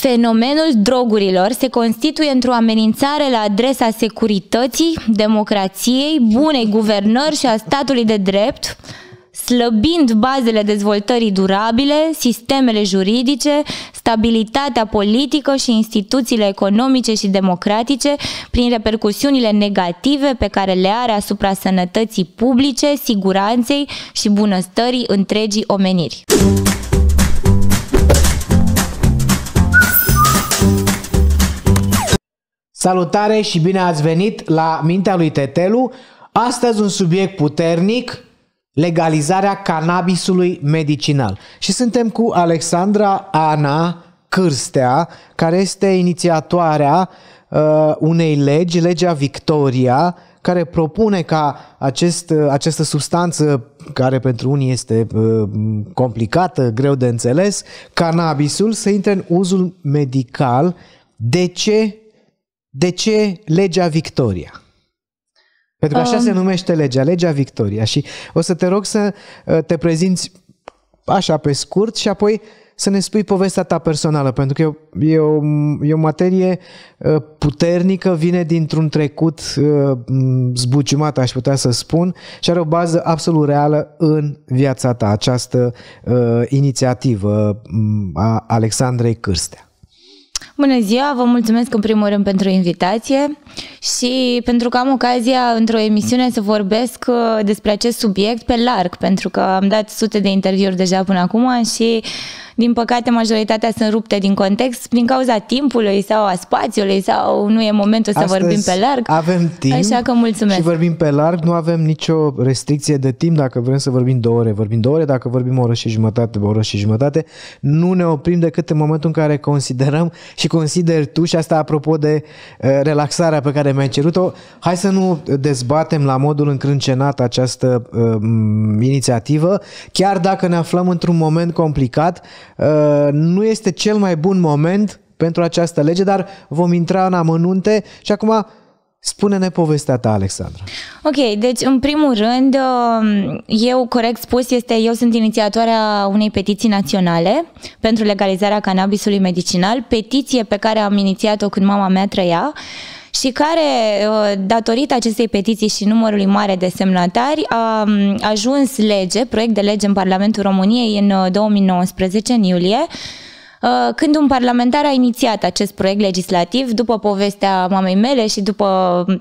Fenomenul drogurilor se constituie într-o amenințare la adresa securității, democrației, bunei guvernări și a statului de drept, slăbind bazele dezvoltării durabile, sistemele juridice, stabilitatea politică și instituțiile economice și democratice prin repercusiunile negative pe care le are asupra sănătății publice, siguranței și bunăstării întregii omeniri. Salutare și bine ați venit la Mintea lui Tetelu. Astăzi un subiect puternic, legalizarea cannabisului medicinal. Și suntem cu Alexandra Ana Cârstea, care este inițiatoarea uh, unei legi, legea Victoria, care propune ca acest, uh, această substanță, care pentru unii este uh, complicată, greu de înțeles, cannabisul, să intre în uzul medical. De ce de ce legea Victoria? Pentru că așa um. se numește legea, legea Victoria. Și o să te rog să uh, te prezinți așa pe scurt și apoi să ne spui povestea ta personală, pentru că e o, e o materie uh, puternică, vine dintr-un trecut uh, zbuciumat, aș putea să spun, și are o bază absolut reală în viața ta, această uh, inițiativă a Alexandrei Cârstea. Bună ziua, vă mulțumesc în primul rând pentru invitație și pentru că am ocazia într-o emisiune să vorbesc uh, despre acest subiect pe larg, pentru că am dat sute de interviuri deja până acum și din păcate, majoritatea sunt rupte din context din cauza timpului sau a spațiului sau nu e momentul să Astăzi vorbim pe larg. avem timp așa că mulțumesc. și vorbim pe larg. Nu avem nicio restricție de timp. Dacă vrem să vorbim două ore, vorbim două ore. Dacă vorbim o oră și jumătate, o oră și jumătate. Nu ne oprim decât în momentul în care considerăm și consideri tu, și asta apropo de uh, relaxarea pe care mi-ai cerut-o, hai să nu dezbatem la modul încrâncenat această uh, inițiativă, chiar dacă ne aflăm într-un moment complicat, Uh, nu este cel mai bun moment pentru această lege, dar vom intra în amănunte și acum Spune-ne povestea ta, Alexandra. Ok, deci în primul rând, um, eu, corect spus, este eu sunt inițiatoarea unei petiții naționale pentru legalizarea cannabisului medicinal, petiție pe care am inițiat-o când mama mea trăia și care, uh, datorită acestei petiții și numărului mare de semnatari, a um, ajuns lege, proiect de lege în Parlamentul României în 2019, uh, în iulie, uh, când un parlamentar a inițiat acest proiect legislativ după povestea mamei mele și după um,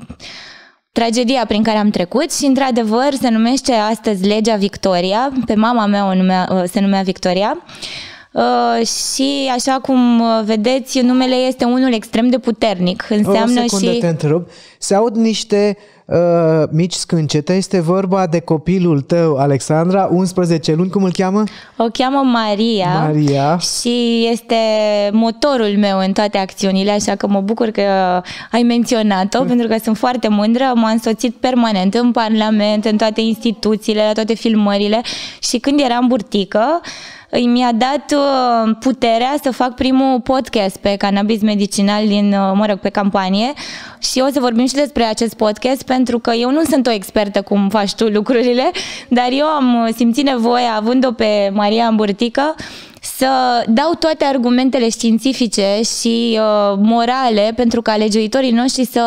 tragedia prin care am trecut și, într-adevăr, se numește astăzi legea Victoria, pe mama mea o numea, se numea Victoria, Uh, și așa cum uh, vedeți, numele este unul extrem de puternic. Înseamnă o secundă, și... te întreb. Se aud niște uh, mici scâncete. Este vorba de copilul tău, Alexandra, 11 luni. Cum îl cheamă? O cheamă Maria. Maria. Și este motorul meu în toate acțiunile, așa că mă bucur că ai menționat-o, pentru că sunt foarte mândră. M-a însoțit permanent în Parlament, în toate instituțiile, la toate filmările și când eram burtică, mi-a dat uh, puterea să fac primul podcast pe cannabis medicinal din, uh, mă rog, pe campanie. Și o să vorbim și despre acest podcast pentru că eu nu sunt o expertă cum faci tu lucrurile, dar eu am simțit nevoia, având-o pe Maria Amburtică, să dau toate argumentele științifice și uh, morale pentru ca legiuitorii noștri să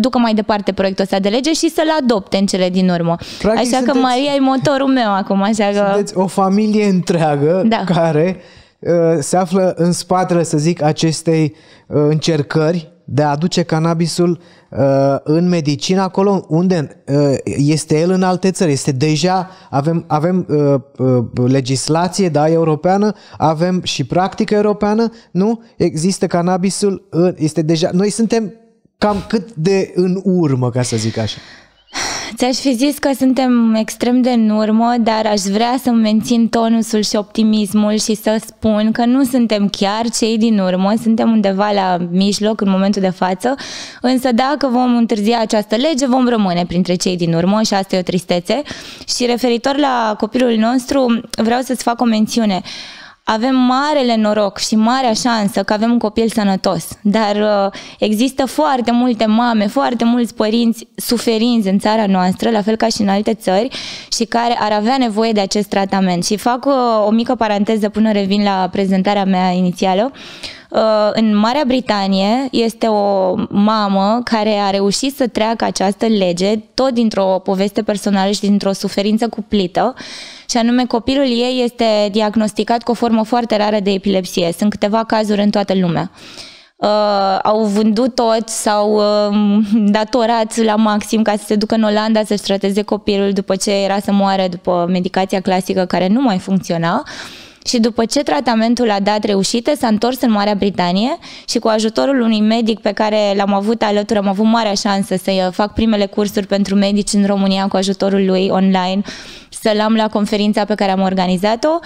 ducă mai departe proiectul ăsta de lege și să-l adopte în cele din urmă. Practic așa sunteți, că Maria e motorul meu acum. Așa că... Sunteți o familie întreagă da. care uh, se află în spatele, să zic, acestei uh, încercări de a aduce cannabisul uh, în medicină acolo unde uh, este el în alte țări. Este deja, avem, avem uh, uh, legislație, da, europeană, avem și practică europeană, nu? Există cannabisul, uh, este deja, noi suntem cam cât de în urmă, ca să zic așa. Ți-aș fi zis că suntem extrem de în urmă, dar aș vrea să mențin tonusul și optimismul și să spun că nu suntem chiar cei din urmă, suntem undeva la mijloc în momentul de față, însă dacă vom întârzia această lege, vom rămâne printre cei din urmă și asta e o tristețe. Și referitor la copilul nostru, vreau să-ți fac o mențiune avem marele noroc și marea șansă că avem un copil sănătos, dar uh, există foarte multe mame, foarte mulți părinți suferinți în țara noastră, la fel ca și în alte țări, și care ar avea nevoie de acest tratament. Și fac uh, o mică paranteză până revin la prezentarea mea inițială. în Marea Britanie este o mamă care a reușit să treacă această lege tot dintr-o poveste personală și dintr-o suferință cuplită și anume copilul ei este diagnosticat cu o formă foarte rară de epilepsie. Sunt câteva cazuri în toată lumea. Uh, au vândut tot, s-au uh, datorat la maxim ca să se ducă în Olanda să-și trateze copilul după ce era să moară după medicația clasică care nu mai funcționa. Și după ce tratamentul a dat reușite, s-a întors în Marea Britanie și cu ajutorul unui medic pe care l-am avut alături, am avut marea șansă să fac primele cursuri pentru medici în România cu ajutorul lui online, să-l am la conferința pe care am organizat-o.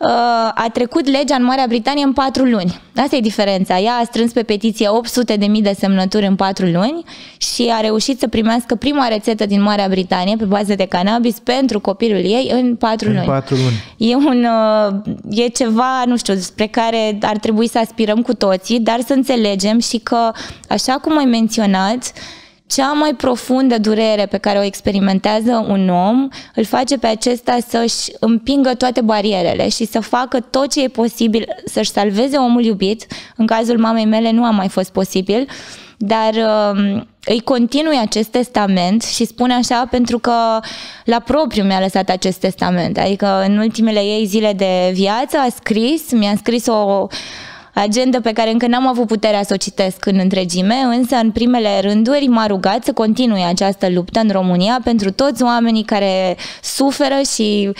Uh, a trecut legea în Marea Britanie în patru luni. Asta e diferența. Ea a strâns pe petiție 800 de mii de semnături în patru luni și a reușit să primească prima rețetă din Marea Britanie pe bază de cannabis pentru copilul ei în patru în luni. patru luni. E, un, uh, e ceva, nu știu, spre care ar trebui să aspirăm cu toții, dar să înțelegem și că, așa cum ai menționat, cea mai profundă durere pe care o experimentează un om îl face pe acesta să-și împingă toate barierele și să facă tot ce e posibil să-și salveze omul iubit. În cazul mamei mele nu a mai fost posibil, dar uh, îi continui acest testament și spune așa pentru că la propriu mi-a lăsat acest testament. Adică în ultimele ei zile de viață a scris, mi-a scris o agendă pe care încă n-am avut puterea să o citesc în întregime, însă în primele rânduri m-a rugat să continui această luptă în România pentru toți oamenii care suferă și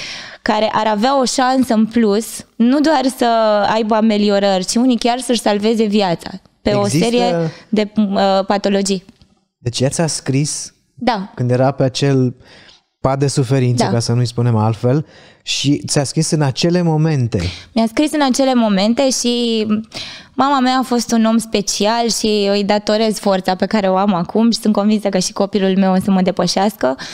care ar avea o șansă în plus, nu doar să aibă ameliorări, ci unii chiar să-și salveze viața pe Există... o serie de uh, patologii. Deci ea ți-a scris da. când era pe acel pad de suferință, da. ca să nu-i spunem altfel, și ți-a scris în acele momente. Mi-a scris în acele momente și mama mea a fost un om special și îi datorez forța pe care o am acum și sunt convinsă că și copilul meu o să mă depășească. Uh,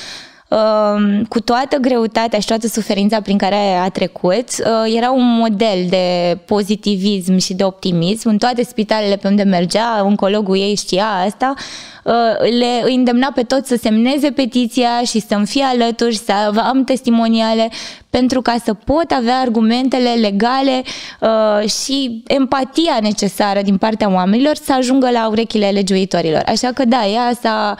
cu toată greutatea și toată suferința prin care a trecut, uh, era un model de pozitivism și de optimism. În toate spitalele pe unde mergea, oncologul ei știa asta, uh, le îi îndemna pe toți să semneze petiția și să-mi fie alături, să am testimoniale, pentru ca să pot avea argumentele legale uh, și empatia necesară din partea oamenilor să ajungă la urechile legiuitorilor. Așa că da, ea s-a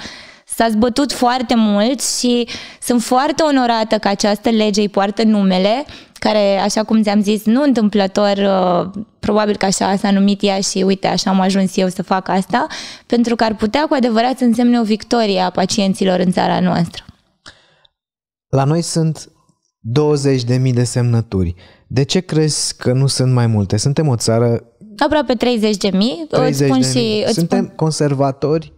S-a zbătut foarte mult și sunt foarte onorată că această lege îi poartă numele, care, așa cum ți-am zis, nu întâmplător, uh, probabil că așa s-a numit ea și uite, așa am ajuns eu să fac asta, pentru că ar putea cu adevărat să însemne o victorie a pacienților în țara noastră. La noi sunt 20.000 de semnături. De ce crezi că nu sunt mai multe? Suntem o țară... Aproape 30 de mii. 30 spun de și, mii. Suntem spun... conservatori?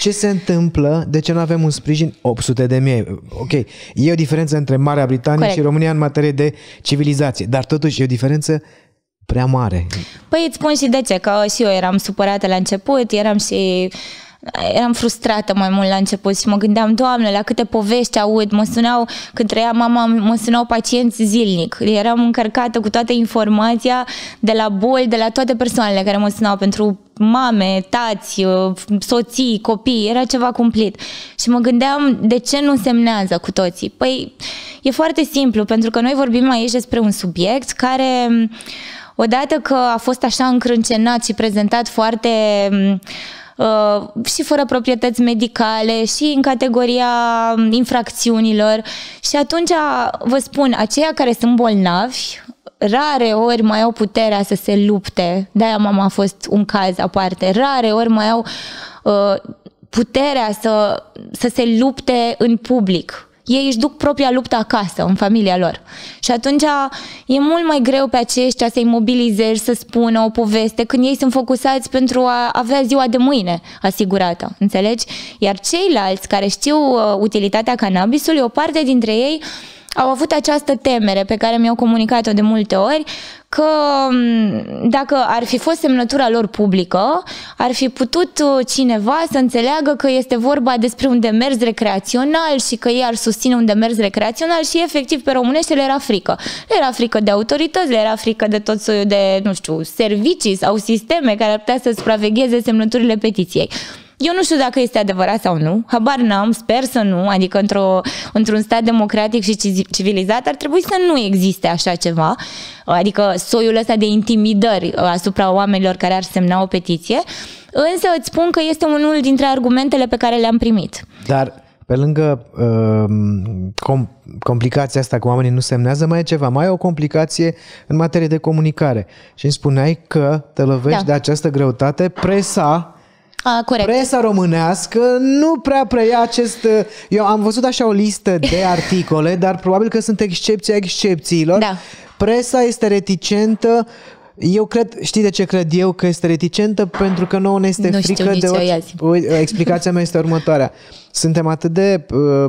Ce se întâmplă? De ce nu avem un sprijin? 800 de mii. Ok. E o diferență între Marea Britanie Corect. și România în materie de civilizație, dar totuși e o diferență prea mare. Păi îți spun și de ce, că și eu eram supărată la început, eram și eram frustrată mai mult la început și mă gândeam, Doamne, la câte povești aud, mă sunau, când trăia mama, mă sunau pacienți zilnic. Eram încărcată cu toată informația de la boli, de la toate persoanele care mă sunau pentru mame, tați, soții, copii, era ceva cumplit. Și mă gândeam, de ce nu semnează cu toții? Păi, e foarte simplu, pentru că noi vorbim aici despre un subiect care, odată că a fost așa încrâncenat și prezentat foarte Uh, și fără proprietăți medicale și în categoria infracțiunilor. Și atunci vă spun, aceia care sunt bolnavi, rare ori mai au puterea să se lupte. De-aia mama a fost un caz aparte. Rare ori mai au uh, puterea să, să se lupte în public ei își duc propria luptă acasă, în familia lor. Și atunci e mult mai greu pe aceștia să-i mobilizezi, să spună o poveste, când ei sunt focusați pentru a avea ziua de mâine asigurată, înțelegi? Iar ceilalți care știu uh, utilitatea cannabisului, o parte dintre ei au avut această temere pe care mi-au comunicat-o de multe ori, că dacă ar fi fost semnătura lor publică, ar fi putut uh, cineva să înțeleagă că este vorba despre un demers recreațional și că ei ar susține un demers recreațional și efectiv pe românește le era frică. Le era frică de autorități, le era frică de tot soiul de, nu știu, servicii sau sisteme care ar putea să supravegheze semnăturile petiției. Eu nu știu dacă este adevărat sau nu, habar n-am, sper să nu, adică într-o, într-un stat democratic și civilizat ar trebui să nu existe așa ceva, adică soiul ăsta de intimidări asupra oamenilor care ar semna o petiție, însă îți spun că este unul dintre argumentele pe care le-am primit. Dar pe lângă uh, com- complicația asta că oamenii nu semnează, mai e ceva. Mai e o complicație în materie de comunicare. Și îmi spuneai că te lovești da. de această greutate. Presa a, corect. Presa românească nu prea preia acest... Eu am văzut așa o listă de articole, dar probabil că sunt excepții excepțiilor. Da. Presa este reticentă eu cred, știi de ce cred eu că este reticentă? Pentru că nouă ne este nu frică de o... Explicația mea este următoarea. Suntem atât de uh,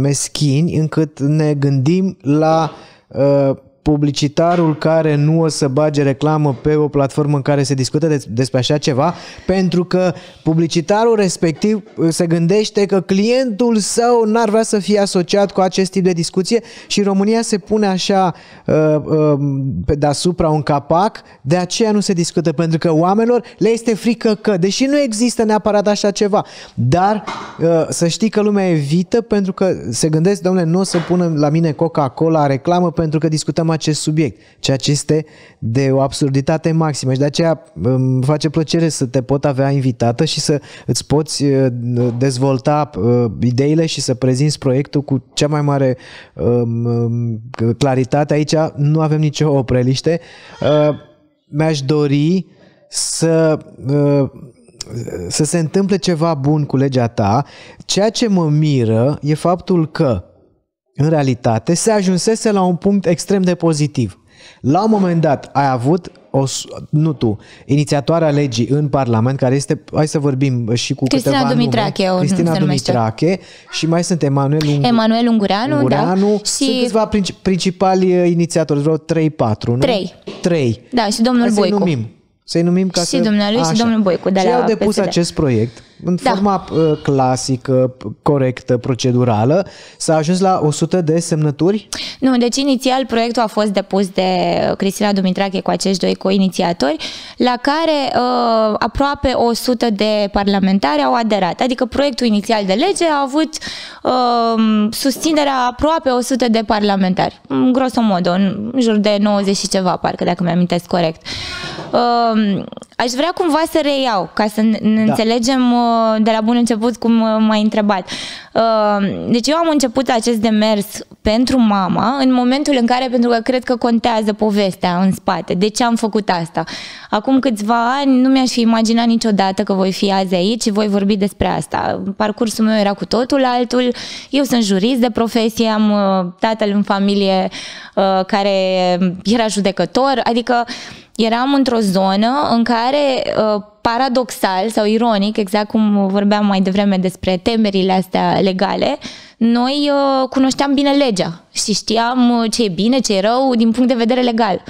meschini încât ne gândim la uh, publicitarul care nu o să bage reclamă pe o platformă în care se discută de, despre așa ceva, pentru că publicitarul respectiv uh, se gândește că clientul său n-ar vrea să fie asociat cu acest tip de discuție și România se pune așa uh, uh, pe deasupra un capac, de aceea nu se discută, pentru că oamenilor le este frică că, deși nu există neapărat așa ceva, dar uh, să știi că lumea evită pentru că se gândesc, domnule, nu o să pună la mine Coca-Cola reclamă pentru că discutăm acest subiect, ceea ce este de o absurditate maximă și de aceea îmi face plăcere să te pot avea invitată și să îți poți uh, dezvolta uh, ideile și să prezinți proiectul cu cea mai mare um, um, claritate. Aici nu avem nicio opreliște. Uh, mi-aș dori să să se întâmple ceva bun cu legea ta. Ceea ce mă miră e faptul că în realitate, se ajunsese la un punct extrem de pozitiv. La un moment dat ai avut o, nu tu, inițiatoarea legii în Parlament, care este, hai să vorbim și cu Cristina câteva Dumitrache, nume, Cristina Dumitrache și mai sunt Emanuel, Ung- Emanuel Ungureanu, Ungureanu da. și sunt câțiva principali uh, inițiatori, vreo 3-4, nu? 3. 3. Da, și domnul hai Boicu. Să-i numim. Să-i numim ca și să... dumnealui și domnul Boicu de și la au depus PSD. acest proiect în Da. forma uh, clasică, corectă, procedurală. S-a ajuns la 100 de semnături? Nu, deci inițial proiectul a fost depus de Cristina Dumitrache cu acești doi co-inițiatori, la care uh, aproape 100 de parlamentari au aderat. Adică proiectul inițial de lege a avut uh, susținerea aproape 100 de parlamentari, în grosomodo, în jur de 90 și ceva, parcă, dacă mi-amintesc corect. Uh, aș vrea cumva să reiau, ca să ne Da. înțelegem uh, de la bun început cum uh, m-ai întrebat. Uh, Deci eu am început acest demers pentru mama în momentul în care, pentru că cred că contează povestea în spate. De ce am făcut asta? Acum câțiva ani nu mi-aș fi imaginat niciodată că voi fi azi aici și voi vorbi despre asta. Parcursul meu era cu totul altul. Eu sunt jurist de profesie, am uh, tatăl în familie uh, care era judecător, adică eram într-o zonă în care uh, paradoxal sau ironic, exact cum vorbeam mai devreme despre temerile astea legale, noi uh, cunoșteam bine legea și știam uh, ce e bine, ce e rău din punct de vedere legal.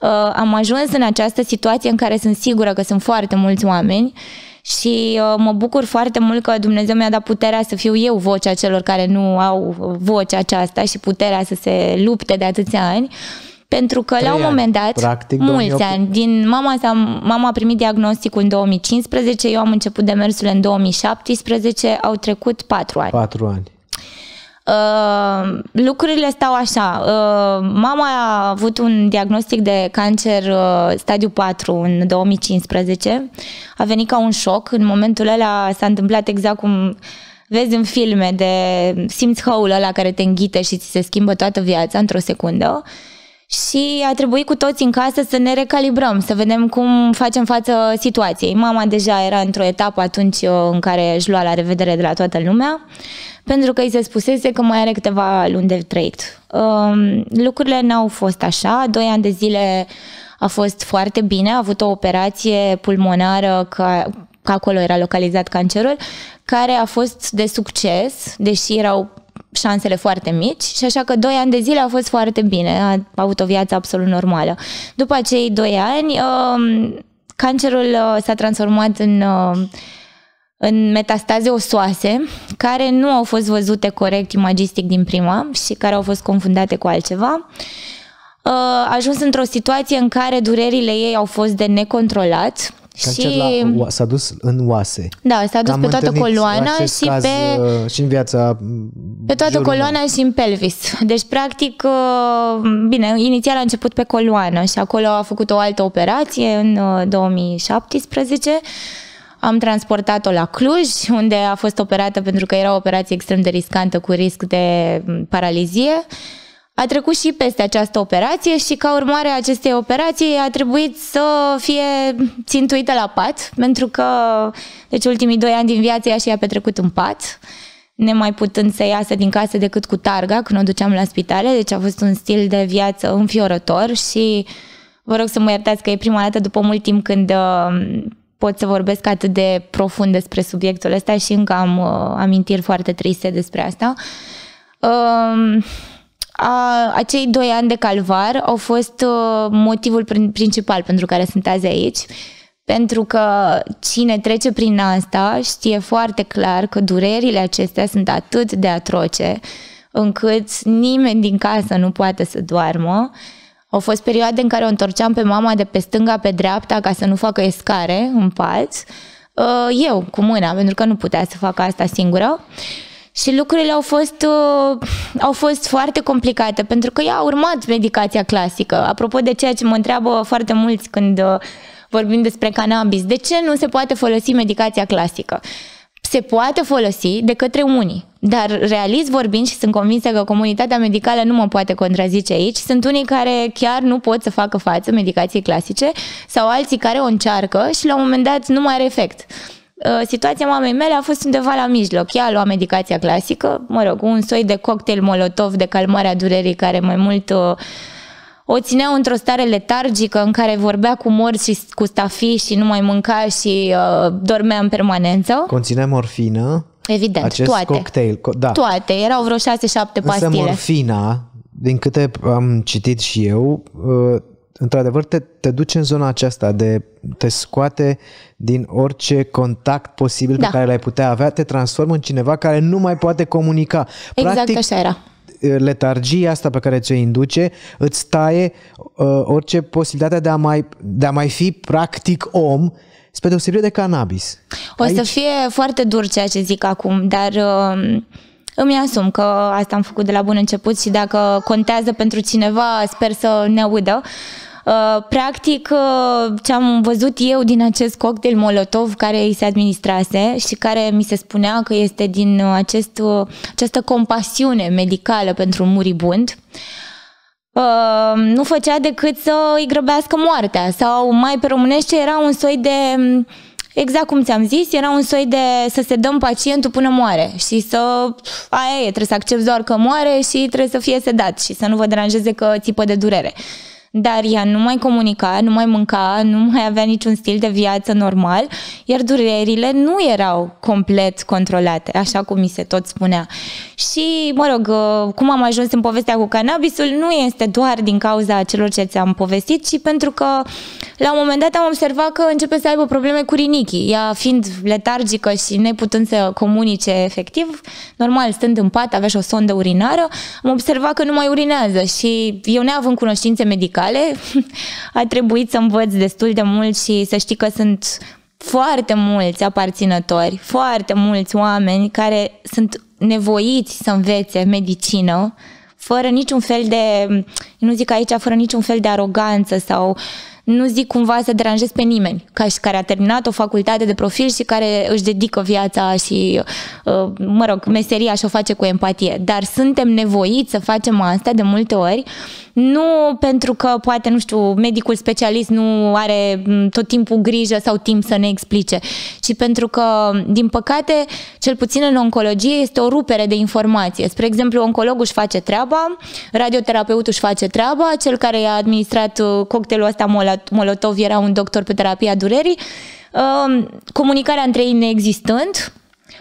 Uh, am ajuns în această situație în care sunt sigură că sunt foarte mulți oameni și uh, mă bucur foarte mult că Dumnezeu mi-a dat puterea să fiu eu vocea celor care nu au vocea aceasta și puterea să se lupte de atâția ani. Pentru că Trei la un ani, moment dat, practic, mulți 2008. ani, din mama, sa, mama a primit diagnosticul în 2015, eu am început demersul în 2017, au trecut patru ani. 4 ani. Uh, lucrurile stau așa. Uh, mama a avut un diagnostic de cancer uh, stadiu 4 în 2015. A venit ca un șoc. În momentul ăla s-a întâmplat exact cum vezi în filme de simți hăul ăla care te înghite și ți se schimbă toată viața într-o secundă. Și a trebuit cu toți în casă să ne recalibrăm, să vedem cum facem față situației. Mama deja era într-o etapă atunci uh, în care își lua la revedere de la toată lumea, pentru că îi se spusese că mai are câteva luni de trăit. Um, Lucrurile n-au fost așa, doi ani de zile a fost foarte bine, a avut o operație pulmonară ca, că acolo era localizat cancerul, care a fost de succes, deși erau șansele foarte mici și așa că doi ani de zile a fost foarte bine, a avut o viață absolut normală. După acei doi ani, um, cancerul uh, s-a transformat în, uh, în metastaze osoase, care nu au fost văzute corect imagistic din prima și care au fost confundate cu altceva. Uh, A ajuns într-o situație în care durerile ei au fost de necontrolat Cancer la, s-a dus în oase. Da, s-a dus Am pe toată întâlnit coloana acest și caz, pe uh, și în viața Pe toată jurul coloana și în pelvis. Deci, practic, uh, bine, inițial a început pe coloană și acolo a făcut o altă operație în uh, 2017. Am transportat-o la Cluj, unde a fost operată pentru că era o operație extrem de riscantă cu risc de m, paralizie. A trecut și peste această operație și ca urmare a acestei operații a trebuit să fie țintuită la pat, pentru că deci ultimii doi ani din viață ea și a petrecut în pat nemai putând să iasă din casă decât cu targa când o duceam la spitale, deci a fost un stil de viață înfiorător și vă rog să mă iertați că e prima dată după mult timp când uh, pot să vorbesc atât de profund despre subiectul ăsta și încă am uh, amintiri foarte triste despre asta. Uh, a, acei doi ani de calvar au fost uh, motivul prin- principal pentru care sunt azi aici. Pentru că cine trece prin asta știe foarte clar că durerile acestea sunt atât de atroce încât nimeni din casă nu poate să doarmă. Au fost perioade în care o întorceam pe mama de pe stânga pe dreapta ca să nu facă escare în pat. Uh, Eu, cu mâna, pentru că nu putea să facă asta singură. Și lucrurile au fost, uh, au fost foarte complicate pentru că ea a urmat medicația clasică. Apropo de ceea ce mă întreabă foarte mulți când uh, vorbim despre cannabis, de ce nu se poate folosi medicația clasică? Se poate folosi de către unii, dar realist vorbind și sunt convinsă că comunitatea medicală nu mă poate contrazice aici, sunt unii care chiar nu pot să facă față medicației clasice sau alții care o încearcă și la un moment dat nu mai are efect. Uh, Situația mamei mele a fost undeva la mijloc. Ea a luat medicația clasică, mă rog, un soi de cocktail molotov de calmare a durerii care mai mult uh, o țineau într-o stare letargică în care vorbea cu morți și cu stafii și nu mai mânca și uh, dormea în permanență. Conține morfină, Evident, acest toate. cocktail. Co- da. Toate, erau vreo 6-7 Însă pastile. morfina, din câte am citit și eu, uh, într-adevăr te, te duce în zona aceasta de te scoate din orice contact posibil Da. pe care l-ai putea avea, te transformă în cineva care nu mai poate comunica. Exact Practic, așa era. letargia asta pe care ți-o induce îți taie uh, orice posibilitate de a, mai, de a mai fi practic om spre deosebire de cannabis. O să fie foarte dur ceea ce zic acum, dar uh, îmi asum că asta am făcut de la bun început și dacă contează pentru cineva, sper să ne audă. Uh, Practic, uh, ce am văzut eu din acest cocktail Molotov care îi se administrase și care mi se spunea că este din uh, acest, uh, această compasiune medicală pentru un muribund, uh, nu făcea decât să îi grăbească moartea sau mai pe românește era un soi de Exact cum ți-am zis, era un soi de să se dăm pacientul până moare și să, aia e, trebuie să accepti doar că moare și trebuie să fie sedat și să nu vă deranjeze că țipă de durere. Dar ea nu mai comunica, nu mai mânca, nu mai avea niciun stil de viață normal, iar durerile nu erau complet controlate, așa cum mi se tot spunea. Și, mă rog, uh, cum am ajuns în povestea cu cannabisul, nu este doar din cauza celor ce ți-am povestit, ci pentru că la un moment dat am observat că începe să aibă probleme cu rinichii. Ea fiind letargică și neputând să comunice efectiv, normal, stând în pat, avea și o sondă urinară, am observat că nu mai urinează și eu neavând cunoștințe medicale, a trebuit să învăț destul de mult și să știi că sunt foarte mulți aparținători, foarte mulți oameni care sunt nevoiți să învețe medicină fără niciun fel de, nu zic aici, fără niciun fel de aroganță sau nu zic cumva să deranjez pe nimeni, ca și care a terminat o facultate de profil și care își dedică viața și, uh, mă rog, meseria și o face cu empatie. Dar suntem nevoiți să facem asta de multe ori, nu pentru că poate, nu știu, medicul specialist nu are m, tot timpul grijă sau timp să ne explice, ci pentru că, din păcate, cel puțin în oncologie este o rupere de informație. Spre exemplu, oncologul își face treaba, radioterapeutul își face treaba, cel care i-a administrat uh, cocktailul ăsta Molo- Molotov era un doctor pe terapia durerii, uh, comunicarea între ei neexistând,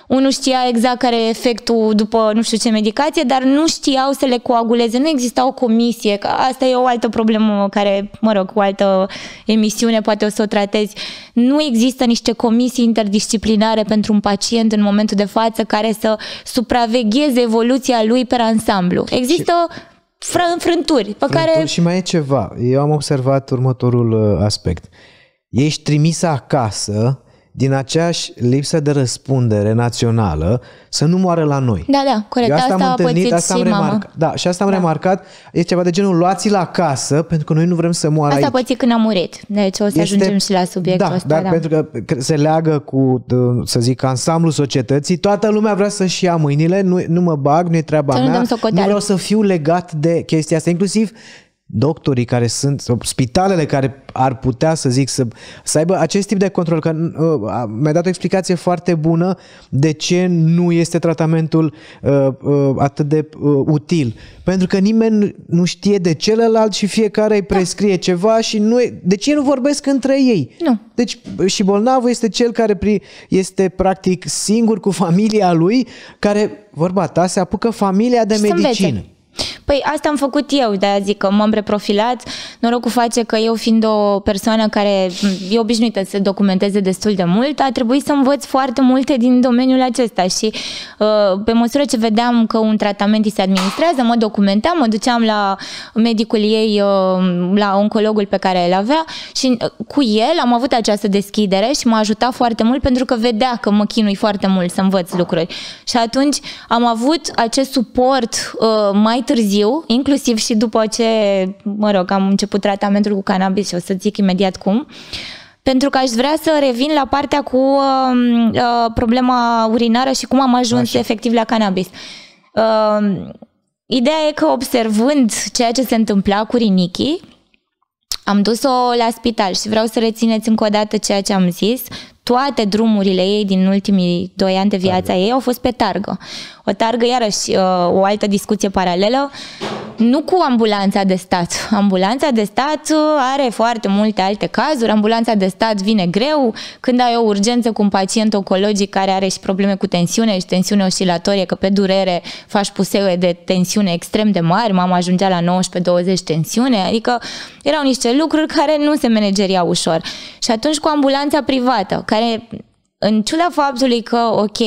unul știa exact care e efectul după nu știu ce medicație, dar nu știau să le coaguleze. Nu exista o comisie. Că asta e o altă problemă care, mă rog, cu o altă emisiune poate o să o tratezi. Nu există niște comisii interdisciplinare pentru un pacient în momentul de față care să supravegheze evoluția lui pe ansamblu. Există fră- înfrânturi pe care... Frânturi Și mai e ceva. Eu am observat următorul uh, aspect. ești trimisă acasă din aceeași lipsă de răspundere națională să nu moară la noi. Da, da, corect. Eu asta, asta am a întâlnit, pățit asta am și mama. remarcat. Da, și asta am Da. remarcat. E ceva de genul luați-l acasă pentru că noi nu vrem să moară Asta a aici. pățit când a murit. Deci o să ajungem și la subiectul da, ăsta. dar da. pentru că se leagă cu, să zic, ansamblul societății, toată lumea vrea să-și ia mâinile, nu, nu mă bag, nu e treaba Să nu mea, dăm nu socoteală. vreau să fiu legat de chestia asta, inclusiv doctorii care sunt, sau spitalele care ar putea, să zic, să, să aibă acest tip de control, că uh, mi-a dat o explicație foarte bună de ce nu este tratamentul uh, uh, atât de uh, util. Pentru că nimeni nu știe de celălalt și fiecare îi prescrie ceva și nu e, de ce nu vorbesc între ei? Nu. Deci și bolnavul este cel care pri- este practic singur cu familia lui, care, vorba ta, se apucă familia de Și să medicină. învețe. Păi asta am făcut eu, de-aia zic că m-am reprofilat. Norocul face că eu fiind o persoană care e obișnuită să se documenteze destul de mult, a trebuit să învăț foarte multe din domeniul acesta și uh, pe măsură ce vedeam că un tratament îi se administrează, mă documentam, mă duceam la medicul ei, uh, la oncologul pe care îl avea și uh, cu el am avut această deschidere și m-a ajutat foarte mult pentru că vedea că mă chinui foarte mult să învăț lucruri. Și atunci am avut acest suport uh, mai târziu, inclusiv și după ce, mă rog, am început tratamentul cu cannabis și o să zic imediat cum, pentru că aș vrea să revin la partea cu uh, uh, problema urinară și cum am ajuns Așa. efectiv la cannabis. Uh, ideea e că observând ceea ce se întâmpla cu Rinichi, am dus-o la spital și vreau să rețineți încă o dată ceea ce am zis. Toate drumurile ei din ultimii doi ani de viața ei au fost pe targă. O targă, iarăși, uh, o altă discuție paralelă, nu cu ambulanța de stat. Ambulanța de stat uh, are foarte multe alte cazuri. Ambulanța de stat vine greu când ai o urgență cu un pacient oncologic care are și probleme cu tensiune și tensiune oscilatorie, că pe durere faci puseu de tensiune extrem de mari, mama ajungea la 19-20 tensiune, adică erau niște lucruri care nu se manageriau ușor. Și atunci cu ambulanța privată, care în ciuda faptului că, ok,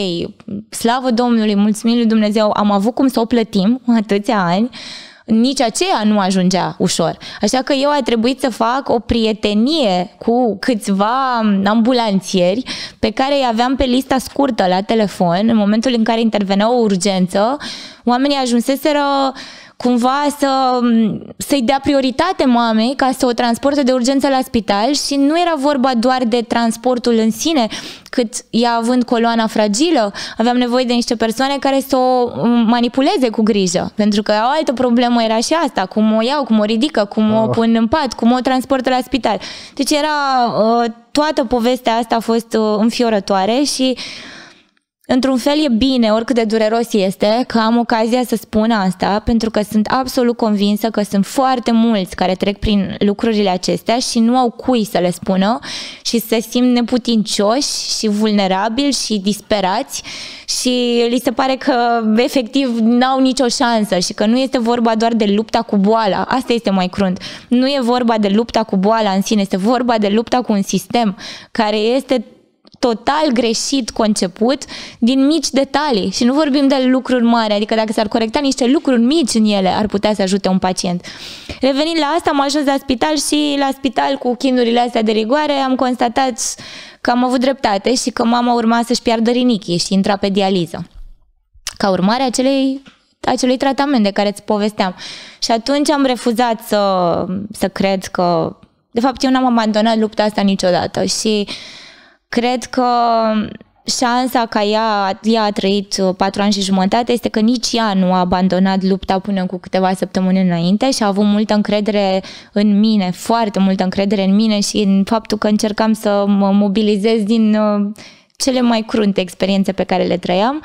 slavă Domnului, mulțumim lui Dumnezeu, am avut cum să o plătim atâția ani, nici aceea nu ajungea ușor. Așa că eu a trebuit să fac o prietenie cu câțiva ambulanțieri pe care îi aveam pe lista scurtă la telefon în momentul în care intervenea o urgență. Oamenii ajunseseră cumva să, să-i dea prioritate mamei ca să o transporte de urgență la spital și nu era vorba doar de transportul în sine, cât ea având coloana fragilă, aveam nevoie de niște persoane care să o manipuleze cu grijă, pentru că o altă problemă era și asta, cum o iau, cum o ridică, cum o pun în pat, cum o transportă la spital. Deci era, uh, toată povestea asta a fost uh, înfiorătoare și Într-un fel e bine, oricât de dureros este, că am ocazia să spun asta, pentru că sunt absolut convinsă că sunt foarte mulți care trec prin lucrurile acestea și nu au cui să le spună și se simt neputincioși și vulnerabili și disperați și li se pare că efectiv n-au nicio șansă și că nu este vorba doar de lupta cu boala. Asta este mai crunt. Nu e vorba de lupta cu boala în sine, este vorba de lupta cu un sistem care este total greșit conceput din mici detalii și nu vorbim de lucruri mari, adică dacă s-ar corecta niște lucruri mici în ele, ar putea să ajute un pacient. Revenind la asta, am ajuns la spital și la spital cu chinurile astea de rigoare am constatat că am avut dreptate și că mama urma să-și piardă rinichii și intra pe dializă. Ca urmare a acelei acelui tratament de care îți povesteam. Și atunci am refuzat să, să cred că... De fapt, eu n-am abandonat lupta asta niciodată și cred că șansa ca ea, ea a trăit uh, patru ani și jumătate este că nici ea nu a abandonat lupta până cu câteva săptămâni înainte și a avut multă încredere în mine, foarte multă încredere în mine și în faptul că încercam să mă mobilizez din uh, cele mai crunte experiențe pe care le trăiam.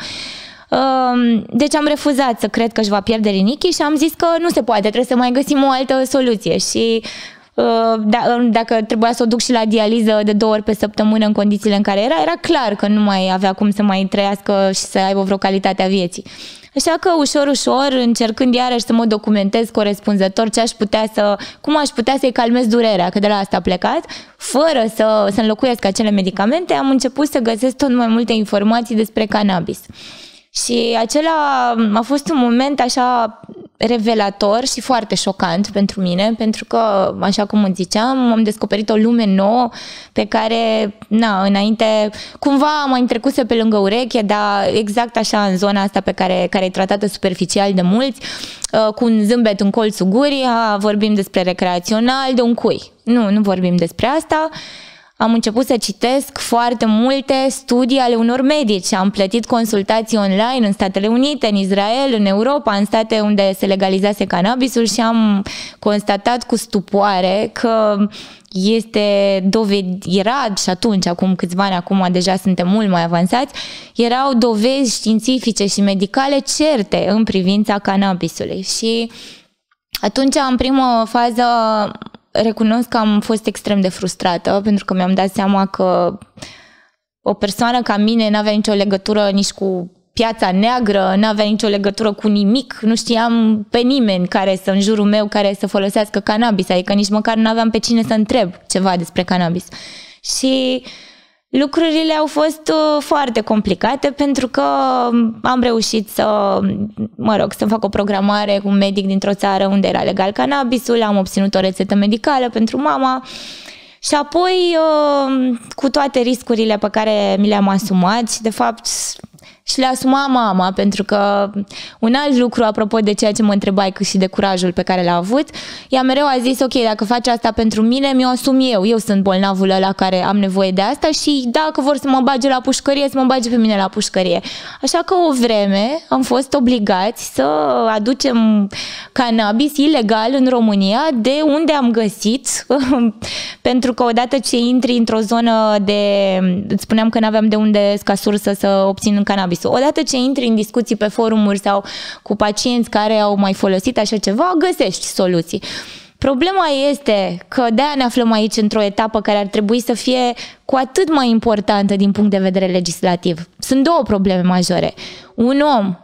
Um, Deci am refuzat să cred că își va pierde rinichii și am zis că nu se poate, trebuie să mai găsim o altă soluție și uh, da- dacă trebuia să o duc și la dializă de două ori pe săptămână în condițiile în care era, era clar că nu mai avea cum să mai trăiască și să aibă vreo calitate a vieții. Așa că ușor, ușor, încercând iarăși să mă documentez corespunzător ce aș putea să, cum aș putea să-i calmez durerea, că de la asta a plecat, fără să, să înlocuiesc acele medicamente, am început să găsesc tot mai multe informații despre cannabis. Și acela a fost un moment așa revelator și foarte șocant pentru mine, pentru că, așa cum îți ziceam, am descoperit o lume nouă pe care, na, înainte, cumva mai trecuse pe lângă ureche, dar exact așa în zona asta pe care, care e tratată superficial de mulți, uh, cu un zâmbet în colțul gurii, vorbim despre recreațional, de un cui. Nu, nu vorbim despre asta am început să citesc foarte multe studii ale unor medici. Am plătit consultații online în Statele Unite, în Israel, în Europa, în state unde se legalizase cannabisul și am constatat cu stupoare că este dovedit, era și atunci, acum câțiva ani, acum deja suntem mult mai avansați, erau dovezi științifice și medicale certe în privința cannabisului și atunci, în primă fază, recunosc că am fost extrem de frustrată pentru că mi-am dat seama că o persoană ca mine n-avea nicio legătură nici cu piața neagră, n-avea nicio legătură cu nimic, nu știam pe nimeni care să în jurul meu care să folosească cannabis, adică nici măcar nu aveam pe cine să întreb ceva despre cannabis. Și uh, Lucrurile au fost uh, foarte complicate pentru că um, am reușit să, mă rog, să fac o programare cu un medic dintr-o țară unde era legal cannabisul, am obținut o rețetă medicală pentru mama și apoi um, cu toate riscurile pe care mi le-am asumat și de fapt și le asuma mama, pentru că un alt lucru, apropo de ceea ce mă întrebai și de curajul pe care l-a avut, ea mereu a zis, ok, dacă faci asta pentru mine, mi-o asum eu. Eu sunt bolnavul ăla care am nevoie de asta și dacă vor să mă bage la pușcărie, să mă bage pe mine la pușcărie. Așa că o vreme am fost obligați să aducem cannabis ilegal în România, de unde am găsit, pentru că odată ce intri într-o zonă de, îți spuneam că nu aveam de unde ca sursă să obțin cannabis cannabisul. Odată ce intri în discuții pe forumuri sau cu pacienți care au mai folosit așa ceva, găsești soluții. Problema este că de-aia ne aflăm aici într-o etapă care ar trebui să fie cu atât mai importantă din punct de vedere legislativ. Sunt două probleme majore. Un om,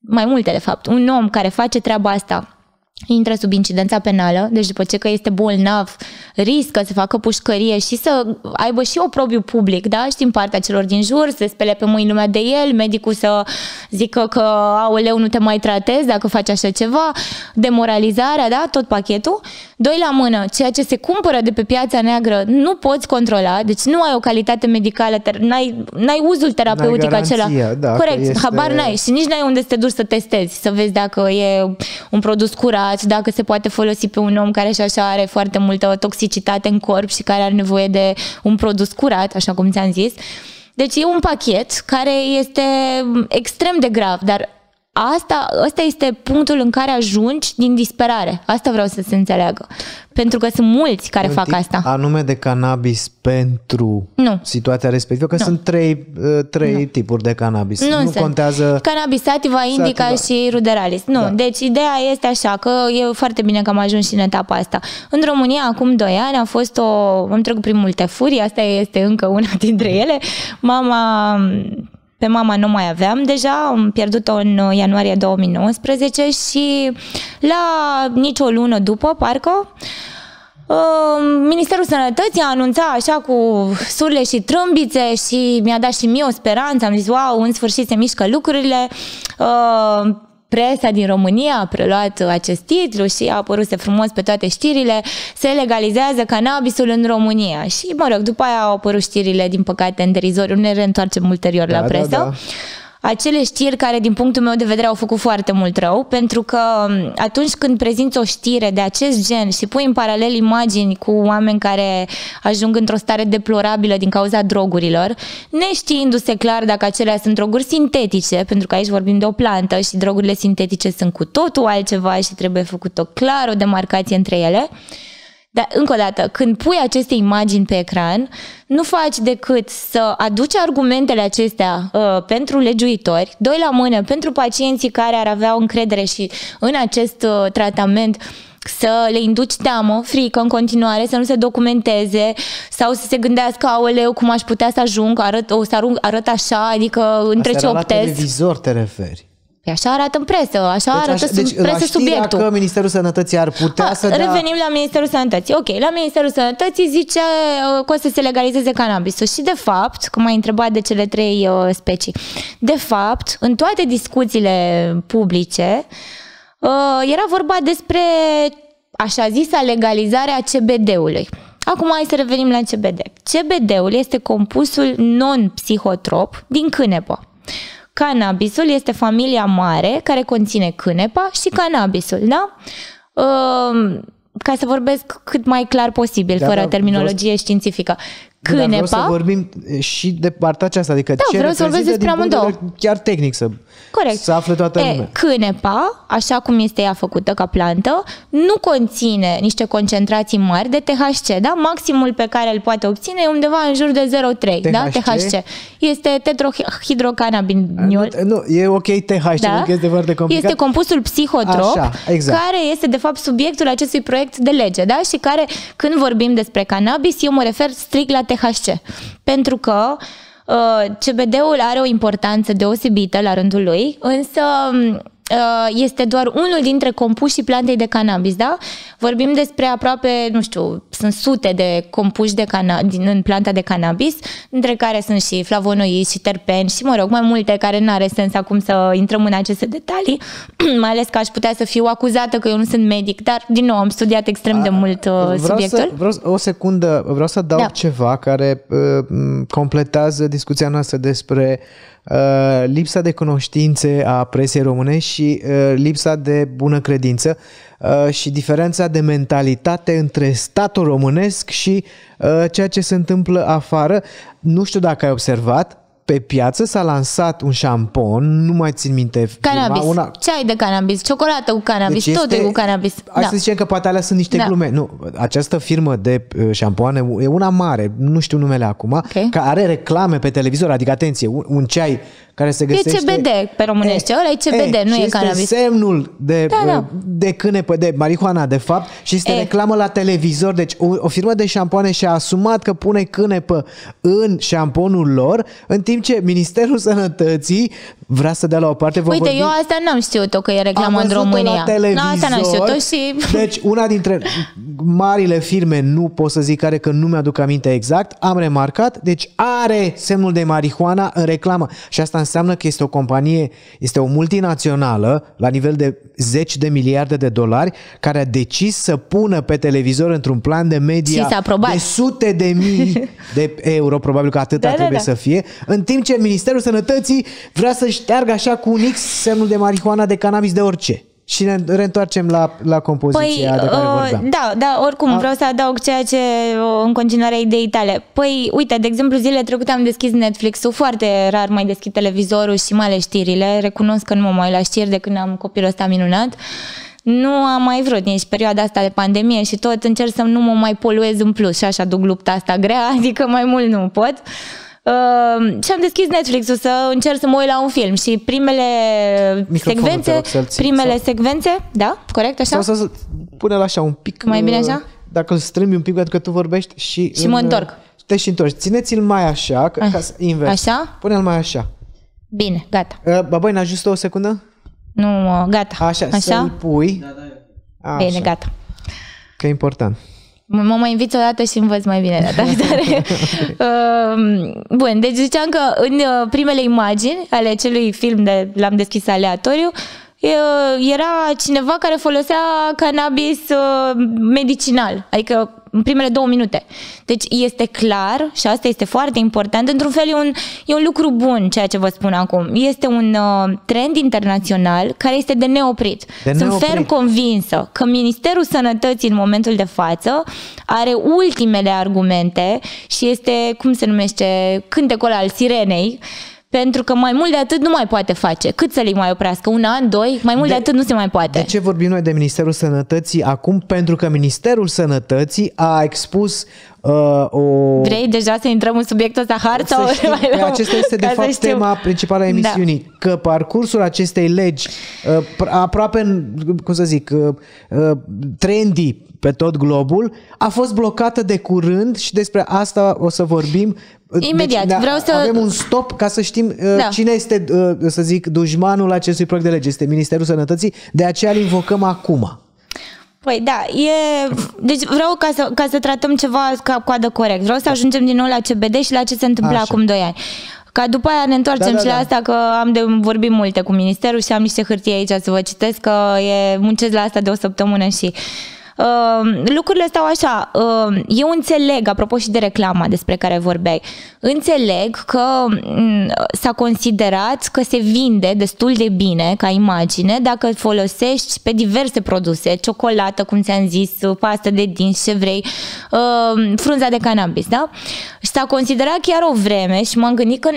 mai multe de fapt, un om care face treaba asta intră sub incidența penală, deci după ce că este bolnav, riscă să facă pușcărie și să aibă și oprobiu public, da? Și din partea celor din jur, să spele pe mâini lumea de el, medicul să zică că, aoleu, nu te mai tratezi dacă faci așa ceva, demoralizarea, da? Tot pachetul. Doi la mână, ceea ce se cumpără de pe piața neagră nu poți controla, deci nu ai o calitate medicală, n-ai, n-ai uzul terapeutic n-ai acela. Da, Corect, este... habar n-ai și nici n-ai unde să te duci să testezi, să vezi dacă e un produs curat testați, dacă se poate folosi pe un om care și așa are foarte multă toxicitate în corp și care are nevoie de un produs curat, așa cum ți-am zis. Deci e un pachet care este extrem de grav, dar asta, asta este punctul în care ajungi din disperare. Asta vreau să se înțeleagă. Pentru că sunt mulți care un fac asta. Anume de cannabis pentru nu. situația respectivă, că nu. sunt trei, uh, trei nu. tipuri de cannabis. Nu, nu contează... Cannabis sativa, indica sativa. și ruderalis. Nu, da. deci ideea este așa, că e foarte bine că am ajuns și în etapa asta. În România, acum 2 ani, a fost o... am trecut prin multe furii, asta este încă una dintre ele. Mama pe mama nu mai aveam deja, am pierdut-o în ianuarie 2019 și la nicio lună după, parcă, uh, Ministerul Sănătății a anunțat așa cu surle și trâmbițe și mi-a dat și mie o speranță. Am zis, wow, în sfârșit se mișcă lucrurile. Uh, presa din România a preluat acest titlu și a apărut frumos pe toate știrile, se legalizează cannabisul în România. Și, mă rog, după aia au apărut știrile, din păcate, în derizoriu, ne reîntoarcem ulterior da, la presă. Da, da acele știri care, din punctul meu de vedere, au făcut foarte mult rău, pentru că atunci când prezinți o știre de acest gen și pui în paralel imagini cu oameni care ajung într-o stare deplorabilă din cauza drogurilor, neștiindu-se clar dacă acelea sunt droguri sintetice, pentru că aici vorbim de o plantă și drogurile sintetice sunt cu totul altceva și trebuie făcut-o clar, o demarcație între ele, dar, încă o dată, când pui aceste imagini pe ecran, nu faci decât să aduci argumentele acestea uh, pentru legiuitori, doi la mână, pentru pacienții care ar avea încredere și în acest uh, tratament să le induci teamă, frică în continuare, să nu se documenteze sau să se gândească, aoleu, cum aș putea să ajung, arăt, o să arunc, arăt așa, adică între Asta ce optez. la televizor te referi. Păi așa arată în presă, așa deci, arată așa, deci, presă subiectul. că Ministerul Sănătății ar putea A, să Revenim dea... la Ministerul Sănătății. Ok, la Ministerul Sănătății zice uh, că o să se legalizeze cannabisul și de fapt, cum m-ai întrebat de cele trei uh, specii, de fapt, în toate discuțiile publice, Uh, era vorba despre așa zisa legalizare a CBD-ului. Acum hai să revenim la CBD. CBD-ul este compusul non-psihotrop din cânepă. Cannabisul este familia mare care conține cânepa și cannabisul, da? Uh, ca să vorbesc cât mai clar posibil, Da, fără da, terminologie vreau- științifică. Dar vreau să Cânepa, vorbim și de partea aceasta, adică Da, ce vreau să vorbesc reprezintă despre din punct de amândouă. vedere chiar tehnic să, Corect. să afle toată e, lumea. cânepa, așa cum este ea făcută ca plantă, nu conține niște concentrații mari de THC, da? Maximul pe care îl poate obține e undeva în jur de 0,3, da? THC? THC. Este tetrahidrocannabinol. Nu, e ok TH, știu că este foarte complicat. Da? Este compusul psihotrop, Așa, exact. care este de fapt subiectul acestui proiect de lege, da? Și care, când vorbim despre cannabis, eu mă refer strict la THC. Pentru că uh, CBD-ul are o importanță deosebită la rândul lui, însă uh, este doar unul dintre compușii plantei de cannabis, da? Vorbim despre aproape, nu știu, sunt sute de compuși de cana- din, în planta de cannabis, între care sunt și flavonoizi și terpeni și, mă rog, mai multe care nu are sens acum să intrăm în aceste detalii, mai ales că aș putea să fiu acuzată că eu nu sunt medic, dar, din nou, am studiat extrem de mult uh, Vreau subiectul. Să, vreau să- o secundă, vreau să adaug Da. ceva care uh, m, completează discuția noastră despre uh, lipsa de cunoștințe a presei române și uh, lipsa de bună credință uh, și diferența de mentalitate între statul românesc și uh, ceea ce se întâmplă afară. Nu știu dacă ai observat, pe piață s-a lansat un șampon, nu mai țin minte firma, Cannabis. una, Ce ai de cannabis? Ciocolată cu cannabis, deci tot e cu cannabis. Hai Da. să zicem că poate alea sunt niște Da. glume. Nu, această firmă de uh, șampoane e una mare, nu știu numele acum, Ok. care are reclame pe televizor, adică atenție, un, un ceai care se E găsește... CBD pe românește, ăla e CBD, nu și e este cannabis. semnul de, Da, da. uh, de cânepă, de marihuana, de fapt, și este E. reclamă la televizor. Deci o, o firmă de șampoane și-a asumat că pune cânepă în șamponul lor, în timp ce Ministerul Sănătății vrea să dea la o parte... Vă Uite, vorbim- eu asta n-am știut-o că e reclamă am în văzut-o România. La televizor, Nu, asta n-am știut-o și... Deci una dintre marile firme, nu pot să zic care că nu mi-aduc aminte exact, am remarcat, deci are semnul de marihuana în reclamă. Și asta înseamnă că este o companie, este o multinațională la nivel de zeci de miliarde de dolari care a decis să pună pe televizor într-un plan de media Și s-a aprobat. de sute de mii de euro, probabil că atâta Da, da, trebuie da. să fie, în timp ce Ministerul Sănătății vrea să șteargă așa cu un X semnul de marihuana, de cannabis, de orice. Și ne reîntoarcem la, la compoziția de care uh, vorbeam. da, da, oricum, vreau să adaug ceea ce uh, în continuare ai ideii tale. Păi, uite, de exemplu, zilele trecute am deschis Netflix-ul, foarte rar mai deschid televizorul și mai ales știrile. Recunosc că nu mă mai uit la știri de când am copilul ăsta minunat. Nu am mai vrut nici perioada asta de pandemie și tot încerc să nu mă mai poluez în plus și așa duc lupta asta grea, adică mai mult nu pot. Uh, și am deschis Netflix-ul să încerc să mă uit la un film și primele Microfonul, te secvențe, rog să-l ții, primele sau- secvențe, da, corect așa? Sau să pune-l așa un pic. Mai bine uh, așa? Dacă îl strâmbi un pic pentru că tu vorbești și... Și mă întorc. Te și întorci. Țineți-l mai așa, ca, ca să invers. Așa? Pune-l mai așa. Bine, gata. Uh, Babăi, ne ajută o secundă? Nu, uh, gata. Așa, Așa? să-l pui. Așa, Bine, gata. că e important. Mă mă mai inviți o dată și învăț mai bine data viitoare. Um, Bun, deci ziceam că în uh, primele imagini ale acelui film de l-am deschis aleatoriu, uh, era cineva care folosea cannabis uh, medicinal, adică în primele două minute. Deci este clar, și asta este foarte important, într-un fel e un, e un lucru bun ceea ce vă spun acum. Este un uh, trend internațional care este de neoprit. De Sunt neoprit. ferm convinsă că Ministerul Sănătății în momentul de față are ultimele argumente și este, cum se numește, cântecul al sirenei, pentru că mai mult de atât nu mai poate face. Cât să le mai oprească? Un an, doi? Mai mult de, De- atât nu se mai poate. De ce vorbim noi de Ministerul Sănătății acum? Pentru că Ministerul Sănătății a expus uh, o... Vrei deja să intrăm în subiectul ăsta hard sau să știi, mai că luăm? acesta este de Ca să fapt știu. tema principală a emisiunii, că parcursul acestei legi uh, pr- aproape, cum să zic, uh, uh, trendy pe tot globul, a fost blocată de curând și despre asta o să vorbim. Imediat, Deci, vreau să- Avem un stop ca să știm uh, Da. cine este, uh, să zic, dușmanul acestui proiect de lege. Este Ministerul Sănătății, de aceea îl invocăm acum. Păi da, e... Deci vreau ca să, ca să tratăm ceva ca coadă corect. Vreau să ajungem din nou la CBD și la ce se întâmplă Așa. acum 2 ani. Ca după aia ne întoarcem Da, da, și la da. asta că am de vorbit multe cu ministerul și am niște hârtie aici să vă citesc că e, muncesc la asta de o săptămână și Uh, lucrurile stau așa, uh, eu înțeleg, apropo și de reclama despre care vorbeai, înțeleg că mm, s-a considerat că se vinde destul de bine ca imagine dacă îl folosești pe diverse produse, ciocolată, cum ți-am zis, pastă de dinți, ce vrei, uh, frunza de cannabis, da? Și s-a considerat chiar o vreme și m-am gândit că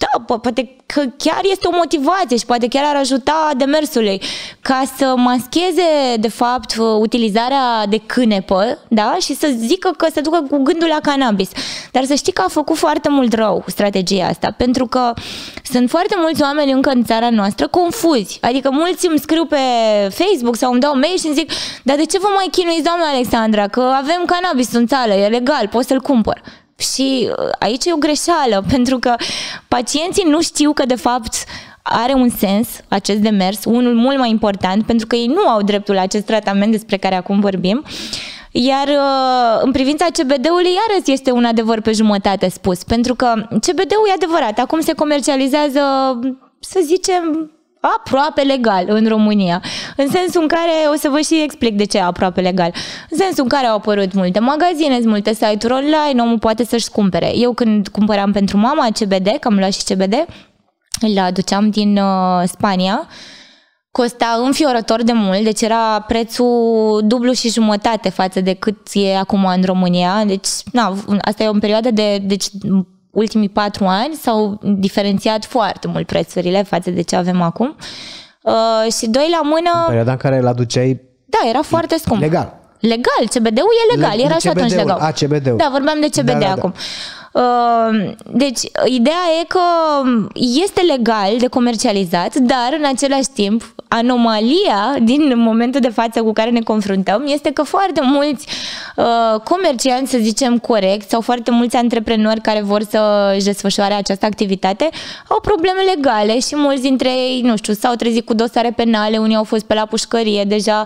da, po- poate că chiar este o motivație și poate chiar ar ajuta demersului ca să mascheze, de fapt, utilizarea de cânepă, da, și să zică că se ducă cu gândul la cannabis. Dar să știi că a făcut foarte mult rău strategia asta, pentru că sunt foarte mulți oameni încă în țara noastră confuzi. Adică mulți îmi scriu pe Facebook sau îmi dau mail și îmi zic, dar de ce vă mai chinuiți, doamna Alexandra, că avem cannabis în țară, e legal, pot să-l cumpăr. Și uh, aici e o greșeală, pentru că pacienții nu știu că de fapt are un sens acest demers, unul mult mai important, pentru că ei nu au dreptul la acest tratament despre care acum vorbim. Iar uh, în privința CBD-ului, iarăși este un adevăr pe jumătate spus, pentru că CBD-ul e adevărat, acum se comercializează, să zicem, aproape legal în România. În sensul în care, o să vă și explic de ce e aproape legal, în sensul în care au apărut multe magazine, sunt multe site-uri online, omul poate să-și cumpere. Eu când cumpăram pentru mama CBD, că am luat și CBD, îl aduceam din uh, Spania, costa înfiorător de mult, deci era prețul dublu și jumătate față de cât e acum în România. Deci, na, asta e o perioadă de, deci ultimii patru ani s-au diferențiat foarte mult prețurile față de ce avem acum. Uh, și doi la mână, Perioada în care îl aduceai da, era foarte scump. legal. Legal, CBD-ul e legal, Le- era și atunci CBD-ul, legal. a, CBD-ul. Da, vorbeam de CBD Da, da, da. acum. Uh, Deci, ideea e că este legal de comercializat, dar în același timp, anomalia din momentul de față cu care ne confruntăm este că foarte mulți uh, comercianți, să zicem corect, sau foarte mulți antreprenori care vor să își desfășoare această activitate, au probleme legale și mulți dintre ei, nu știu, s-au trezit cu dosare penale, unii au fost pe la pușcărie deja,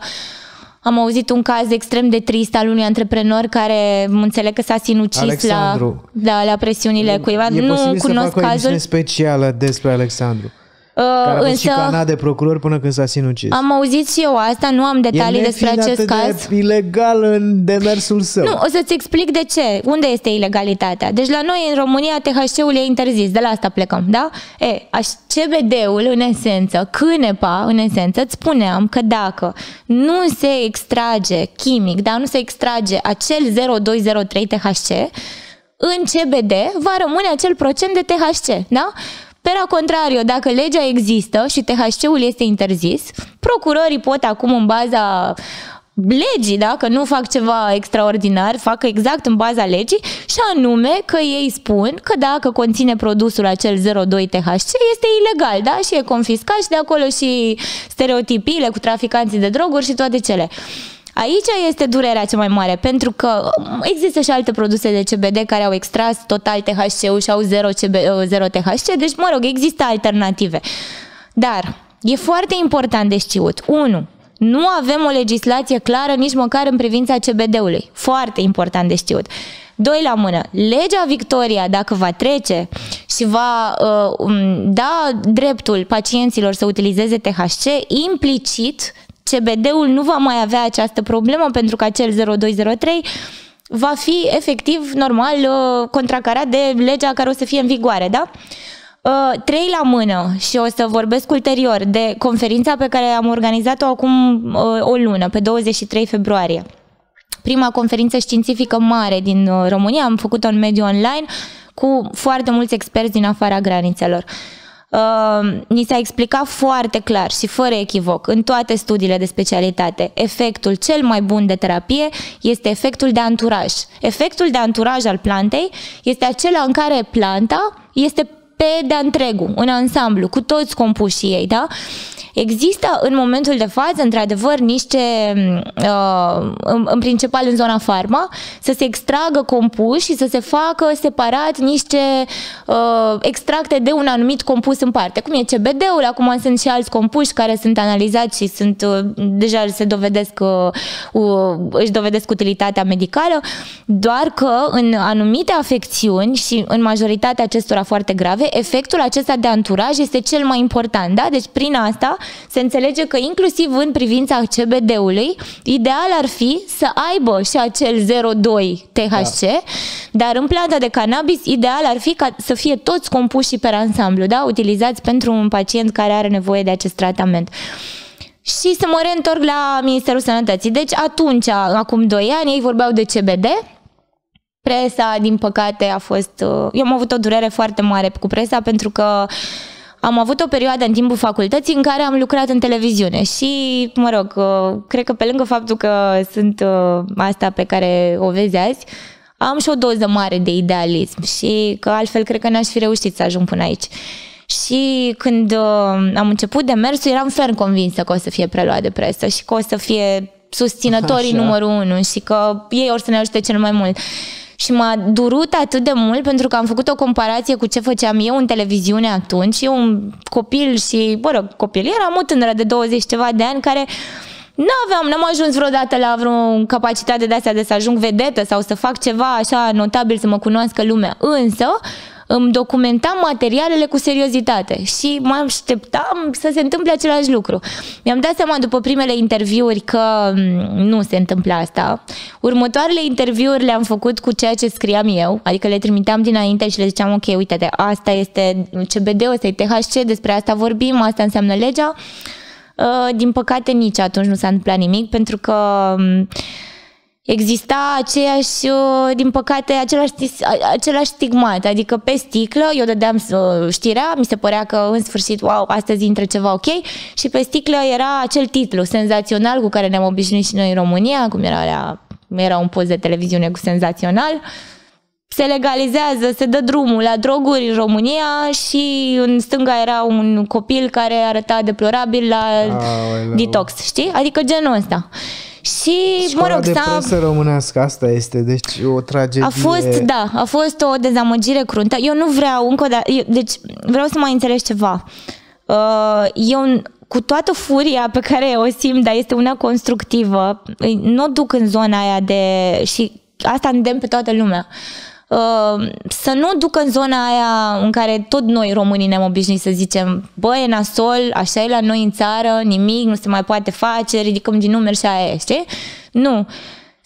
am auzit un caz extrem de trist al unui antreprenor care mă înțeleg că s-a sinucis la, Alexandru. da, la presiunile cuiva. E Nu posibil cunosc să fac o cazul. emisiune specială despre Alexandru. Care a Uh, fost însă șicanat de procurori până când s-a sinucis. am auzit și eu asta, nu am detalii e despre nefiind acest atât caz. de ilegal în demersul său. Nu, o să-ți explic de ce. Unde este ilegalitatea? Deci la noi în România THC-ul e interzis, de la asta plecăm, da? E, aș, CBD-ul în esență, cânepa în esență, îți spuneam că dacă nu se extrage chimic, da, nu se extrage acel 0203 THC, în CBD va rămâne acel procent de THC, da? Per contrario, dacă legea există și THC-ul este interzis, procurorii pot acum în baza legii, da? că nu fac ceva extraordinar, fac exact în baza legii și anume că ei spun că dacă conține produsul acel 02 THC este ilegal, da? Și e confiscat și de acolo și stereotipiile cu traficanții de droguri și toate cele. Aici este durerea cea mai mare, pentru că există și alte produse de CBD care au extras total THC-ul și au 0, CB, 0 THC, deci, mă rog, există alternative. Dar e foarte important de știut. 1. Nu avem o legislație clară nici măcar în privința CBD-ului. Foarte important de știut. Doi la mână, legea Victoria, dacă va trece și va uh, um, da dreptul pacienților să utilizeze THC, implicit CBD-ul nu va mai avea această problemă pentru că acel 0203 va fi efectiv normal uh, contracarat de legea care o să fie în vigoare, da? Uh, trei la mână și o să vorbesc ulterior de conferința pe care am organizat-o acum uh, o lună, pe 23 februarie. Prima conferință științifică mare din uh, România, am făcut-o în mediul online cu foarte mulți experți din afara granițelor. Uh, ni s-a explicat foarte clar și fără echivoc în toate studiile de specialitate efectul cel mai bun de terapie este efectul de anturaj. Efectul de anturaj al plantei este acela în care planta este pe de întregul, în ansamblu, cu toți compușii ei, da? Există în momentul de față, într-adevăr, niște, uh, în, în principal în zona farma, să se extragă compuși și să se facă separat niște uh, extracte de un anumit compus în parte. Cum e CBD-ul, acum sunt și alți compuși care sunt analizați și sunt uh, deja se dovedesc, uh, uh, își dovedesc utilitatea medicală, doar că în anumite afecțiuni și în majoritatea acestora foarte grave, grave, efectul acesta de anturaj este cel mai important. Da? Deci prin asta se înțelege că inclusiv în privința CBD-ului, ideal ar fi să aibă și acel 0,2 THC, da. dar în planta de cannabis ideal ar fi ca să fie toți compuși pe ansamblu, da? utilizați pentru un pacient care are nevoie de acest tratament. Și să mă reîntorc la Ministerul Sănătății. Deci atunci, acum 2 ani, ei vorbeau de CBD, Presa, din păcate, a fost... Uh, eu am avut o durere foarte mare cu presa pentru că am avut o perioadă în timpul facultății în care am lucrat în televiziune și, mă rog, uh, cred că pe lângă faptul că sunt uh, asta pe care o vezi azi, am și o doză mare de idealism și că altfel cred că n-aș fi reușit să ajung până aici. Și când am început demersul, eram ferm convinsă că o să fie preluat de presă și că o să fie susținătorii Așa. numărul unu și că ei or să ne ajute cel mai mult. Și m-a durut atât de mult pentru că am făcut o comparație cu ce făceam eu în televiziune atunci. Eu un copil și, bă rog, copil, eram o tânără de 20 ceva de ani care nu aveam, n-am ajuns vreodată la vreo capacitate de asta de să ajung vedetă sau să fac ceva așa notabil să mă cunoască lumea. Însă, îmi documentam materialele cu seriozitate și mă așteptam să se întâmple același lucru. Mi-am dat seama după primele interviuri că mm, nu se întâmplă asta. Următoarele interviuri le-am făcut cu ceea ce scriam eu, adică le trimiteam dinainte și le ziceam ok, uite, de asta este CBD, ăsta e THC, despre asta vorbim, asta înseamnă legea. Uh, din păcate nici atunci nu s-a întâmplat nimic pentru că mm, exista aceeași, uh, din păcate, același, același stigmat. Adică pe sticlă, eu dădeam uh, știrea, mi se părea că în sfârșit, wow, astăzi intră ceva ok, și pe sticlă era acel titlu senzațional cu care ne-am obișnuit și noi în România, cum era, alea, era un post de televiziune cu senzațional, se legalizează, se dă drumul la droguri în România și în stânga era un copil care arăta deplorabil la Aoleu. detox, știi? Adică genul ăsta. Și, Școala mă rog, de presă românească, asta este, deci o tragedie. A fost, da, a fost o dezamăgire cruntă. Eu nu vreau încă o dată, deci vreau să mai înțelegi ceva. Uh, eu cu toată furia pe care o simt, dar este una constructivă, nu o duc în zona aia de... și asta îndemn pe toată lumea. Uh, să nu ducă în zona aia în care tot noi românii ne-am obișnuit să zicem bă, e nasol, așa e la noi în țară, nimic, nu se mai poate face, ridicăm din numeri și aia e, știi? Nu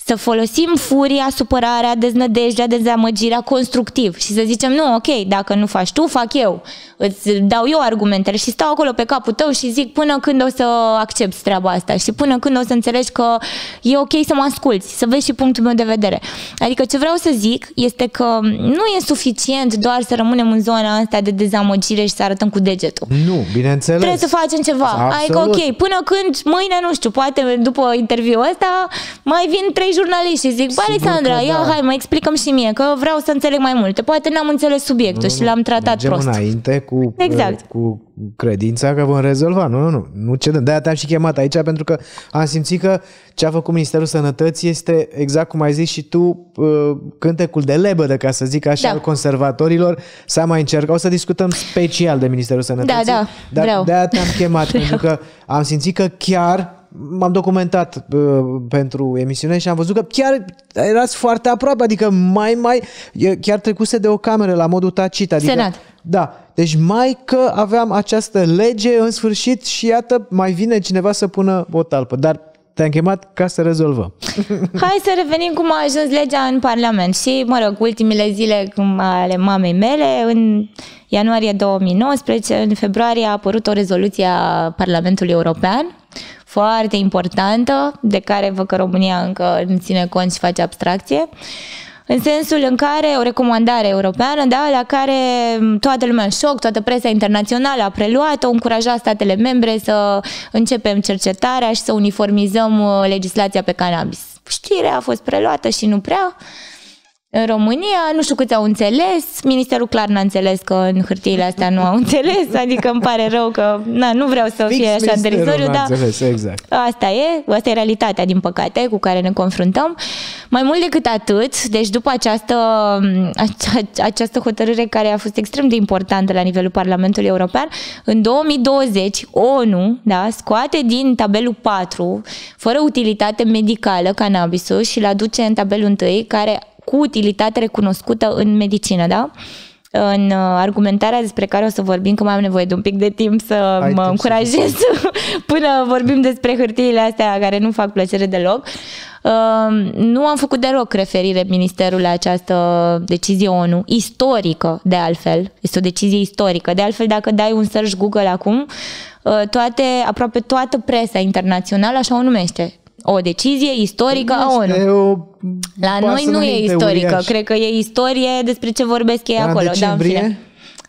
să folosim furia, supărarea, deznădejdea, dezamăgirea constructiv și să zicem, nu, ok, dacă nu faci tu, fac eu. Îți dau eu argumentele și stau acolo pe capul tău și zic până când o să accepti treaba asta și până când o să înțelegi că e ok să mă asculți, să vezi și punctul meu de vedere. Adică ce vreau să zic este că nu e suficient doar să rămânem în zona asta de dezamăgire și să arătăm cu degetul. Nu, bineînțeles. Trebuie să facem ceva. Absolut. Adică ok, până când mâine, nu știu, poate după interviul ăsta mai vin trei jurnaliști și zic, bă, Alexandra, ia, da. hai, mă explicăm și mie, că vreau să înțeleg mai multe. Poate n-am înțeles subiectul nu, și l-am tratat mergem prost. înainte cu, exact. cu credința că vom rezolva. Nu, nu, nu. nu cedăm. De-aia te-am și chemat aici pentru că am simțit că ce a făcut Ministerul Sănătății este exact cum ai zis și tu, uh, cântecul de lebădă, ca să zic așa, da. al conservatorilor. S-a mai încercat. O să discutăm special de Ministerul Sănătății. Da, da, dar vreau. de-aia te-am chemat, vreau. pentru că am simțit că chiar m-am documentat uh, pentru emisiune și am văzut că chiar erați foarte aproape, adică mai, mai, chiar trecuse de o cameră la modul tacit. Adică, Senat. Da, deci mai că aveam această lege în sfârșit și iată, mai vine cineva să pună o talpă. Dar te-am chemat ca să rezolvăm. Hai să revenim cum a ajuns legea în Parlament. Și, mă rog, ultimile zile ale mamei mele, în ianuarie 2019, în februarie a apărut o rezoluție a Parlamentului European foarte importantă, de care văd că România încă nu ține cont și face abstracție, în sensul în care o recomandare europeană, da, la care toată lumea în șoc, toată presa internațională a preluat-o, încuraja statele membre să începem cercetarea și să uniformizăm uh, legislația pe cannabis. Știrea a fost preluată și nu prea în România, nu știu câți au înțeles, ministerul clar n-a înțeles că în hârtiile astea nu au înțeles, adică îmi pare rău că na, nu vreau să Fix fie așa derizoriu, dar înțeles, exact. asta e, asta e realitatea din păcate cu care ne confruntăm. Mai mult decât atât, deci după această, ace- această hotărâre care a fost extrem de importantă la nivelul Parlamentului European, în 2020 ONU da, scoate din tabelul 4, fără utilitate medicală, cannabisul și l aduce în tabelul 1 care cu utilitate recunoscută în medicină, da? în uh, argumentarea despre care o să vorbim, că mai am nevoie de un pic de timp să Ai mă timp încurajez până vorbim despre hârtiile astea care nu fac plăcere deloc. Uh, nu am făcut deloc referire Ministerul la această decizie ONU, istorică de altfel, este o decizie istorică. De altfel, dacă dai un search Google acum, uh, toate, aproape toată presa internațională așa o numește. O decizie istorică a ONU. Este o La noi pasă nu e înainte istorică, uriașă. cred că e istorie despre ce vorbesc ei În acolo. Da, în decembrie? fine.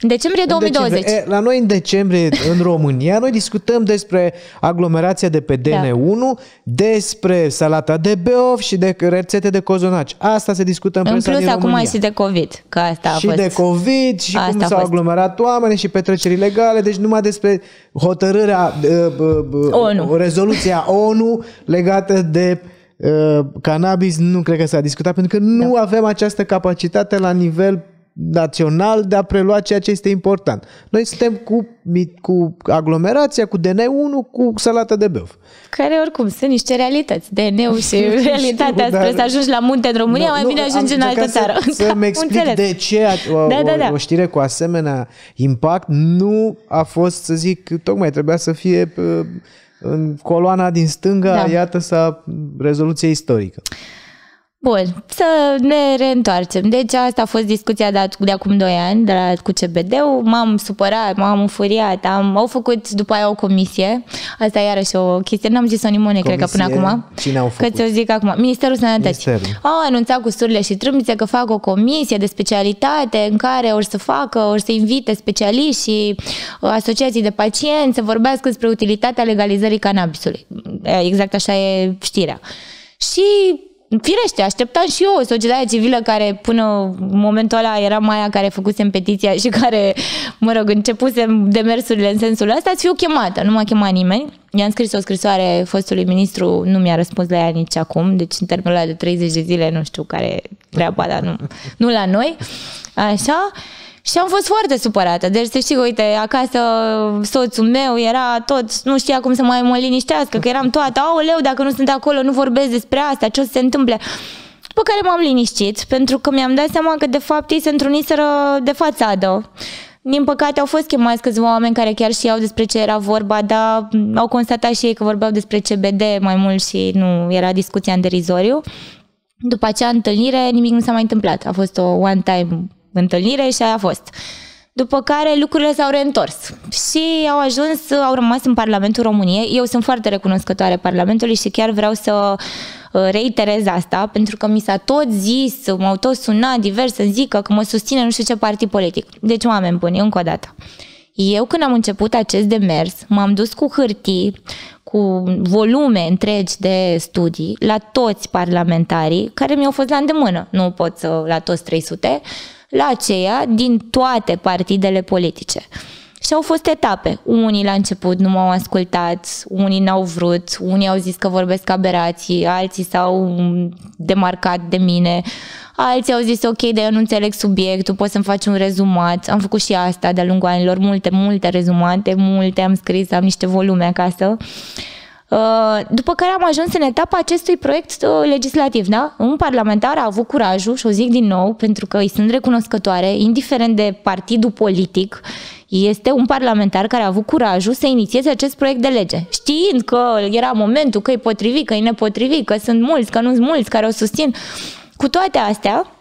În decembrie În 2020. decembrie. E, la noi în decembrie, în România, noi discutăm despre aglomerația de pe DN1, despre salata de beof și de rețete de cozonaci. Asta se discută în În presa plus, din acum România. și de COVID, că asta a și fost. de COVID și Asta cum a s-au fost. aglomerat oameni și petreceri ilegale, deci numai despre hotărârea, uh, uh, uh, ONU. rezoluția ONU legată de uh, cannabis, nu cred că s-a discutat, pentru că nu Da. avem această capacitate la nivel național de a prelua ceea ce este important. Noi suntem cu, mi- cu aglomerația, cu DN1, cu salată de băf. Care oricum sunt niște realități. DNA-ul și realitatea Știu, dar- spre să ajungi la munte în România, Nu, mai nu, bine am ajungi în altă încercat țară. Să, să-mi explic Înțeles. de ce a- o, Da, da, da. o știre cu asemenea impact nu a fost, să zic, tocmai trebuia să fie uh, în coloana din stânga, Da. iată sa rezoluție istorică. Bun, să ne reîntoarcem. Deci asta a fost discuția de, de acum 2 ani de la, cu CBD-ul. M-am supărat, m-am înfuriat, am, au făcut după aia o comisie. Asta e iarăși o chestie, n-am zis-o nimănui, cred că până Comisie? acum. Cine au Că făcut? ți-o zic acum. Ministerul Sănătății. Ministerul. Au anunțat cu surle și trâmbițe că fac o comisie de specialitate în care or să facă, or să invite specialiști și uh, asociații de pacienți să vorbească despre utilitatea legalizării cannabisului. Exact așa e știrea. Și Firește, așteptam și eu o societate civilă care până în momentul ăla era Maia care făcusem petiția și care, mă rog, începusem demersurile în sensul ăsta, să fiu chemată. Nu m-a chemat nimeni. I-am scris o scrisoare fostului ministru, nu mi-a răspuns la ea nici acum, deci în termenul ăla de 30 de zile, nu știu care e treaba, dar nu, nu la noi. Așa. Și am fost foarte supărată. Deci să știi că, uite, acasă soțul meu era tot, nu știa cum să mai mă liniștească, că eram toată, aoleu, dacă nu sunt acolo, nu vorbesc despre asta, ce o să se întâmple. După care m-am liniștit, pentru că mi-am dat seama că, de fapt, ei se întruniseră de fațadă. Din păcate au fost chemați câțiva oameni care chiar știau despre ce era vorba, dar au constatat și ei că vorbeau despre CBD mai mult și nu era discuția în derizoriu. După acea întâlnire, nimic nu s-a mai întâmplat. A fost o one-time întâlnire și aia a fost. După care lucrurile s-au reîntors și au ajuns, au rămas în Parlamentul României. Eu sunt foarte recunoscătoare Parlamentului și chiar vreau să uh, reiterez asta, pentru că mi s-a tot zis, m-au tot sunat divers să zică că mă susține nu știu ce partid politic. Deci, oameni buni, încă o dată. Eu când am început acest demers, m-am dus cu hârtii, cu volume întregi de studii la toți parlamentarii care mi-au fost la îndemână. Nu pot să la toți 300, la aceia din toate partidele politice. Și au fost etape. Unii la început nu m-au ascultat, unii n-au vrut, unii au zis că vorbesc aberații, alții s-au demarcat de mine, alții au zis ok, dar eu nu înțeleg subiectul, poți să-mi faci un rezumat. Am făcut și asta de-a lungul anilor, multe, multe rezumate, multe am scris, am niște volume acasă. Uh, După care am ajuns în etapa acestui proiect uh, legislativ, da? Un parlamentar a avut curajul, și o zic din nou, pentru că îi sunt recunoscătoare, indiferent de partidul politic, este un parlamentar care a avut curajul să inițieze acest proiect de lege, știind că era momentul, că e potrivit, că e nepotrivit, că sunt mulți, că nu sunt mulți care o susțin. Cu toate astea,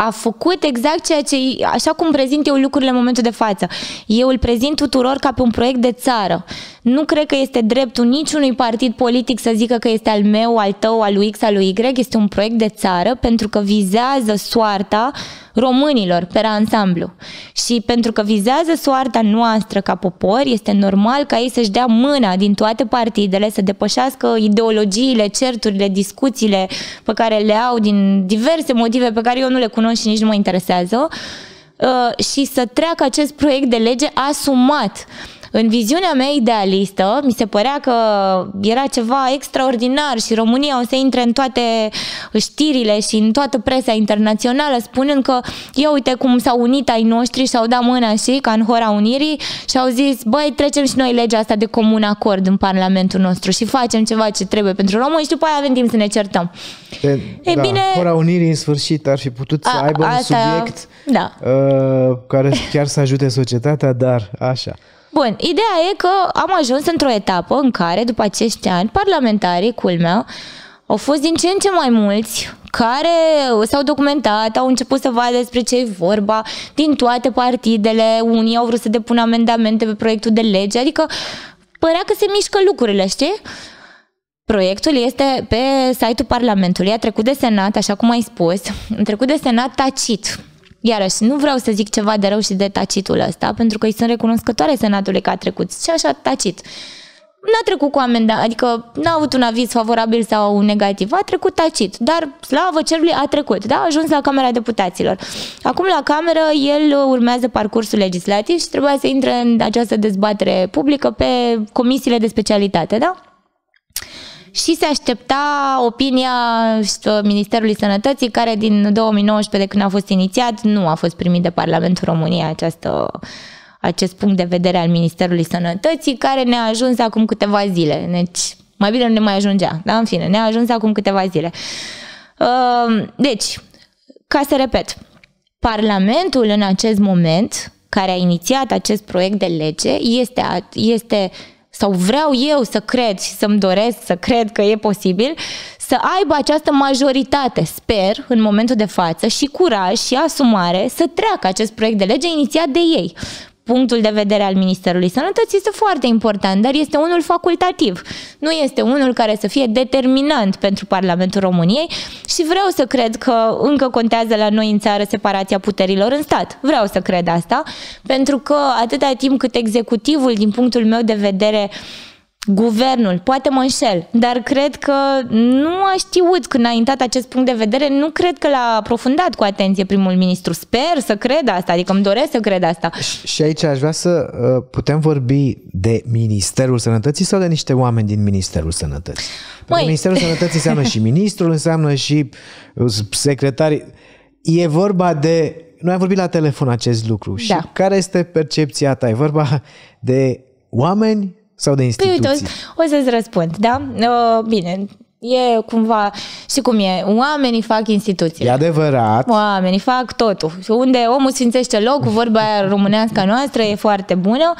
a făcut exact ceea ce, așa cum prezint eu lucrurile în momentul de față. Eu îl prezint tuturor ca pe un proiect de țară. Nu cred că este dreptul niciunui partid politic să zică că este al meu, al tău, al lui X, al lui Y. Este un proiect de țară pentru că vizează soarta românilor pe ansamblu. Și pentru că vizează soarta noastră ca popor, este normal ca ei să-și dea mâna din toate partidele, să depășească ideologiile, certurile, discuțiile pe care le au din diverse motive pe care eu nu le cunosc și nici nu mă interesează uh, și să treacă acest proiect de lege asumat. În viziunea mea idealistă, mi se părea că era ceva extraordinar și România o să intre în toate știrile și în toată presa internațională spunând că, ia uite cum s-au unit ai noștri și au dat mâna și ca în hora unirii și au zis, băi, trecem și noi legea asta de comun acord în Parlamentul nostru și facem ceva ce trebuie pentru români și după aia avem timp să ne certăm. De, Ei da, bine, hora unirii în sfârșit ar fi putut să a, aibă asta, un subiect da. uh, care chiar să ajute societatea, dar așa. Bun, ideea e că am ajuns într-o etapă în care, după acești ani, parlamentarii, culmea, au fost din ce în ce mai mulți care s-au documentat, au început să vadă despre ce e vorba din toate partidele, unii au vrut să depună amendamente pe proiectul de lege, adică părea că se mișcă lucrurile, știi? Proiectul este pe site-ul Parlamentului, a trecut de Senat, așa cum ai spus, a trecut de Senat tacit. Iarăși, nu vreau să zic ceva de rău și de tacitul ăsta, pentru că îi sunt recunoscătoare Senatului că a trecut. Și așa tacit. N-a trecut cu amenda, adică n-a avut un aviz favorabil sau un negativ, a trecut tacit, dar slavă cerului a trecut, da? a ajuns la Camera Deputaților. Acum la Cameră el urmează parcursul legislativ și trebuia să intre în această dezbatere publică pe comisiile de specialitate, da? Și se aștepta opinia Ministerului Sănătății, care din 2019, de când a fost inițiat, nu a fost primit de Parlamentul României această, acest punct de vedere al Ministerului Sănătății, care ne-a ajuns acum câteva zile. Deci, mai bine nu ne mai ajungea, da? În fine, ne-a ajuns acum câteva zile. Ehm, deci, ca să repet, Parlamentul în acest moment, care a inițiat acest proiect de lege, este, este sau vreau eu să cred și să-mi doresc să cred că e posibil, să aibă această majoritate, sper, în momentul de față și curaj și asumare să treacă acest proiect de lege inițiat de ei punctul de vedere al Ministerului Sănătății este foarte important, dar este unul facultativ. Nu este unul care să fie determinant pentru Parlamentul României și vreau să cred că încă contează la noi în țară separația puterilor în stat. Vreau să cred asta, pentru că atâta timp cât executivul, din punctul meu de vedere, guvernul, poate mă înșel, dar cred că nu a știut când a intrat acest punct de vedere, nu cred că l-a aprofundat cu atenție primul ministru. Sper să cred asta, adică îmi doresc să cred asta. Și aici aș vrea să uh, putem vorbi de Ministerul Sănătății sau de niște oameni din Ministerul Sănătății? Măi. Ministerul Sănătății înseamnă și ministrul, înseamnă și uh, secretarii. E vorba de noi am vorbit la telefon acest lucru da. și care este percepția ta? E vorba de oameni sau de instituții? Păi, uite, o, o să-ți răspund, da? Uh, bine, E cumva, și cum e, oamenii fac instituții. E adevărat. Oamenii fac totul. Și unde omul sfințește locul, vorba aia românească noastră e foarte bună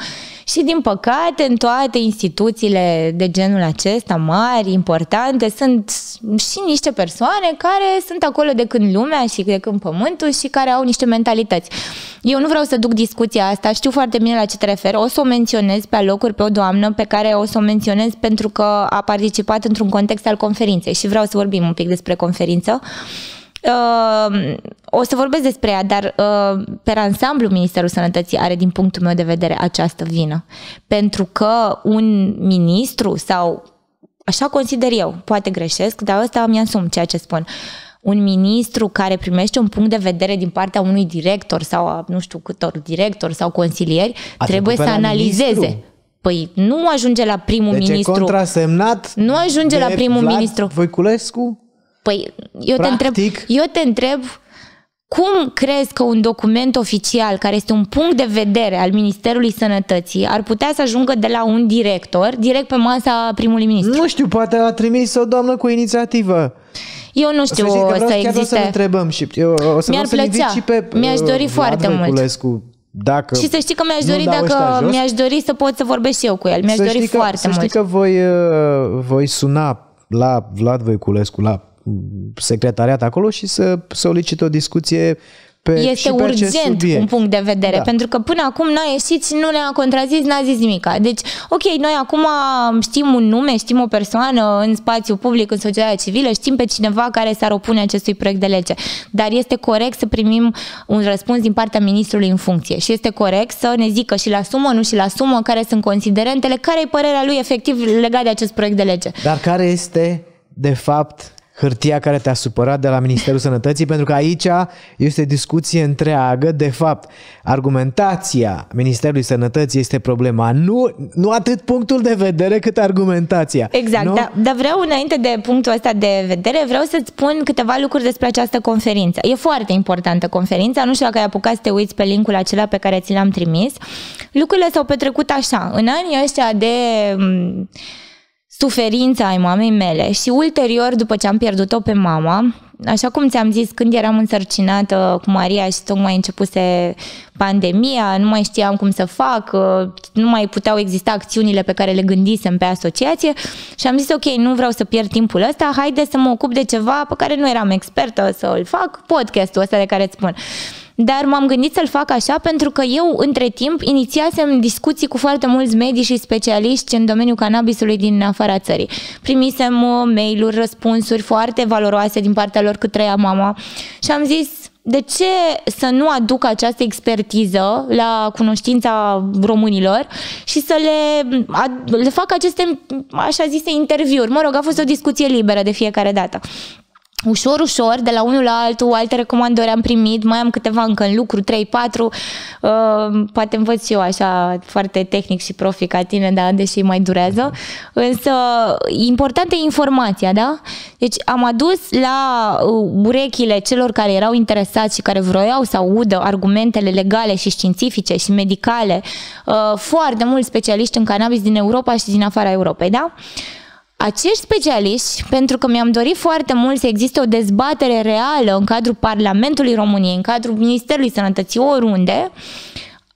și din păcate în toate instituțiile de genul acesta, mari, importante, sunt și niște persoane care sunt acolo de când lumea și de când pământul și care au niște mentalități. Eu nu vreau să duc discuția asta, știu foarte bine la ce te refer, o să o menționez pe alocuri pe o doamnă pe care o să o menționez pentru că a participat într-un context al conferinței și vreau să vorbim un pic despre conferință. Uh, o să vorbesc despre ea, dar uh, pe ansamblu Ministerul Sănătății are din punctul meu de vedere această vină. Pentru că un ministru sau așa consider eu, poate greșesc, dar ăsta mi-asum ceea ce spun. Un ministru care primește un punct de vedere din partea unui director sau nu știu câtor director sau consilieri, a trebuie să analizeze. Ministru. Păi nu ajunge la primul deci ministru. contrasemnat Nu ajunge la primul Vlad ministru. Voiculescu? Păi eu Practic. te întreb, eu te întreb cum crezi că un document oficial, care este un punct de vedere al Ministerului Sănătății, ar putea să ajungă de la un director direct pe masa primului ministru? Nu știu, poate a trimis o doamnă cu inițiativă. Eu nu știu să, să existe. Să întrebăm și eu o să Mi-ar plăcea. Și pe, Mi-aș dori uh, foarte mult. Dacă și să știi că mi-aș dori dacă mi-aș dori să pot să vorbesc și eu cu el. Mi-aș să dori foarte că, mult. Să știi că voi, uh, voi suna la Vlad Voiculescu, la secretariat acolo și să solicit o discuție pe, este pe urgent un punct de vedere, da. pentru că până acum n-a ieșit și nu ne-a contrazis, n-a zis nimic. Deci, ok, noi acum știm un nume, știm o persoană în spațiu public, în societatea civilă, știm pe cineva care s-ar opune acestui proiect de lege, dar este corect să primim un răspuns din partea ministrului în funcție și este corect să ne zică și la sumă, nu și la sumă, care sunt considerentele, care e părerea lui efectiv legat de acest proiect de lege. Dar care este, de fapt, hârtia care te-a supărat de la Ministerul Sănătății, pentru că aici este discuție întreagă. De fapt, argumentația Ministerului Sănătății este problema. Nu, nu atât punctul de vedere cât argumentația. Exact, nu? dar da vreau înainte de punctul ăsta de vedere, vreau să-ți spun câteva lucruri despre această conferință. E foarte importantă conferința, nu știu dacă ai apucat să te uiți pe linkul acela pe care ți l-am trimis. Lucrurile s-au petrecut așa. În anii ăștia de suferința ai mamei mele și ulterior, după ce am pierdut-o pe mama, așa cum ți-am zis, când eram însărcinată cu Maria și tocmai începuse pandemia, nu mai știam cum să fac, nu mai puteau exista acțiunile pe care le gândisem pe asociație și am zis, ok, nu vreau să pierd timpul ăsta, haide să mă ocup de ceva pe care nu eram expertă să îl fac, podcastul ăsta de care îți spun. Dar m-am gândit să-l fac așa pentru că eu, între timp, inițiasem discuții cu foarte mulți medici și specialiști în domeniul cannabisului din afara țării. Primisem uh, mail-uri, răspunsuri foarte valoroase din partea lor cât trăia mama și am zis, de ce să nu aduc această expertiză la cunoștința românilor și să le, le fac aceste, așa zise, interviuri. Mă rog, a fost o discuție liberă de fiecare dată ușor, ușor, de la unul la altul, alte recomandări am primit, mai am câteva încă în lucru, 3-4, uh, poate învăț eu așa foarte tehnic și profi ca tine, da, deși mai durează, însă importantă e informația, da? Deci am adus la uh, urechile celor care erau interesați și care vroiau să audă argumentele legale și științifice și medicale, uh, foarte mulți specialiști în cannabis din Europa și din afara Europei, da? Acești specialiști, pentru că mi-am dorit foarte mult să existe o dezbatere reală în cadrul Parlamentului României, în cadrul Ministerului Sănătății, oriunde,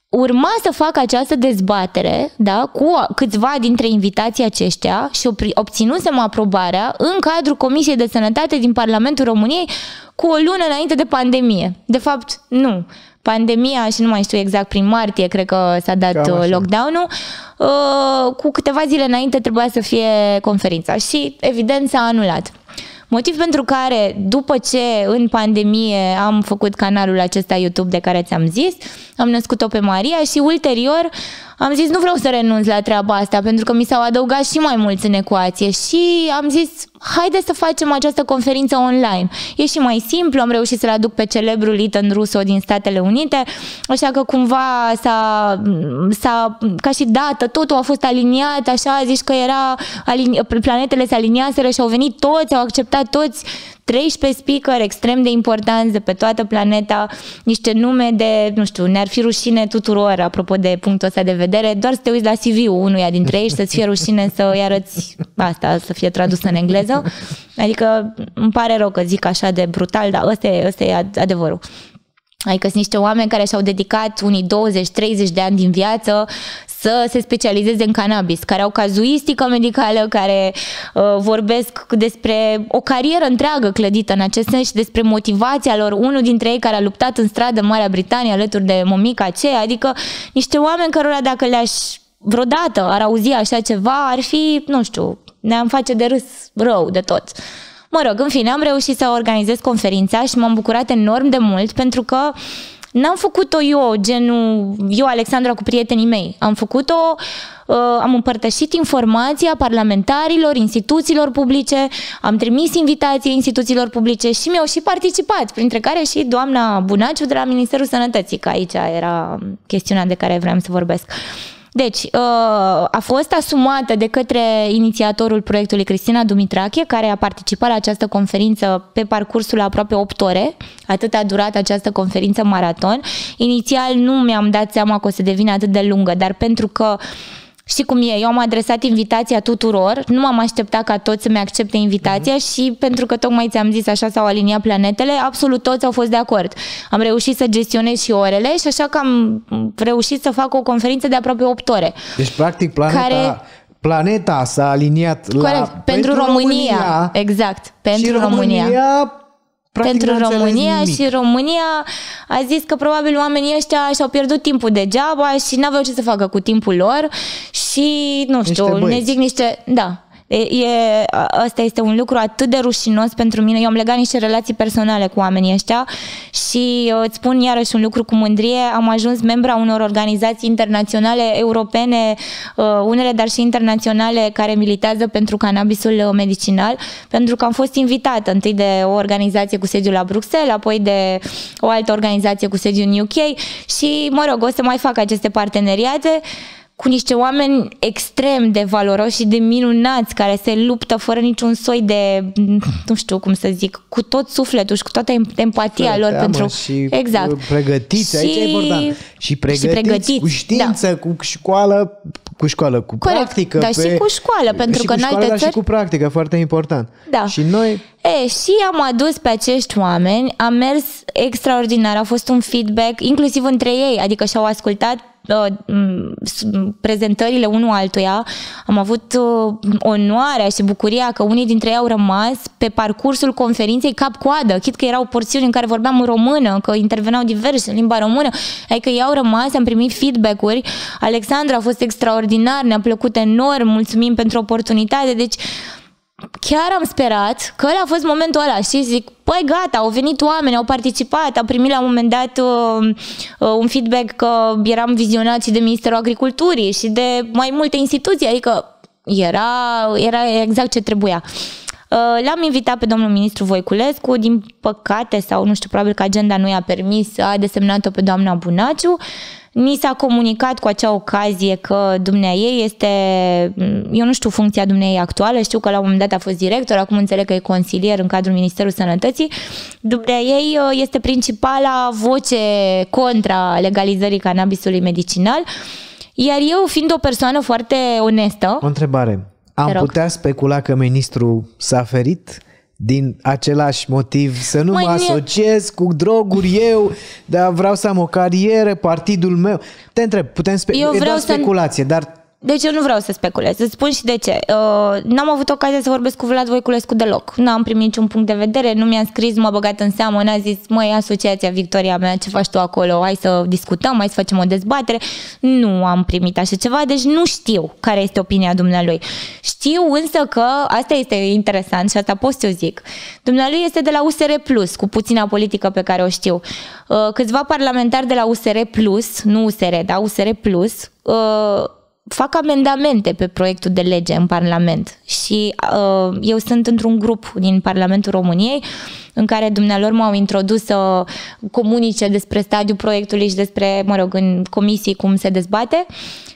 urma să facă această dezbatere da, cu câțiva dintre invitații aceștia și obținusem aprobarea în cadrul Comisiei de Sănătate din Parlamentul României cu o lună înainte de pandemie. De fapt, nu pandemia și nu mai știu exact, prin martie cred că s-a dat uh, lockdown-ul, uh, cu câteva zile înainte trebuia să fie conferința și evident s-a anulat. Motiv pentru care, după ce în pandemie am făcut canalul acesta YouTube de care ți-am zis, am născut-o pe Maria și ulterior am zis nu vreau să renunț la treaba asta pentru că mi s-au adăugat și mai mulți în ecuație și am zis haide să facem această conferință online. E și mai simplu, am reușit să-l aduc pe celebrul Ethan Russo din Statele Unite, așa că cumva s-a, s-a ca și dată, totul a fost aliniat, așa, zici că era, alini- planetele se aliniaseră și au venit toți, au acceptat toți 13 speaker extrem de importanți de pe toată planeta, niște nume de, nu știu, ne-ar fi rușine tuturor, apropo de punctul ăsta de vedere, doar să te uiți la CV-ul unuia dintre ei și să-ți fie rușine să îi arăți asta, să fie tradus în engleză. Adică îmi pare rău că zic așa de brutal, dar ăsta e, ăsta e adevărul. Adică sunt niște oameni care și-au dedicat unii 20-30 de ani din viață să se specializeze în cannabis, care au cazuistică medicală, care uh, vorbesc despre o carieră întreagă clădită în acest sens și despre motivația lor. Unul dintre ei care a luptat în stradă în Marea Britanie alături de momica aceea, adică niște oameni cărora dacă le-aș vreodată ar auzi așa ceva, ar fi, nu știu, ne-am face de râs rău de tot. Mă rog, în fine, am reușit să organizez conferința și m-am bucurat enorm de mult pentru că N-am făcut-o eu, genul, eu, Alexandra, cu prietenii mei. Am făcut-o, uh, am împărtășit informația parlamentarilor, instituțiilor publice, am trimis invitații instituțiilor publice și mi-au și participat, printre care și doamna Bunaciu de la Ministerul Sănătății, că aici era chestiunea de care vreau să vorbesc. Deci, uh, a fost asumată de către inițiatorul proiectului Cristina Dumitrache, care a participat la această conferință pe parcursul aproape 8 ore. Atât a durat această conferință maraton. Inițial nu mi-am dat seama că o să devină atât de lungă, dar pentru că uh, Știi cum e? Eu am adresat invitația tuturor, nu m-am așteptat ca toți să-mi accepte invitația mm-hmm. și pentru că tocmai ți-am zis așa s-au aliniat planetele, absolut toți au fost de acord. Am reușit să gestionez și orele și așa că am reușit să fac o conferință de aproape 8 ore. Deci, practic, planeta... Care planeta s-a aliniat Corect, la, pentru, pentru România, România. Exact, pentru și România. România Practic pentru România nimic. și România a zis că probabil oamenii ăștia și-au pierdut timpul degeaba și n-aveau ce să facă cu timpul lor și, nu știu, ne zic niște, da, E, e, asta este un lucru atât de rușinos pentru mine. Eu am legat niște relații personale cu oamenii ăștia și îți spun iarăși un lucru cu mândrie. Am ajuns membra unor organizații internaționale, europene, uh, unele dar și internaționale care militează pentru cannabisul medicinal, pentru că am fost invitată întâi de o organizație cu sediul la Bruxelles, apoi de o altă organizație cu sediul în UK și, mă rog, o să mai fac aceste parteneriate cu niște oameni extrem de valoroși și de minunați care se luptă fără niciun soi de, nu știu cum să zic, cu tot sufletul și cu toată empatia Fără lor teamă pentru... și exact. pregătiți, aici e important. Și pregătiți, pregătiți, cu știință, da. cu școală, cu școală, cu Corect, practică. dar și cu școală, pentru și că cu în școală, alte dar țări- și cu practică, foarte important. Da. Și noi, E, și am adus pe acești oameni, am mers extraordinar, a fost un feedback, inclusiv între ei, adică și-au ascultat uh, m, s- prezentările unul altuia. Am avut uh, onoarea și bucuria că unii dintre ei au rămas pe parcursul conferinței cap-coadă, chit că erau porțiuni în care vorbeam în română, că interveneau diverse în limba română, adică ei au rămas, am primit feedback-uri. Alexandra a fost extraordinar, ne-a plăcut enorm, mulțumim pentru oportunitate, deci chiar am sperat că ăla a fost momentul ăla și zic, păi gata, au venit oameni, au participat, am primit la un moment dat uh, uh, un feedback că eram vizionați de Ministerul Agriculturii și de mai multe instituții, adică era, era exact ce trebuia. Uh, L-am invitat pe domnul ministru Voiculescu, din păcate sau nu știu, probabil că agenda nu i-a permis, a desemnat-o pe doamna Bunaciu. Ni s-a comunicat cu acea ocazie că dumnea ei este, eu nu știu funcția dumnea ei actuală, știu că la un moment dat a fost director, acum înțeleg că e consilier în cadrul Ministerului Sănătății. Dumnea ei uh, este principala voce contra legalizării cannabisului medicinal, iar eu, fiind o persoană foarte onestă, o întrebare. Am rog. putea specula că ministrul s-a ferit din același motiv să nu Măi, mă nu e- asociez cu droguri eu, dar vreau să am o carieră, partidul meu. Te întreb, putem spe- Eu e vreau doar să- speculație, dar Deci eu nu vreau să speculez. Îți spun și de ce. Uh, n-am avut ocazia să vorbesc cu Vlad Voiculescu deloc. N-am primit niciun punct de vedere, nu mi-a scris, nu m-a băgat în seamă, n-a zis, măi, asociația Victoria mea, ce faci tu acolo? Hai să discutăm, hai să facem o dezbatere. Nu am primit așa ceva, deci nu știu care este opinia dumnealui. Știu însă că, asta este interesant și asta pot să o zic, dumnealui este de la USR Plus, cu puțina politică pe care o știu. Uh, Câțiva parlamentari de la USR Plus, nu USR, dar USR Plus, uh, fac amendamente pe proiectul de lege în Parlament și uh, eu sunt într-un grup din Parlamentul României în care dumnealor m-au introdus să comunice despre stadiul proiectului și despre, mă rog, în comisii cum se dezbate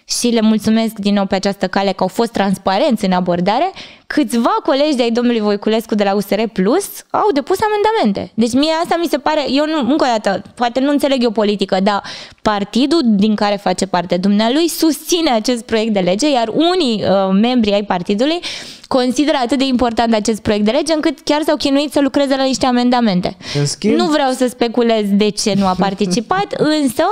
și le mulțumesc din nou pe această cale că au fost transparenți în abordare. Câțiva colegi de ai domnului Voiculescu de la USR Plus au depus amendamente. Deci mie asta mi se pare, eu nu, încă o dată, poate nu înțeleg eu politică, dar partidul din care face parte dumnealui susține acest proiect de lege, iar unii uh, membri ai partidului consideră atât de important acest proiect de lege încât chiar s-au chinuit să lucreze la niște amendamente. În schimb- Nu vreau să speculez de ce nu a participat, însă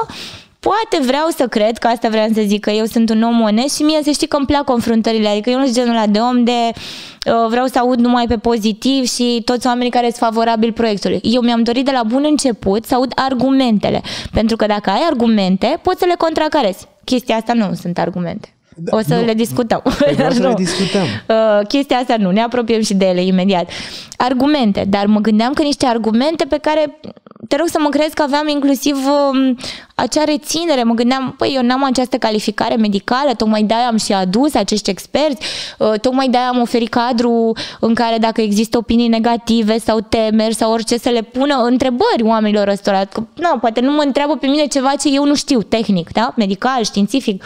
poate vreau să cred, că asta vreau să zic, că eu sunt un om onest și mie să știi că îmi plac confruntările, adică eu nu sunt genul ăla de om de uh, vreau să aud numai pe pozitiv și toți oamenii care sunt favorabili proiectului. Eu mi-am dorit de la bun început să aud argumentele, pentru că dacă ai argumente, poți să le contracarezi. Chestia asta nu sunt argumente. O să Da, nu. le discutăm. Păi vreau să Nu. le discutăm. Uh, chestia asta nu, ne apropiem și de ele imediat. Argumente, dar mă gândeam că niște argumente pe care te rog să mă crezi că aveam inclusiv um, acea reținere. Mă gândeam, păi eu n-am această calificare medicală, tocmai de-aia am și adus acești experți, uh, tocmai de-aia am oferit cadru în care dacă există opinii negative sau temeri sau orice să le pună întrebări oamenilor ăstora. Că, na, poate nu mă întreabă pe mine ceva ce eu nu știu, tehnic, da? medical, științific.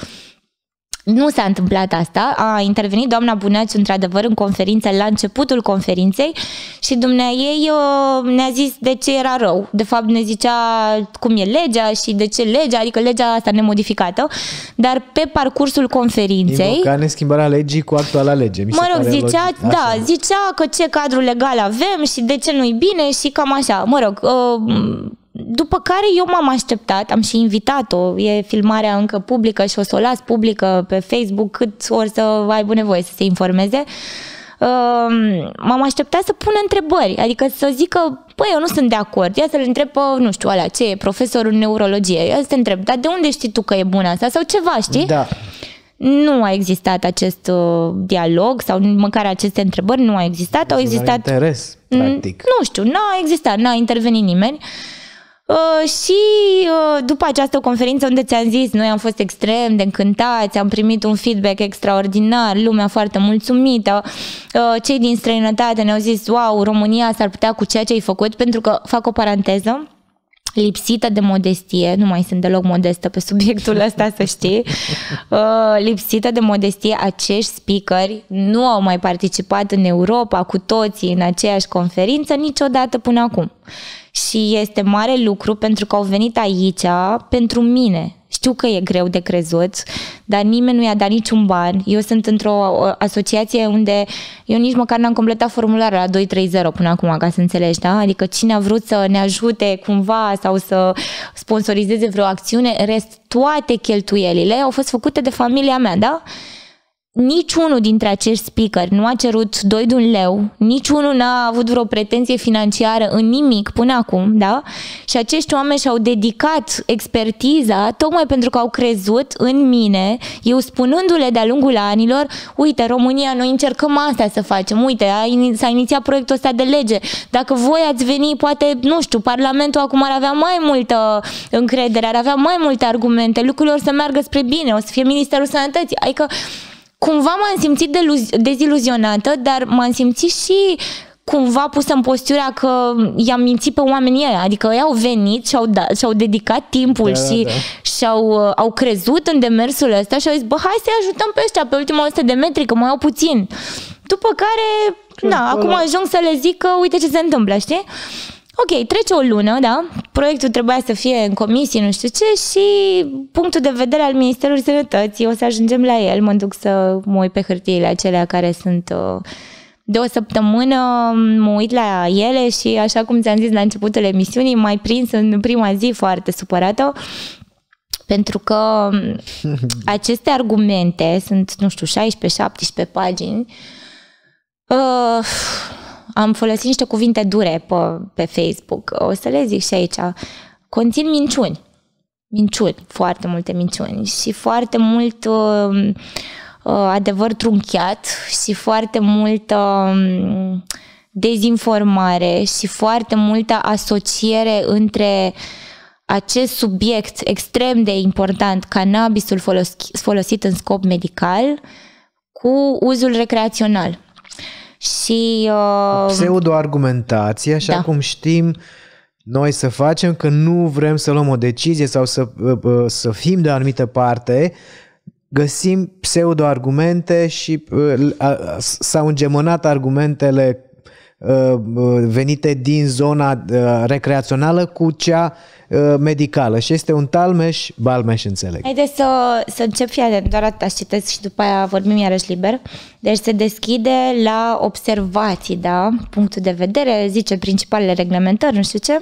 Nu s-a întâmplat asta. A intervenit doamna Bunaciu, într-adevăr, în conferință, la începutul conferinței și dumnea ei uh, ne-a zis de ce era rău. De fapt, ne zicea cum e legea și de ce legea, adică legea asta nemodificată. Dar pe parcursul conferinței... Invoca neschimbarea legii cu actuala lege. Mi se Mă rog, pare zicea, logic. da, Așa. zicea că ce cadru legal avem și de ce nu-i bine și cam așa. Mă rog, uh, după care eu m-am așteptat, am și invitat-o, e filmarea încă publică și o să o las publică pe Facebook cât ori să aibă nevoie să se informeze. Uh, m-am așteptat să pună întrebări, adică să zică, păi eu nu sunt de acord, ia să-l întreb pe, nu știu, alea, ce e, profesorul în neurologie, ia să te întreb, dar de unde știi tu că e bună asta sau ceva, știi? Da. nu a existat acest uh, dialog sau măcar aceste întrebări nu a existat. Au existat... interes, practic. Nu știu, n-a existat, n-a intervenit nimeni. Uh, și uh, după această conferință unde ți-am zis, noi am fost extrem de încântați, am primit un feedback extraordinar, lumea foarte mulțumită, uh, cei din străinătate ne-au zis, wow, România s-ar putea cu ceea ce ai făcut, pentru că, fac o paranteză, lipsită de modestie, nu mai sunt deloc modestă pe subiectul ăsta, să știi, uh, lipsită de modestie, acești speakeri nu au mai participat în Europa cu toții în aceeași conferință niciodată până acum. Și este mare lucru pentru că au venit aici pentru mine, știu că e greu de crezut, dar nimeni nu i-a dat niciun ban. Eu sunt într-o asociație unde eu nici măcar n-am completat formularul la 230 până acum, ca să înțelegi, da? Adică cine a vrut să ne ajute cumva sau să sponsorizeze vreo acțiune, rest toate cheltuielile au fost făcute de familia mea, da? Niciunul dintre acești speaker nu a cerut 2 de un leu, niciunul n-a avut vreo pretenție financiară în nimic până acum, da? Și acești oameni și-au dedicat expertiza tocmai pentru că au crezut în mine, eu spunându-le de-a lungul anilor, uite, România, noi încercăm asta să facem, uite, s-a inițiat proiectul ăsta de lege, dacă voi ați veni, poate, nu știu, Parlamentul acum ar avea mai multă încredere, ar avea mai multe argumente, lucrurile o să meargă spre bine, o să fie Ministerul Sănătății, adică cumva m-am simțit deziluzionată, dar m-am simțit și cumva pusă în postura că i-am mințit pe oamenii ăia. Adică ei au venit și au, da, și-au dedicat timpul da, și da. și-au uh, au crezut în demersul ăsta și au zis, bă, hai să-i ajutăm pe ăștia pe ultima 100 de metri, că mai au puțin. După care, na, acum ajung să le zic că uite ce se întâmplă, știi? Ok, trece o lună, da? Proiectul trebuia să fie în comisie, nu știu ce, și punctul de vedere al Ministerului Sănătății, o să ajungem la el, mă duc să mă uit pe hârtiile acelea care sunt uh, de o săptămână, mă uit la ele și așa cum ți-am zis la începutul emisiunii, mai prins în prima zi foarte supărată, pentru că aceste argumente sunt, nu știu, 16-17 pagini, uh, am folosit niște cuvinte dure pe, pe Facebook, o să le zic și aici, conțin minciuni. Minciuni, foarte multe minciuni. Și foarte mult uh, uh, adevăr trunchiat și foarte multă uh, dezinformare și foarte multă asociere între acest subiect extrem de important, cannabisul folosit, folosit în scop medical, cu uzul recreațional și... Uh, Pseudo-argumentație, așa da. cum știm noi să facem că nu vrem să luăm o decizie sau să, uh, uh, să fim de o anumită parte, găsim pseudo-argumente și uh, s-au îngemănat argumentele venite din zona recreațională cu cea medicală și este un talmeș, balmeș înțeleg. Haideți să, să încep, fie atent, doar atâta citesc și după aia vorbim iarăși liber. Deci se deschide la observații, da, punctul de vedere, zice principalele reglementări, nu știu ce,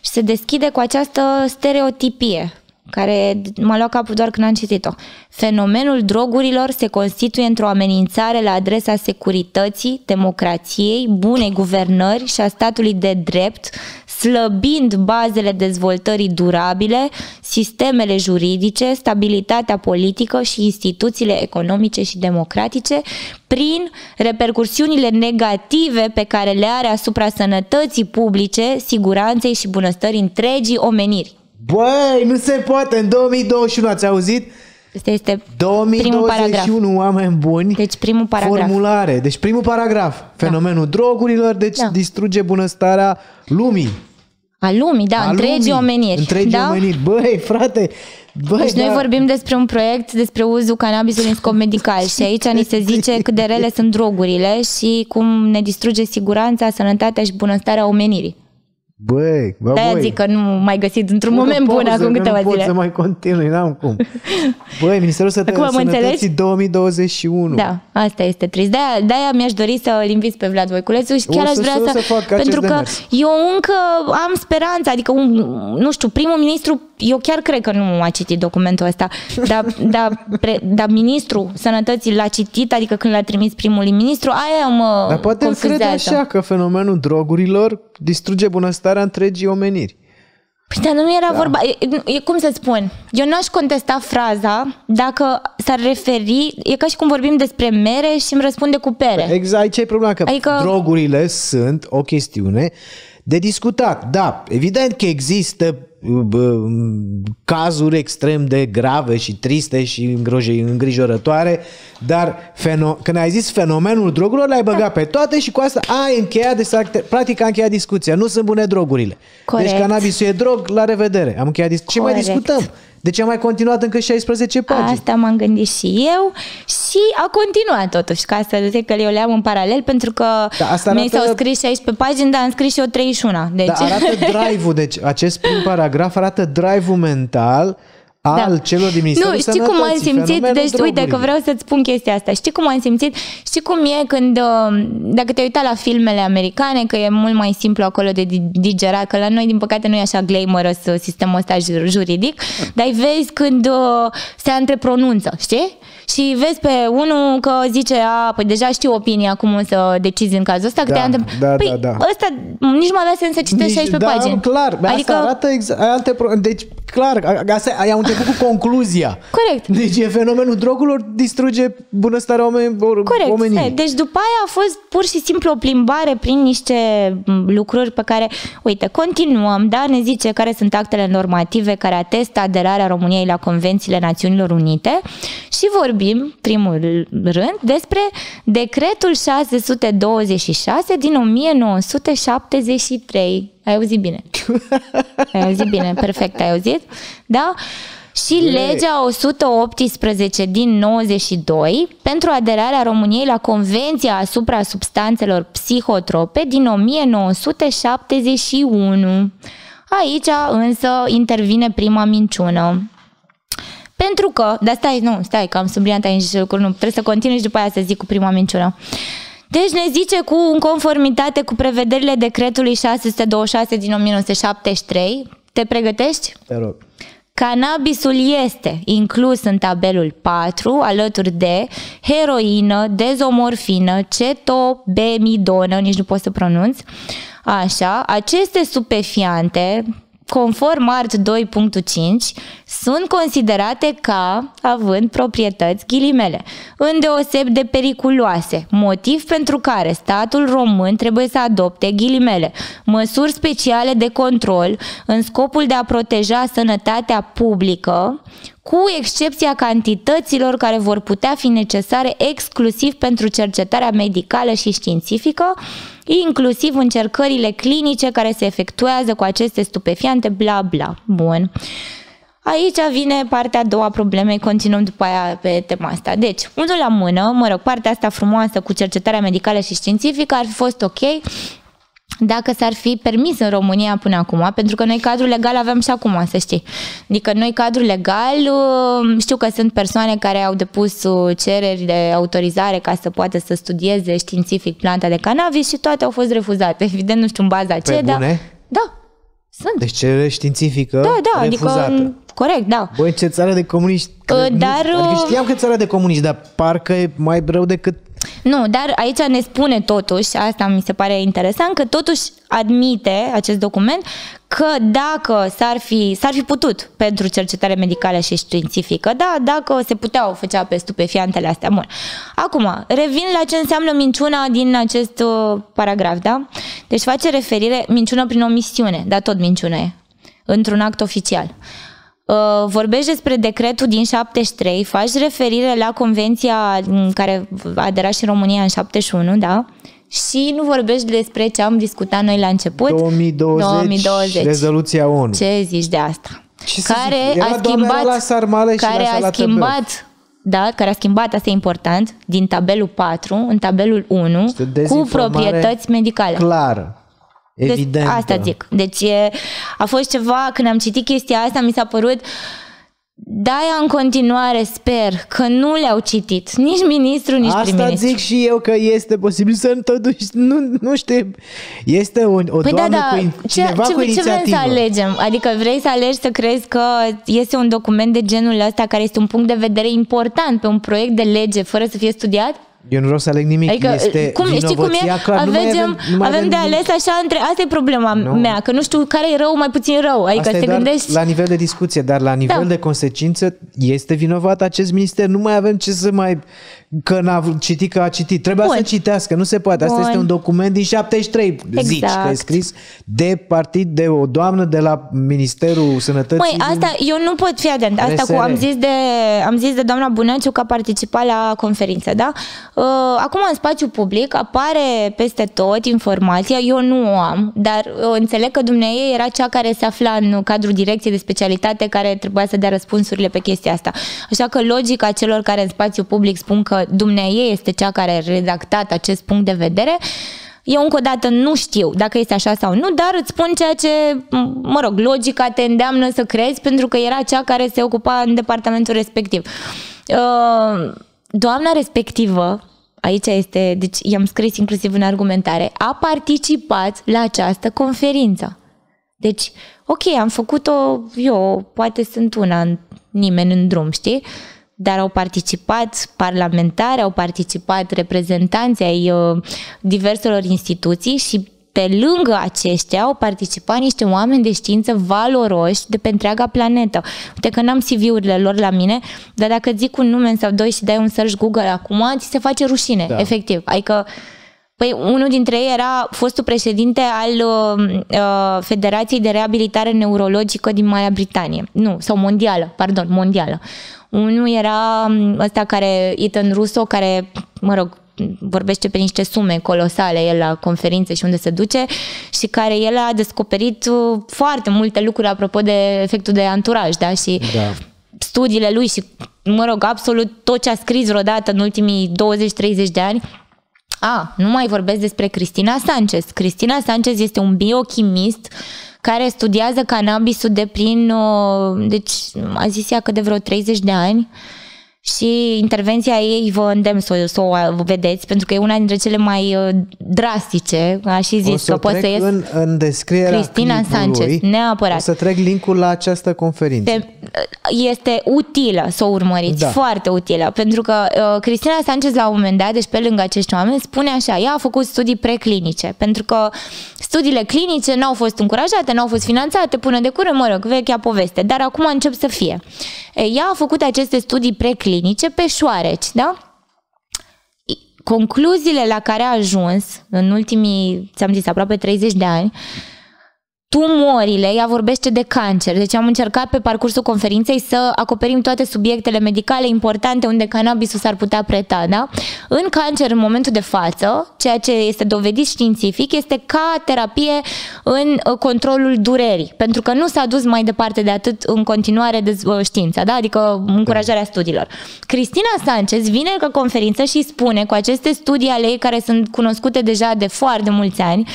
și se deschide cu această stereotipie care m-a luat capul doar când am citit-o. Fenomenul drogurilor se constituie într-o amenințare la adresa securității, democrației, bunei guvernări și a statului de drept, slăbind bazele dezvoltării durabile, sistemele juridice, stabilitatea politică și instituțiile economice și democratice, prin repercursiunile negative pe care le are asupra sănătății publice, siguranței și bunăstării întregii omeniri. Băi, nu se poate, în 2021 ați auzit? Asta este 2021 primul paragraf. oameni buni. Deci primul paragraf. Formulare. Deci primul paragraf. Da. Fenomenul drogurilor, deci da. distruge bunăstarea lumii. A lumii, da, a întregii lumii, omeniri. Întregii da? omeniri. Băi, frate, Băi, deci da. noi vorbim despre un proiect despre uzul cannabisului în scop medical și aici ni se zice cât de rele sunt drogurile și cum ne distruge siguranța, sănătatea și bunăstarea omenirii. Băi, bă, De-aia zic că nu mai găsit într-un Pune moment bun acum câteva nu zile. pot să mai continui, n-am cum. Băi, Ministerul Sănătății 2021. Da, asta este trist. De-aia, de-aia mi-aș dori să îl invit pe Vlad Voiculescu și chiar o aș vrea să... să fac pentru că demers. eu încă am speranța, adică, un, nu știu, primul ministru, eu chiar cred că nu a citit documentul ăsta, dar, dar, pre, dar ministrul Sănătății l-a citit, adică când l-a trimis primul ministru, aia mă Dar poate crede așa că fenomenul drogurilor distruge bunăstarea întregii omeniri. Păi, dar nu era da. vorba, e, e, cum să spun, eu n-aș contesta fraza dacă s-ar referi, e ca și cum vorbim despre mere și îmi răspunde cu pere. Exact, ce e problema? Că adică... drogurile sunt o chestiune de discutat. Da, evident că există cazuri extrem de grave și triste și îngrijorătoare, dar feno- când ai zis fenomenul drogurilor, l-ai băgat pe toate și cu asta ai încheiat, de, practic a încheiat discuția. Nu sunt bune drogurile. Deci Corect. Deci cannabisul e drog, la revedere. Am încheiat discuția. Ce mai discutăm? De ce a mai continuat încă 16 pagini? Asta m-am gândit și eu și a continuat totuși, ca să zic că eu le am în paralel, pentru că da, asta arată... mi s-au scris 16 pagini, dar am scris și eu 31. Deci... Da, arată drive-ul, deci acest prim paragraf arată drive-ul mental al da. celor din Ministerul Nu, știi cum am simțit? Deci, drogurile. uite că vreau să-ți spun chestia asta. Știi cum am simțit? Știi cum e când, uh, dacă te uita la filmele americane, că e mult mai simplu acolo de digerat, că la noi, din păcate, nu e așa glamorous uh, sistemul ăsta juridic, dar vezi când uh, se antrepronunță, știi? și vezi pe unul că zice, a, păi deja știu opinia cum să decizi în cazul ăsta, că da, te da, păi, da, da. ăsta nici nu avea sens să citești nici, 16 da, pagini. clar, adică... asta arată exact, alte, deci clar, asta, ai început cu concluzia. Corect. Deci e fenomenul drogurilor distruge bunăstarea omen, Corect. omenirii. Deci după aia a fost pur și simplu o plimbare prin niște lucruri pe care, uite, continuăm, da, ne zice care sunt actele normative care atestă aderarea României la Convențiile Națiunilor Unite și vorbim, primul rând, despre decretul 626 din 1973. Ai auzit bine. Ai auzit bine, perfect, ai auzit? Da? Și legea 118 din 92 pentru aderarea României la Convenția asupra substanțelor psihotrope din 1971. Aici însă intervine prima minciună. Pentru că, dar stai, nu, stai, că am subliniat aici lucruri, nu, trebuie să continui și după aia să zic cu prima minciună. Deci ne zice cu în conformitate cu prevederile decretului 626 din 1973. Te pregătești? Te rog. Cannabisul este inclus în tabelul 4 alături de heroină, dezomorfină, cetobemidonă, nici nu pot să pronunț, Așa, aceste stupefiante conform ART 2.5, sunt considerate ca având proprietăți ghilimele, îndeoseb de periculoase, motiv pentru care statul român trebuie să adopte ghilimele, măsuri speciale de control în scopul de a proteja sănătatea publică, cu excepția cantităților care vor putea fi necesare exclusiv pentru cercetarea medicală și științifică, inclusiv încercările clinice care se efectuează cu aceste stupefiante, bla bla. Bun. Aici vine partea a doua problemei, continuăm după aia pe tema asta. Deci, unul la mână, mă rog, partea asta frumoasă cu cercetarea medicală și științifică ar fi fost ok, dacă s-ar fi permis în România până acum, pentru că noi cadrul legal avem și acum, să știi. Adică noi cadrul legal, uh, știu că sunt persoane care au depus uh, cereri de autorizare ca să poată să studieze științific planta de cannabis și toate au fost refuzate. Evident, nu știu în baza ce, dar... Da, sunt. Deci cerere științifică Da, da, adică, refuzată. adică corect, da. Băi, ce țară de comuniști. Uh, dar... Nu, adică știam că țara de comuniști, dar parcă e mai rău decât nu, dar aici ne spune totuși, asta mi se pare interesant, că totuși admite acest document că dacă s-ar fi, s-ar fi putut pentru cercetare medicală și științifică, da, dacă se puteau făcea pe stupefiantele astea. Bun. Acum, revin la ce înseamnă minciuna din acest uh, paragraf, da? Deci face referire, minciună prin omisiune, dar tot minciună e, într-un act oficial. Uh, vorbești despre decretul din 73, faci referire la convenția în care a aderat și România în 71, da? Și nu vorbești despre ce am discutat noi la început. 2020, 2020. rezoluția ONU. Ce zici de asta? Ce care a schimbat, la sarmale care și la a schimbat da, care a schimbat, asta e important, din tabelul 4 în tabelul 1 cu proprietăți medicale. Clară. Evident. Deci, asta zic. Deci e, a fost ceva, când am citit chestia asta, mi s-a părut de-aia în continuare sper că nu le-au citit nici ministru, nici Asta prim-ministru. zic și eu că este posibil să totuși, nu, nu știu, este o, o păi doamnă da, da. cu cineva ce, cu ce, inițiativă. Ce vrem să alegem? Adică vrei să alegi să crezi că este un document de genul ăsta care este un punct de vedere important pe un proiect de lege fără să fie studiat? Eu nu vreau să aleg nimic. Adică, este cum, știi cum e? clar. Avem, nu mai avem, nu mai avem avem de nimic. ales așa între... Asta e problema Nu. mea, că nu știu care e rău, mai puțin rău. Adică Asta să e te doar gândești... la nivel de discuție, dar la nivel Da. de consecință este vinovat acest minister. Nu mai avem ce să mai... Că n-a vrut- citit că a citit. Trebuia Bun. să citească, nu se poate. Asta Bun. este un document din 73, zici, Exact. că e scris de partid, de o doamnă de la Ministerul Sănătății. Măi, din- asta eu nu pot fi atent. Asta RSR. cu am zis de am zis de doamna Bunaciu că a participat la conferință, da? Uh, acum în spațiu public apare peste tot informația, eu nu o am, dar uh, înțeleg că dumneavoastră era cea care se afla în cadrul direcției de specialitate care trebuia să dea răspunsurile pe chestia asta. Așa că logica celor care în spațiu public spun că dumneavoastră este cea care a redactat acest punct de vedere eu încă o dată nu știu dacă este așa sau nu, dar îți spun ceea ce, m- mă rog, logica te îndeamnă să crezi pentru că era cea care se ocupa în departamentul respectiv. Uh, Doamna respectivă, aici este, deci i-am scris inclusiv în argumentare, a participat la această conferință. Deci, ok, am făcut-o eu, poate sunt una, nimeni în drum, știi? Dar au participat parlamentari, au participat reprezentanții ai uh, diverselor instituții și pe lângă aceștia au participat niște oameni de știință valoroși de pe întreaga planetă. Uite că n-am CV-urile lor la mine, dar dacă zic un nume sau doi și dai un search Google acum, ți se face rușine, Da. efectiv. Adică Păi unul dintre ei era fostul președinte al uh, uh, Federației de Reabilitare Neurologică din Marea Britanie. Nu, sau mondială, pardon, mondială. Unul era um, ăsta care, Ethan Russo, care, mă rog, vorbește pe niște sume colosale el la conferințe și unde se duce și care el a descoperit uh, foarte multe lucruri apropo de efectul de anturaj, da? Și Da. studiile lui și, mă rog, absolut tot ce a scris vreodată în ultimii 20-30 de ani. A, nu mai vorbesc despre Cristina Sanchez. Cristina Sanchez este un biochimist care studiază cannabisul de prin, uh, deci a zis ea că de vreo 30 de ani și intervenția ei vă îndemn să, o- să o vedeți pentru că e una dintre cele mai uh, drastice, a și o zis să că poți trec să ies în, în descrierea Cristina clipului, Sanchez, neapărat. O să trec linkul la această conferință. pe, este utilă să o urmăriți, Da. da. foarte utilă, pentru că uh, Cristina Sanchez la un moment dat, deci pe lângă acești oameni, spune așa, ea a făcut studii preclinice, pentru că studiile clinice n-au fost încurajate, n-au fost finanțate până de curând, mă rog, vechea poveste, dar acum încep să fie. E, ea a făcut aceste studii preclinice pe șoareci, da? concluziile la care a ajuns în ultimii, ți-am zis, aproape 30 de ani, tumorile, ea vorbește de cancer. Deci am încercat pe parcursul conferinței să acoperim toate subiectele medicale importante unde cannabisul s-ar putea preta, da? În cancer, în momentul de față, ceea ce este dovedit științific, este ca terapie în uh, controlul durerii, pentru că nu s-a dus mai departe de atât în continuare de uh, știința, da? adică încurajarea studiilor. Cristina Sanchez vine la conferință și spune cu aceste studii ale ei care sunt cunoscute deja de foarte mulți ani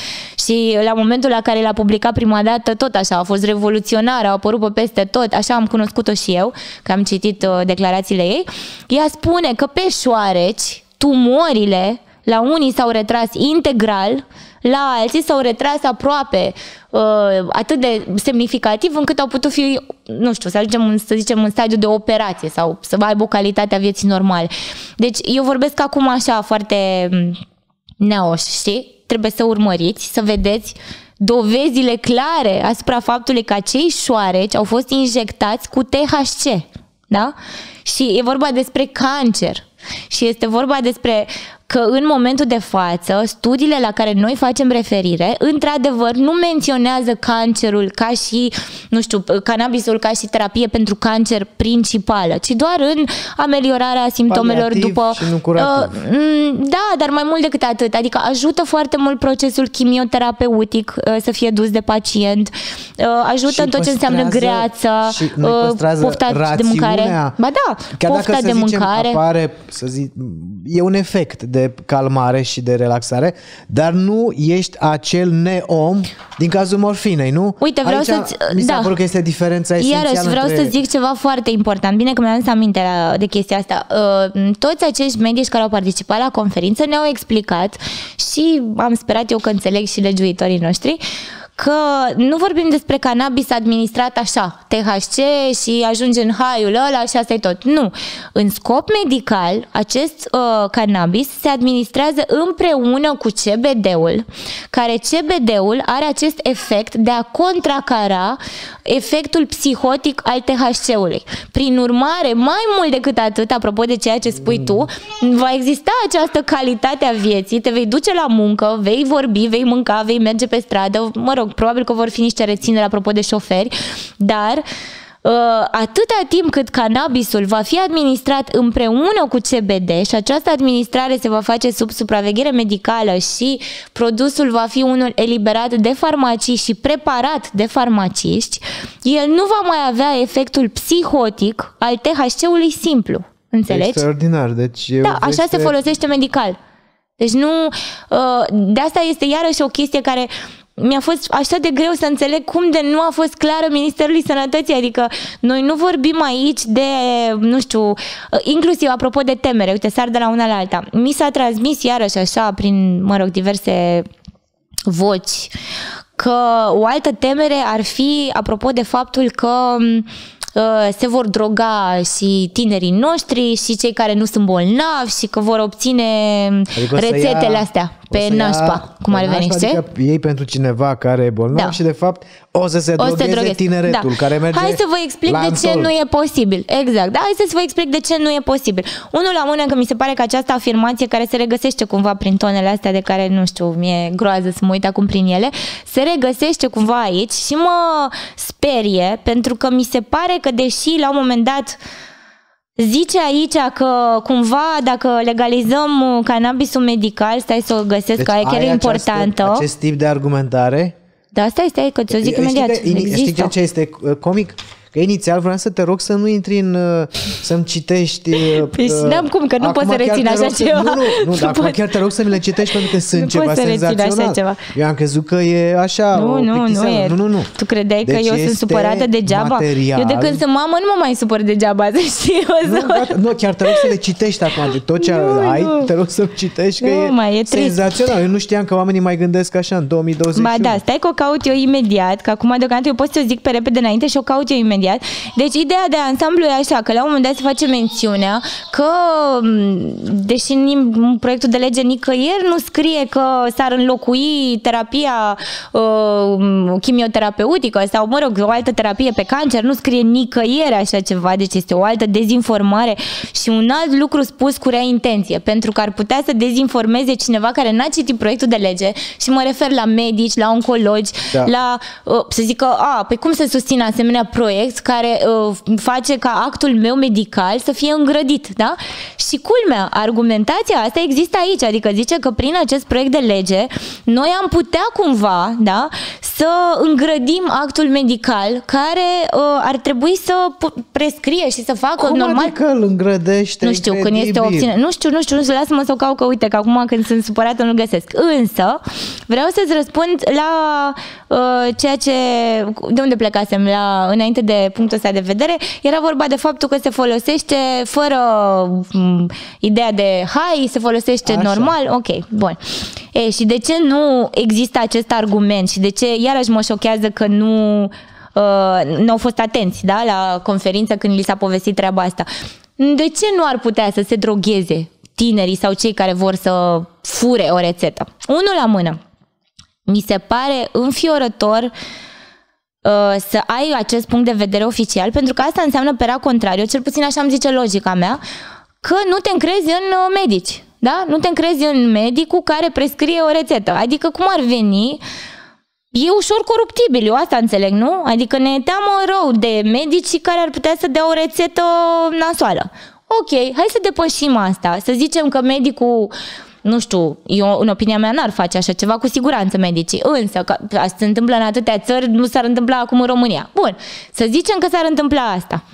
și la momentul la care l-a publicat prima dată tot așa, a fost revoluționară, a apărut pe peste tot, așa am cunoscut-o și eu, că am citit uh, declarațiile ei. Ea spune că pe șoareci tumorile la unii s-au retras integral, la alții s-au retras aproape uh, atât de semnificativ încât au putut fi, nu știu, să ajungem în, să zicem în stadiu de operație sau să aibă o calitate a vieții normale. Deci eu vorbesc acum așa foarte m, neoș, știi? Trebuie să urmăriți, să vedeți dovezile clare asupra faptului că acei șoareci au fost injectați cu THC. Da? Și e vorba despre cancer. Și este vorba despre că în momentul de față, studiile la care noi facem referire, într-adevăr, nu menționează cancerul ca și, nu știu, cannabisul ca și terapie pentru cancer principală, ci doar în ameliorarea simptomelor Paliativ după... și nu curativ. Uh, Mm, Da, dar mai mult decât atât. Adică ajută foarte mult procesul chimioterapeutic uh, să fie dus de pacient, uh, ajută Și în tot ce înseamnă păstrează- greața, și nu uh, păstrează pofta de mâncare. rațiunea. Ba da, Chiar pofta dacă, de să zicem, mâncare. apare, să zic, e un efect de calmare și de relaxare, dar nu ești acel neom din cazul morfinei, nu? Uite, vreau Aici să-ți- mi s-a da. părut că este diferența esențială Iarăși vreau între... să zic ceva foarte important. Bine că mi-am adus aminte la, de chestia asta. Uh, toți acești medici care au participat la conferință ne-au explicat și am sperat eu că înțeleg și legiuitorii noștri că nu vorbim despre cannabis administrat așa, THC și ajunge în haiul ăla și asta e tot. Nu. În scop medical, acest uh, cannabis se administrează împreună cu CBD-ul, care CBD-ul are acest efect de a contracara efectul psihotic al THC-ului. Prin urmare, mai mult decât atât, apropo de ceea ce spui tu, va exista această calitate a vieții, te vei duce la muncă, vei vorbi, vei mânca, vei merge pe stradă, mă rog, probabil că vor fi niște rețineri apropo de șoferi, dar Uh, atâta timp cât cannabisul va fi administrat împreună cu CBD și această administrare se va face sub supraveghere medicală și produsul va fi unul eliberat de farmacii și preparat de farmaciști, el nu va mai avea efectul psihotic al THC-ului simplu. Înțelegi? Extraordinar. Deci da, așa se folosește medical. Deci nu... Uh, de asta este iarăși o chestie care mi-a fost așa de greu să înțeleg cum de nu a fost clară Ministerului Sănătății, adică noi nu vorbim aici de, nu știu, inclusiv apropo de temere, uite, sar de la una la alta. Mi s-a transmis iarăși așa, prin, mă rog, diverse voci, că o altă temere ar fi apropo de faptul că Uh, se vor droga și tinerii noștri și cei care nu sunt bolnavi și că vor obține adică rețetele ia, astea pe nașpa, cum ar veni, știi? Adică ei pentru cineva care e bolnav da. și de fapt o să se o drogheze, să drogheze. tineretul da. care merge Hai să vă explic de ce nu e posibil. Exact, da, hai să vă explic de ce nu e posibil. Unul la mână că mi se pare că această afirmație care se regăsește cumva prin tonele astea de care, nu știu, mi-e groază să mă uit acum prin ele, se regăsește cumva aici și mă sperie pentru că mi se pare că deși la un moment dat Zice aici că cumva dacă legalizăm cannabisul medical, stai să o găsesc, deci care e importantă. Acest tip de argumentare? Da, stai, stai, că ți-o zic imediat. Știi, știi ce este comic? Că inițial vreau să te rog să nu intri în... Uh, să-mi citești... Uh, păi uh, n-am cum, că nu pot să rețin așa să, ceva. Nu, nu, nu, dar acum chiar te rog să mi le citești pentru că sunt nu ceva senzațional. Așa ceva. Eu am crezut că e așa Nu, nu, nu e. Nu, nu, nu. Tu credeai deci că eu sunt supărată degeaba? Material. Eu de când sunt mamă nu mă mai supăr degeaba, să știi. Nu, gata, nu, chiar te rog să le citești acum. De tot ce nu, ai, nu. te rog să citești că nu, e, mai, e senzațional. Eu nu știam că oamenii mai gândesc așa în 2021. Ba da, stai că o caut eu imediat, că acum deocamdată eu pot să zic pe repede înainte și o caut eu imediat. Deci ideea de ansamblu e așa, că la un moment dat se face mențiunea că, deși în proiectul de lege nicăieri nu scrie că s-ar înlocui terapia uh, chimioterapeutică sau, mă rog, o altă terapie pe cancer, nu scrie nicăieri așa ceva, deci este o altă dezinformare și un alt lucru spus cu rea intenție, pentru că ar putea să dezinformeze cineva care n-a citit proiectul de lege și mă refer la medici, la oncologi, da. la, uh, să zică, a, pe cum se susține asemenea proiect care uh, face ca actul meu medical să fie îngrădit, da? Și culmea, argumentația asta există aici, adică zice că prin acest proiect de lege noi am putea cumva, da, să îngrădim actul medical care uh, ar trebui să prescrie și să facă Cum normal. Adică îl îngrădește? Nu știu, incredibil. când este o opțiune. Nu știu, nu știu, nu știu, lasă-mă să o caut că uite, că acum când sunt supărată nu găsesc. Însă, vreau să-ți răspund la uh, ceea ce, de unde plecasem, la, înainte de punctul ăsta de vedere, era vorba de faptul că se folosește fără um, ideea de hai, se folosește Așa. normal, ok, bun. E, și de ce nu există acest argument și de ce iarăși mă șochează că nu uh, nu au fost atenți da, la conferință când li s-a povestit treaba asta. De ce nu ar putea să se drogheze tinerii sau cei care vor să fure o rețetă? Unul la mână. Mi se pare înfiorător uh, Uh, să ai acest punct de vedere oficial, pentru că asta înseamnă pe contrariu, cel puțin așa îmi zice logica mea, că nu te încrezi în uh, medici. Da? Nu te încrezi în medicul care prescrie o rețetă. Adică cum ar veni, e ușor coruptibil, eu asta înțeleg, nu? Adică ne teamă rău de medici care ar putea să dea o rețetă nasoală. Ok, hai să depășim asta, să zicem că medicul nu știu, eu, în opinia mea n-ar face așa ceva, cu siguranță medicii. Însă, că se întâmplă în atâtea țări, nu s-ar întâmpla acum în România. Bun, să zicem că s-ar întâmpla asta.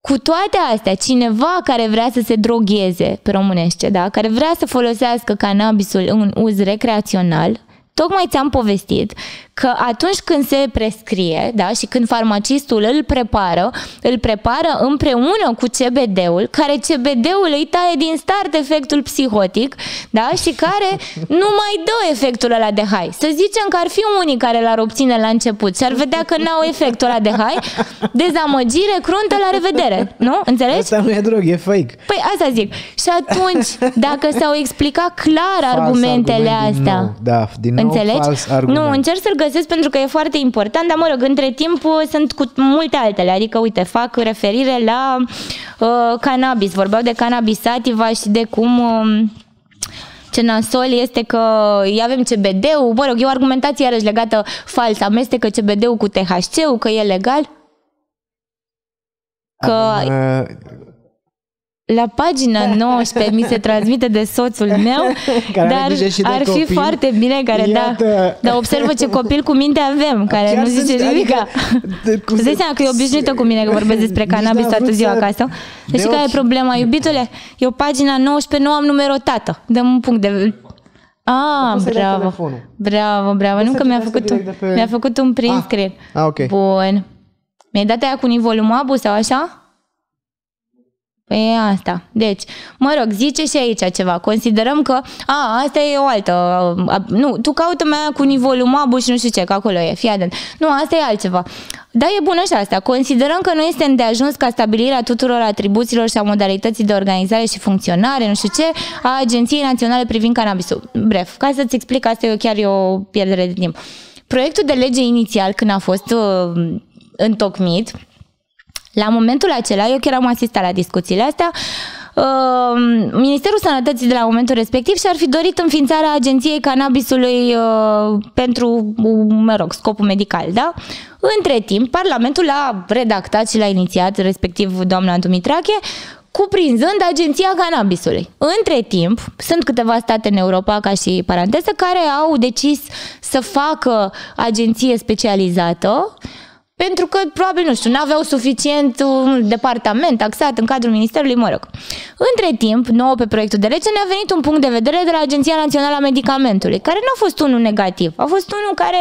Cu toate astea, cineva care vrea să se drogheze pe românește, da? care vrea să folosească cannabisul în uz recreațional, tocmai ți-am povestit că atunci când se prescrie, da, și când farmacistul îl prepară, îl prepară împreună cu CBD-ul, care CBD-ul îi taie din start efectul psihotic, da, și care nu mai dă efectul ăla de hai. Să zicem că ar fi unii care l-ar obține la început și ar vedea că n-au efectul ăla de hai, dezamăgire, cruntă, la revedere, nu? Înțelegi? Asta nu e drog, e fake. Păi asta zic. Și atunci, dacă s-au explicat clar Fals argumentele argument din astea, nou. Da, din nou Înțelegi? fals argument. Nu, încerc să-l găsesc pentru că e foarte important, dar mă rog, între timp uh, sunt cu multe altele, adică uite, fac referire la uh, cannabis, vorbeau de cannabis sativa și de cum uh, ce nasol este că avem CBD-ul, mă rog, e o argumentație iarăși legată fals, amestecă CBD-ul cu THC-ul, că e legal. Că Uh, la pagina 19 mi se transmite de soțul meu, Care are dar grijă și de ar fi copil. foarte bine care Iată. da, dar observă ce copil cu minte avem, care Chiar nu zice sunt- nimic. adică, de- cum Îți dai să- seama că e obișnuită cu mine că vorbesc despre Nici cannabis n-a toată vrut ziua să- acasă. Deci de care e ochi. problema, iubitule? Eu pagina 19 nu am numerotată. Dăm un punct de... Ah, poți să-i dai bravo. telefonul. Bravo, bravo. Nu să că mi-a citească făcut, un, direct de pe- mi-a făcut un print Ah, screen. ah, ok. Bun. Mi-ai dat aia cu nivolumabul sau așa? Păi e asta. Deci, mă rog, zice și aici ceva. Considerăm că, a, asta e o altă, a, nu, tu caută mea cu nivolumabul și nu știu ce, că acolo e, fii atent. Nu, asta e altceva. Da, e bună și asta. Considerăm că nu este îndeajuns ca stabilirea tuturor atribuțiilor și a modalității de organizare și funcționare, nu știu ce, a Agenției Naționale privind cannabisul. Bref, ca să-ți explic, asta e chiar e o pierdere de timp. Proiectul de lege inițial, când a fost uh, întocmit, la momentul acela, eu chiar am asistat la discuțiile astea, uh, Ministerul Sănătății de la momentul respectiv și-ar fi dorit înființarea Agenției Cannabisului uh, pentru, uh, mă rog, scopul medical, da? Între timp, Parlamentul a redactat și l-a inițiat, respectiv doamna Dumitrache, cuprinzând Agenția Cannabisului. Între timp, sunt câteva state în Europa, ca și paranteză, care au decis să facă agenție specializată pentru că, probabil, nu știu, n-aveau suficient un departament taxat în cadrul Ministerului, mă rog. Între timp, nouă pe proiectul de lege, ne-a venit un punct de vedere de la Agenția Națională a Medicamentului, care nu a fost unul negativ, a fost unul care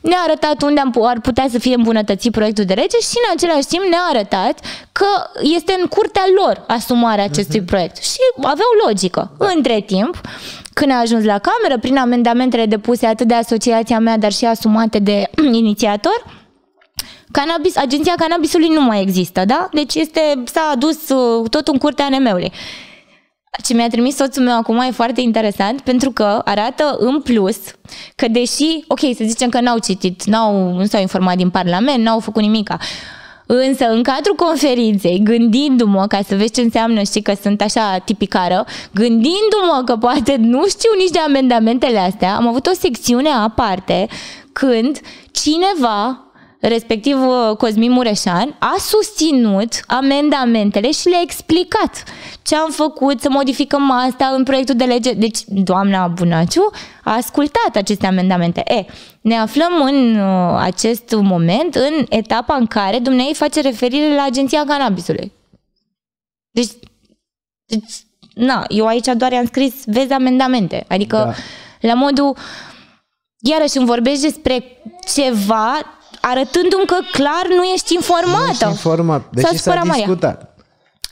ne-a arătat unde am, ar putea să fie îmbunătățit proiectul de lege și, în același timp, ne-a arătat că este în curtea lor asumarea acestui proiect. Și aveau logică. Între timp, când a ajuns la cameră, prin amendamentele depuse atât de asociația mea, dar și asumate de inițiator, Cannabis, agenția cannabisului nu mai există, da? Deci este, s-a adus uh, tot în curtea ANM-ului. Ce mi-a trimis soțul meu acum e foarte interesant pentru că arată în plus că deși, ok, să zicem că n-au citit, n-au, nu s-au informat din Parlament, n-au făcut nimica, Însă, în cadrul conferinței, gândindu-mă, ca să vezi ce înseamnă, știi că sunt așa tipicară, gândindu-mă că poate nu știu nici de amendamentele astea, am avut o secțiune aparte când cineva respectiv uh, Cosmin Mureșan, a susținut amendamentele și le-a explicat ce am făcut, să modificăm asta în proiectul de lege. Deci, doamna Bunaciu a ascultat aceste amendamente. E, ne aflăm în uh, acest moment în etapa în care dumneai face referire la Agenția Cannabisului. Deci, deci na, eu aici doar i-am scris, vezi amendamente. Adică, da. la modul, iarăși îmi vorbești despre ceva arătându-mi că clar nu ești informată. Nu ești informat. Deci S-a s-a supărat Maria. discutat.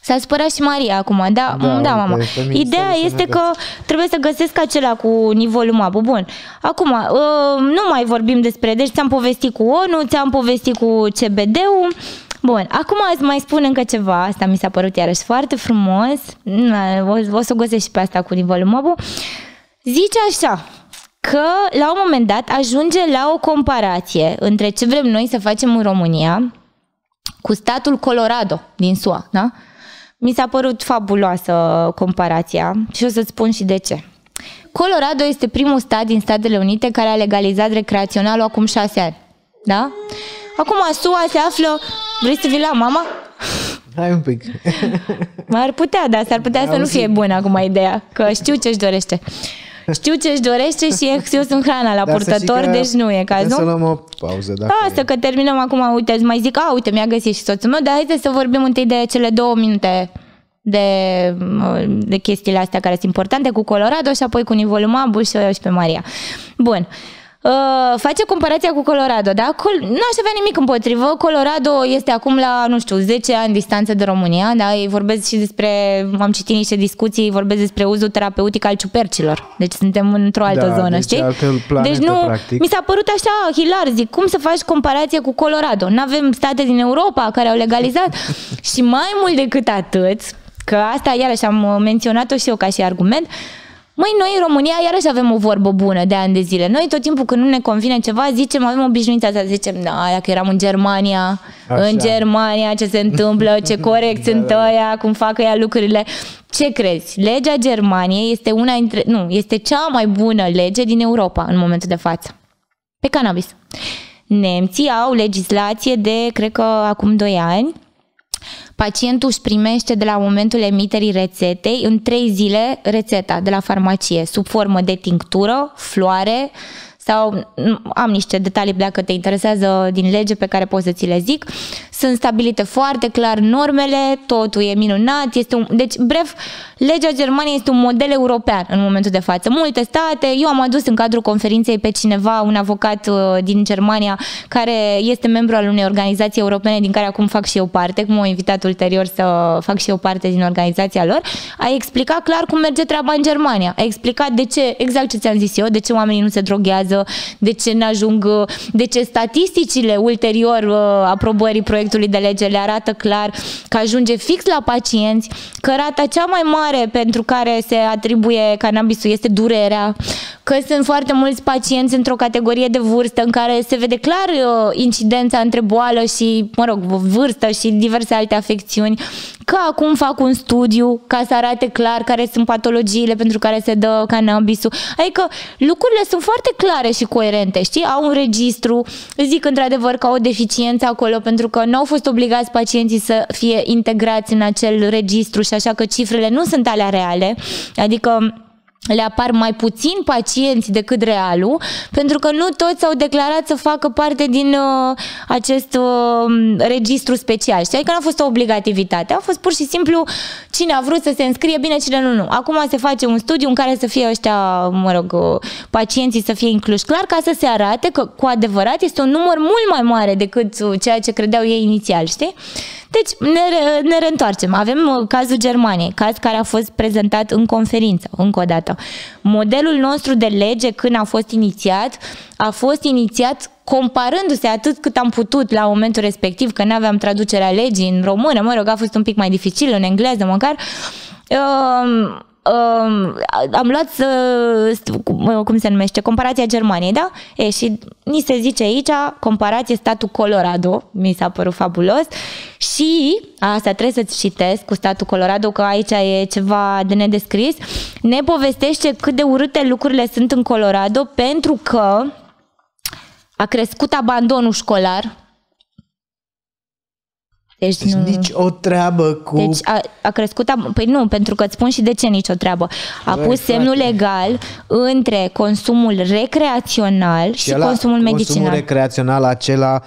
S-a supărat și Maria acum, da, Da, da, da mama. uite, pe Ministerul Ideea este că Sănătății. trebuie să găsesc acela cu nivelul mapul. Bun. Acum, uh, nu mai vorbim despre, deci ți-am povestit cu ONU, ți-am povestit cu CBD-ul, Bun, acum îți mai spun încă ceva, asta mi s-a părut iarăși foarte frumos, Na, o, o să o găsesc și pe asta cu nivelul mobul. Zice așa, că la un moment dat ajunge la o comparație între ce vrem noi să facem în România cu statul Colorado din SUA, da? Mi s-a părut fabuloasă comparația și o să-ți spun și de ce. Colorado este primul stat din Statele Unite care a legalizat recreaționalul acum șase ani. Da? Acum SUA se află... Vrei să vii la mama? Hai un pic. Ar putea, dar s-ar putea să nu fie bună acum ideea, că știu ce-și dorește. Știu ce-și dorește și eu sunt hrana la Dar să știi purtător, că deci nu e putem cazul. să luăm o pauză. Dacă Asta că terminăm acum, uite, îți mai zic, a, uite, mi-a găsit și soțul meu, dar haideți să vorbim întâi de cele două minute de, de chestiile astea care sunt importante cu Colorado și apoi cu nivelul Mabu și, și pe Maria. Bun. Uh, face comparația cu Colorado, da? Col- nu aș avea nimic împotrivă. Colorado este acum la, nu știu, 10 ani distanță de România, da? Ei vorbesc și despre, am citit niște discuții, vorbesc despre uzul terapeutic al ciupercilor. Deci suntem într-o altă Da, zonă, deci știi? altă planetă, deci nu, practic. mi s-a părut așa hilar, zic, cum să faci comparație cu Colorado? Nu avem state din Europa care au legalizat și mai mult decât atât, că asta iarăși am menționat-o și eu ca și argument, Măi, noi în România iarăși avem o vorbă bună de ani de zile. Noi tot timpul când nu ne convine ceva, zicem, avem obișnuința asta, zicem, da, dacă eram în Germania, Așa. în Germania, ce se întâmplă, ce corect sunt ăia, cum fac ea lucrurile. Ce crezi? Legea Germaniei este una dintre, nu, este cea mai bună lege din Europa în momentul de față. Pe cannabis. Nemții au legislație de, cred că acum 2 ani, pacientul își primește de la momentul emiterii rețetei în 3 zile rețeta de la farmacie, sub formă de tinctură, floare sau nu, am niște detalii dacă te interesează din lege pe care pot să ți le zic. Sunt stabilite foarte clar normele, totul e minunat, este un, deci bref, legea Germaniei este un model european în momentul de față. Multe state, eu am adus în cadrul conferinței pe cineva, un avocat uh, din Germania care este membru al unei organizații europene din care acum fac și eu parte, cum m-au invitat ulterior să fac și eu parte din organizația lor, a explicat clar cum merge treaba în Germania. A explicat de ce, exact ce ți-am zis eu, de ce oamenii nu se droghează, de ce ne ajung, de ce statisticile ulterior uh, aprobării proiectului de lege le arată clar că ajunge fix la pacienți, că rata cea mai mare pentru care se atribuie cannabisul este durerea, că sunt foarte mulți pacienți într-o categorie de vârstă în care se vede clar uh, incidența între boală și, mă rog, vârstă și diverse alte afecțiuni, că acum fac un studiu ca să arate clar care sunt patologiile pentru care se dă cannabisul. Adică lucrurile sunt foarte clare și coerente, știi? Au un registru, zic într-adevăr că au o deficiență acolo pentru că nu au fost obligați pacienții să fie integrați în acel registru și așa că cifrele nu sunt alea reale, adică le apar mai puțin pacienți decât realul, pentru că nu toți au declarat să facă parte din uh, acest uh, registru special. Știi? Adică nu a fost o obligativitate, a fost pur și simplu cine a vrut să se înscrie bine, cine nu, nu. Acum se face un studiu în care să fie ăștia, mă rog, uh, pacienții să fie incluși clar ca să se arate că cu adevărat este un număr mult mai mare decât uh, ceea ce credeau ei inițial, știi? Deci ne, re- ne reîntoarcem. Avem uh, cazul Germaniei, caz care a fost prezentat în conferință, încă o dată. Modelul nostru de lege, când a fost inițiat, a fost inițiat comparându-se atât cât am putut la momentul respectiv, că nu aveam traducerea legii în română, mă rog, a fost un pic mai dificil, în engleză măcar, um, um, am luat, uh, cum- cum se numește, comparația Germaniei, da? E, și ni se zice aici, comparație statul Colorado, mi s-a părut fabulos, și, asta trebuie să-ți citesc cu statul Colorado, că aici e ceva de nedescris, ne povestește cât de urâte lucrurile sunt în Colorado pentru că a crescut abandonul școlar. Deci, Deci nu... nici o treabă cu... Deci a, a crescut, am- păi nu, pentru că îți spun și de ce nicio treabă. A Băi, pus semnul frate. legal între consumul recreațional și, ăla, consumul medicinal. Consumul recreațional acela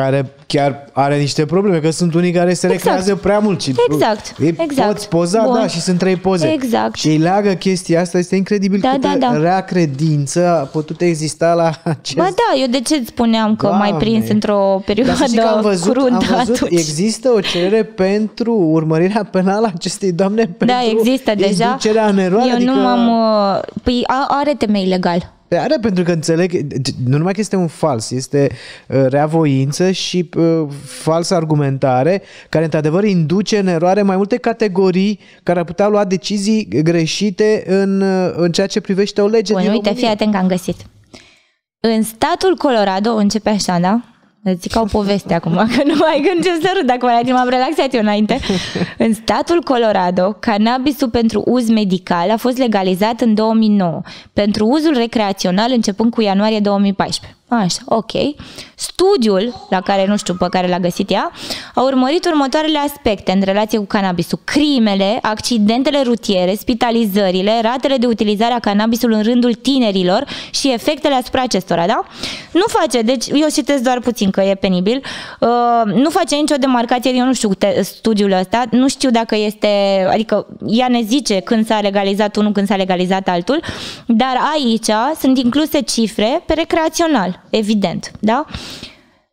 care chiar are niște probleme, că sunt unii care se Exact. recrează prea mult și Exact, îi exact. poți poza, Bun. da, și sunt trei poze. Exact. Și îi leagă chestia asta, este incredibil Da, câtă da, da. rea credință a putut exista la acest... Ba da, eu de ce îți spuneam că Doamne. mai prins într-o perioadă Dar să știi că am văzut, cruntă am văzut atunci. există o cerere pentru urmărirea penală a acestei doamne pentru Da, există deja. inducerea în eroare, Eu adică... nu m-am... uh, Păi a- are temei legal. Pe Are pentru că înțeleg, nu numai că este un fals, este uh, reavoință și uh, falsă argumentare care într-adevăr induce în eroare mai multe categorii care ar putea lua decizii greșite în, uh, în ceea ce privește o lege Bun, din uite, România. fii atent că am găsit. În statul Colorado, începe așa, da? Îți zic ca o poveste acum, că nu mai gândesc să râd acum, adică m-am relaxat eu înainte. În statul Colorado, cannabisul pentru uz medical a fost legalizat în 2009, pentru uzul recreațional începând cu ianuarie 2014. Așa, ok. Studiul, la care nu știu pe care l-a găsit ea, a urmărit următoarele aspecte în relație cu cannabisul. Crimele, accidentele rutiere, spitalizările, ratele de utilizare a cannabisului în rândul tinerilor și efectele asupra acestora, da? Nu face, deci eu citesc doar puțin că e penibil, uh, nu face nicio demarcație, eu nu știu te, studiul ăsta, nu știu dacă este, adică ea ne zice când s-a legalizat unul, când s-a legalizat altul, dar aici sunt incluse cifre pe recreațional evident, da?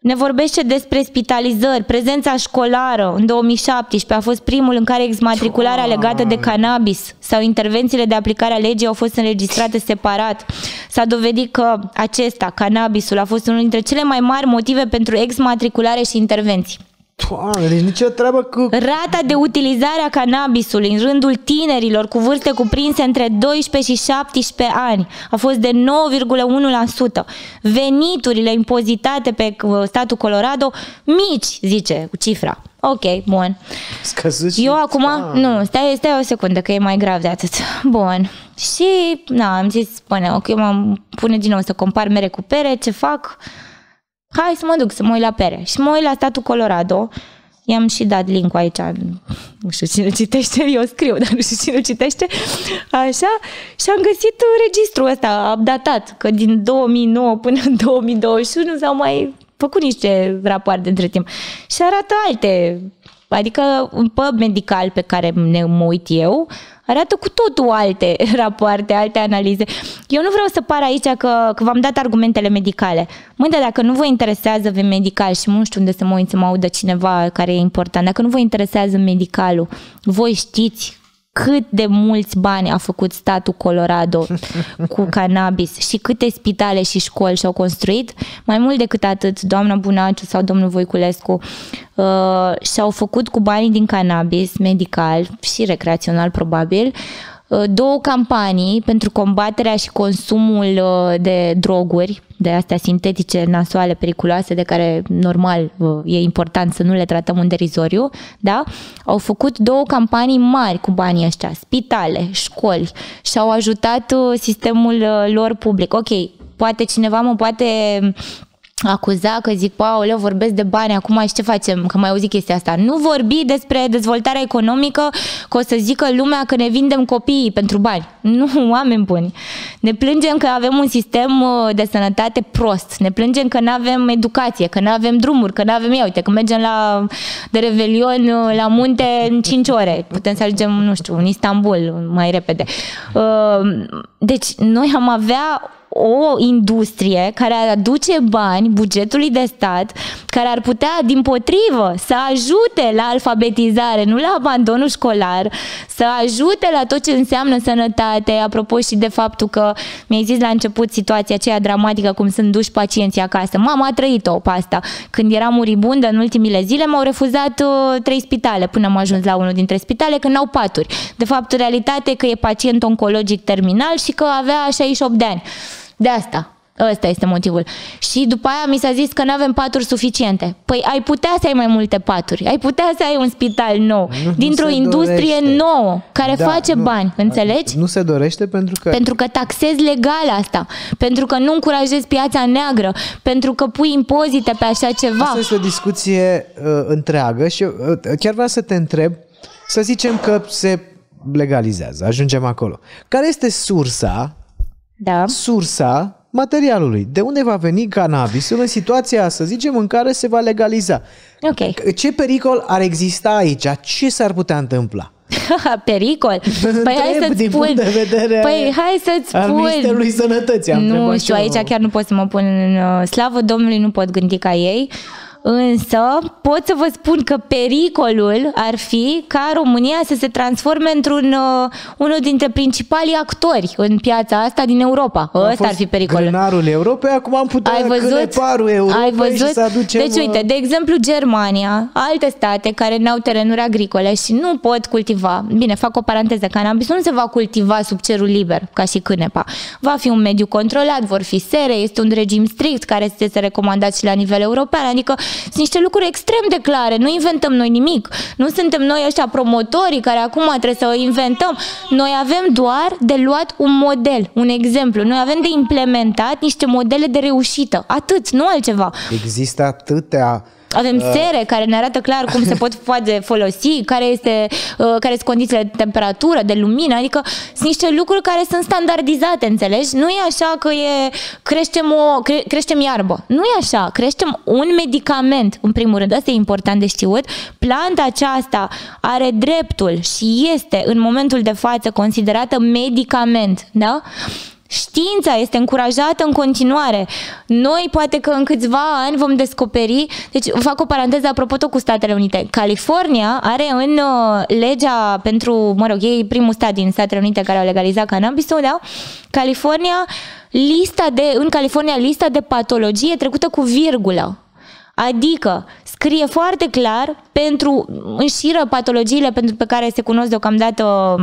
Ne vorbește despre spitalizări, prezența școlară în 2017 a fost primul în care exmatricularea legată de cannabis sau intervențiile de aplicare a legii au fost înregistrate separat. S-a dovedit că acesta, cannabisul, a fost unul dintre cele mai mari motive pentru exmatriculare și intervenții. Doamne, deci nicio treabă cu... Rata de utilizare a cannabisului în rândul tinerilor cu vârste cuprinse între 12 și 17 ani a fost de 9,1%. Veniturile impozitate pe uh, statul Colorado mici, zice cifra. Ok, bun. Scăzut Eu acum, ah. nu, stai, stai o secundă, că e mai grav de atât. Bun. Și, na, am zis, spune, ok, mă pune din nou să compar mere cu pere, ce fac? Hai să mă duc să mă uit la pere. Și mă uit la statul Colorado, i-am și dat link aici, nu știu cine citește, eu scriu, dar nu știu cine citește, așa, și am găsit registrul ăsta updatat, că din 2009 până în 2021 s-au mai făcut niște rapoarte între timp. Și arată alte, adică pe medical pe care ne mă uit eu, arată cu totul alte rapoarte, alte analize. Eu nu vreau să par aici că, că v-am dat argumentele medicale. Măi, dar dacă nu vă interesează medical și nu știu unde să mă uit să mă audă cineva care e important, dacă nu vă interesează medicalul, voi știți cât de mulți bani a făcut statul Colorado cu cannabis și câte spitale și școli și-au construit, mai mult decât atât, doamna Bunaciu sau domnul Voiculescu uh, și-au făcut cu banii din cannabis medical și recreațional probabil, uh, două campanii pentru combaterea și consumul uh, de droguri de astea sintetice, nasoale, periculoase, de care normal e important să nu le tratăm în derizoriu, da? Au făcut două campanii mari cu banii ăștia, spitale, școli și au ajutat uh, sistemul uh, lor public. Ok, poate cineva mă poate acuza că zic, Pauleu, vorbesc de bani, acum și ce facem? Că mai auzi chestia asta. Nu vorbi despre dezvoltarea economică, că o să zică lumea că ne vindem copiii pentru bani. Nu, oameni buni. Ne plângem că avem un sistem uh, de sănătate prost. Ne plângem că nu avem educație, că nu avem drumuri, că nu avem, ia uite, că mergem la, de revelion uh, la munte în 5 ore. Putem să ajungem, nu știu, în Istanbul mai repede. Uh, deci, noi am avea o industrie care ar aduce bani bugetului de stat, care ar putea, din potrivă, să ajute la alfabetizare, nu la abandonul școlar, să ajute la tot ce înseamnă sănătate, apropo și de faptul că mi-ai zis la început situația aceea dramatică, cum sunt duși pacienții acasă. Mama a trăit-o pe asta. Când era muribundă în ultimile zile, m-au refuzat uh, trei spitale până am ajuns la unul dintre spitale, când n-au paturi. De fapt, realitate că e pacient oncologic terminal și că avea 68 de ani. De asta. Ăsta este motivul. Și după aia mi s-a zis că nu avem paturi suficiente. Păi ai putea să ai mai multe paturi. Ai putea să ai un spital nou. Nu, dintr-o nu industrie dorește. nouă, care da, face nu, bani. Înțelegi? Nu se dorește pentru că... Pentru că taxezi legal asta. Pentru că nu încurajezi piața neagră. Pentru că pui impozite pe așa ceva. Asta este o discuție uh, întreagă și uh, chiar vreau să te întreb, să zicem că se legalizează, ajungem acolo. Care este sursa da. sursa materialului. De unde va veni cannabisul în situația, să zicem, în care se va legaliza? Ok. Ce pericol ar exista aici? Ce s-ar putea întâmpla? pericol? Păi hai să-ți din spun. Punct de vedere păi hai să-ți spun. Al Ministerului Sănătății. Am nu știu, aici chiar nu pot să mă pun în uh, slavă Domnului, nu pot gândi ca ei. Însă pot să vă spun că pericolul ar fi ca România să se transforme într-un uh, unul dintre principalii actori în piața asta din Europa. Ăsta ar fi pericolul. Grânarul Europei, acum am putea ai văzut? parul Europei ai văzut? și să aducem... Deci uite, uh, de exemplu Germania, alte state care n-au terenuri agricole și nu pot cultiva, bine, fac o paranteză, cannabis nu se va cultiva sub cerul liber, ca și cânepa. Va fi un mediu controlat, vor fi sere, este un regim strict care este recomandat și la nivel european, adică Sunt niște lucruri extrem de clare, nu inventăm noi nimic. Nu suntem noi ăștia promotorii care acum trebuie să inventăm. Noi avem doar de luat un model, un exemplu. Noi avem de implementat niște modele de reușită. Atât, nu altceva. Există atâtea avem uh. sere care ne arată clar cum se pot poate folosi, care, este, uh, care sunt condițiile de temperatură, de lumină, adică sunt niște lucruri care sunt standardizate, înțelegi? Nu e așa că e, creștem, o, cre, creștem iarbă. Nu e așa. Creștem un medicament, în primul rând. Asta e important de știut. Planta aceasta are dreptul și este în momentul de față considerată medicament, da? Știința este încurajată în continuare. Noi poate că în câțiva ani vom descoperi, deci fac o paranteză apropo tot cu Statele Unite. California are în uh, legea pentru, mă rog, ei primul stat din Statele Unite care au legalizat cannabisul, da? California, lista de, în California lista de patologie trecută cu virgulă. Adică scrie foarte clar pentru înșiră patologiile pentru pe care se cunosc deocamdată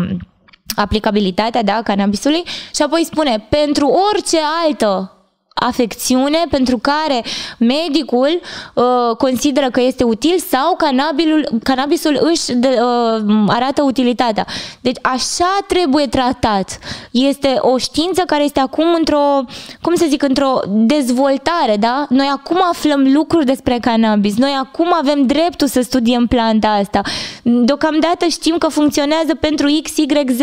aplicabilitatea da, cannabisului și apoi spune pentru orice altă afecțiune pentru care medicul uh, consideră că este util sau cannabisul, cannabisul își de, uh, arată utilitatea. Deci așa trebuie tratat. Este o știință care este acum într-o, cum să zic, într-o dezvoltare, da? Noi acum aflăm lucruri despre cannabis. Noi acum avem dreptul să studiem planta asta. Deocamdată știm că funcționează pentru X, Y, Z,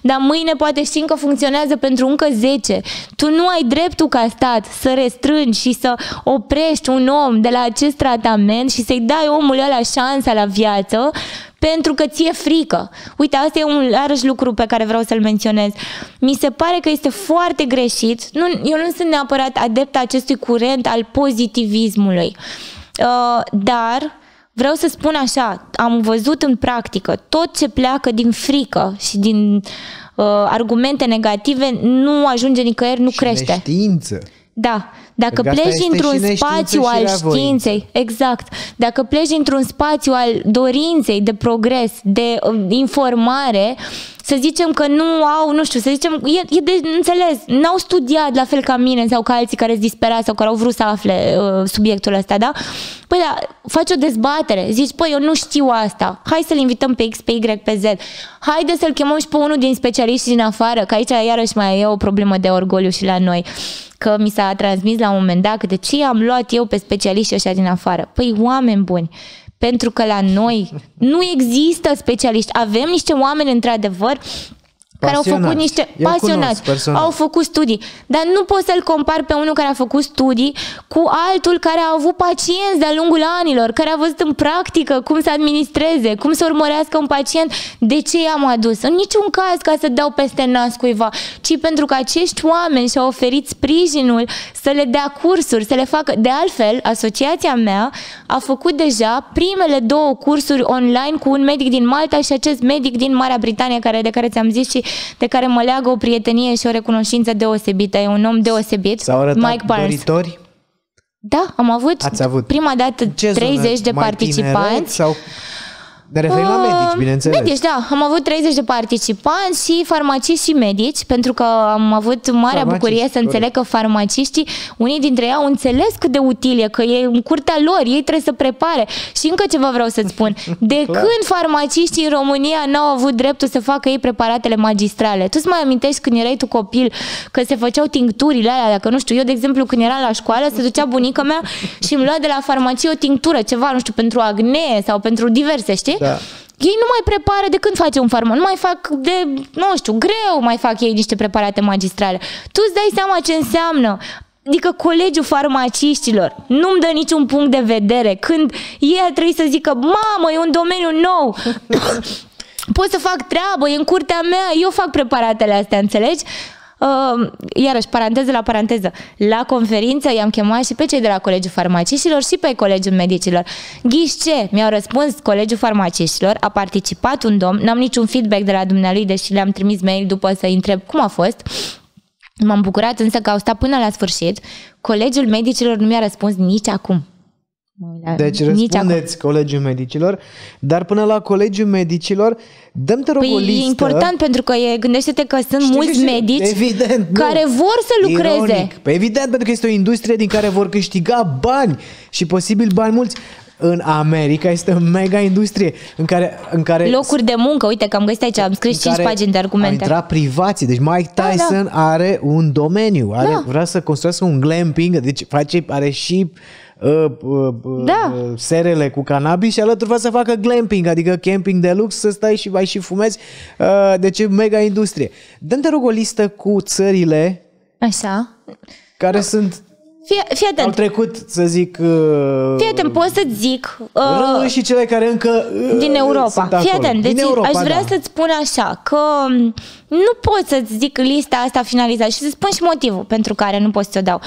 dar mâine poate știm că funcționează pentru încă 10. Tu nu ai dreptul ca stat stat să restrângi și să oprești un om de la acest tratament și să-i dai omului ăla șansa la viață pentru că ți-e frică. Uite, asta e un iarăși lucru pe care vreau să-l menționez. Mi se pare că este foarte greșit. Nu, eu nu sunt neapărat adept a acestui curent al pozitivismului. Uh, dar vreau să spun așa, am văzut în practică tot ce pleacă din frică și din uh, argumente negative nu ajunge nicăieri, nu și crește. Neștiință. Da, dacă pleci într-un spațiu al științei, exact, dacă pleci într-un spațiu al dorinței de progres, de uh, informare, să zicem că nu au, nu știu, să zicem, e, e de înțeles, n-au studiat la fel ca mine sau ca alții care sunt disperați sau care au vrut să afle uh, subiectul ăsta, da? Păi da, faci o dezbatere, zici, păi eu nu știu asta, hai să-l invităm pe X, pe Y, pe Z, haide să-l chemăm și pe unul din specialiști din afară, că aici iarăși mai e o problemă de orgoliu și la noi. Că mi s-a transmis la un moment dat că de ce am luat eu pe specialiști ăștia din afară? Păi oameni buni, pentru că la noi nu există specialiști. Avem niște oameni într-adevăr care au făcut niște Eu pasionați, au făcut studii, dar nu poți să-l compari pe unul care a făcut studii cu altul care a avut pacienți de-a lungul anilor, care a văzut în practică cum să administreze, cum să urmărească un pacient, de ce i-am adus. În niciun caz ca să dau peste nas cuiva, ci pentru că acești oameni și-au oferit sprijinul să le dea cursuri, să le facă. De altfel, asociația mea a făcut deja primele două cursuri online cu un medic din Malta și acest medic din Marea Britanie, care, de care ți-am zis și de care mă leagă o prietenie și o recunoștință deosebită. E un om deosebit. S-au arătat Mike Barnes. Doritori? Da, am avut, Ați avut prima dată 30 de participanți. Sau ne referim la medici, bineînțeles. Medici, da. Am avut 30 de participanți și farmaciști și medici, pentru că am avut marea bucurie să înțeleg că farmaciștii, unii dintre ei au înțeles cât de util e, că e în curtea lor, ei trebuie să prepare. Și încă ceva vreau să-ți spun. De când farmaciștii în România n-au avut dreptul să facă ei preparatele magistrale? Tu îți mai amintești când erai tu copil că se făceau tincturile alea, dacă nu știu, eu de exemplu când eram la școală se ducea bunica mea și îmi lua de la farmacie o tinctură, ceva, nu știu, pentru acne sau pentru diverse, știi? Da. Ei nu mai prepară de când face un farmac, nu mai fac de, nu știu, greu mai fac ei niște preparate magistrale. Tu îți dai seama ce înseamnă Adică colegiul farmaciștilor nu-mi dă niciun punct de vedere când ei ar trebui să zică, mamă, e un domeniu nou, pot să fac treabă, e în curtea mea, eu fac preparatele astea, înțelegi? Uh, iarăși, paranteză la paranteză, la conferință i-am chemat și pe cei de la Colegiul Farmaciștilor și pe Colegiul Medicilor. Ghiși ce? Mi-au răspuns Colegiul Farmaciștilor, a participat un domn, n-am niciun feedback de la dumnealui, deși le-am trimis mail după să întreb cum a fost. M-am bucurat însă că au stat până la sfârșit. Colegiul Medicilor nu mi-a răspuns nici acum. Deci răspundeți Colegiul Medicilor, dar până la Colegiul Medicilor, dăm te rog păi o listă. e important pentru că e, gândește-te că sunt Știi mulți că și- medici evident, nu. care vor să lucreze. Ironic. Păi evident, pentru că este o industrie din care vor câștiga bani și posibil bani mulți. În America este o mega industrie în care, în care Locuri de muncă, uite că am găsit aici, am scris în 5 care pagini de Au argumente. intrat privații. Deci Mike Da, da. Tyson are un domeniu. Are, Da. Vrea să construiască un glamping. Deci face, are și uh, uh, uh, Da. uh, serele cu cannabis și alături vrea să facă glamping, adică camping de lux, să stai și vai și fumezi. Uh, deci e mega industrie. Dă-mi te rog o listă cu țările Așa. care sunt Fii, fii au atent, trecut, să zic, uh, fii atent, pot să zic... rămân Uh, și cele care încă uh, din Europa. sunt Fii acolo. atent, deci din Europa, aș vrea da. să-ți spun așa, că m, nu pot să-ți zic lista asta finalizată și să spun și motivul pentru care nu pot să o dau.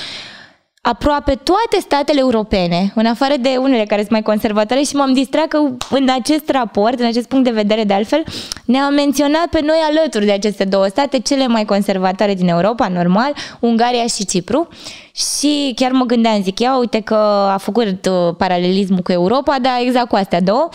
Aproape toate statele europene, în afară de unele care sunt mai conservatoare și m-am distrat că în acest raport, în acest punct de vedere de altfel, ne-am menționat pe noi alături de aceste două state, cele mai conservatoare din Europa, normal, Ungaria și Cipru. Și chiar mă gândeam, zic, ia uite că a făcut uh, paralelismul cu Europa, dar exact cu astea două.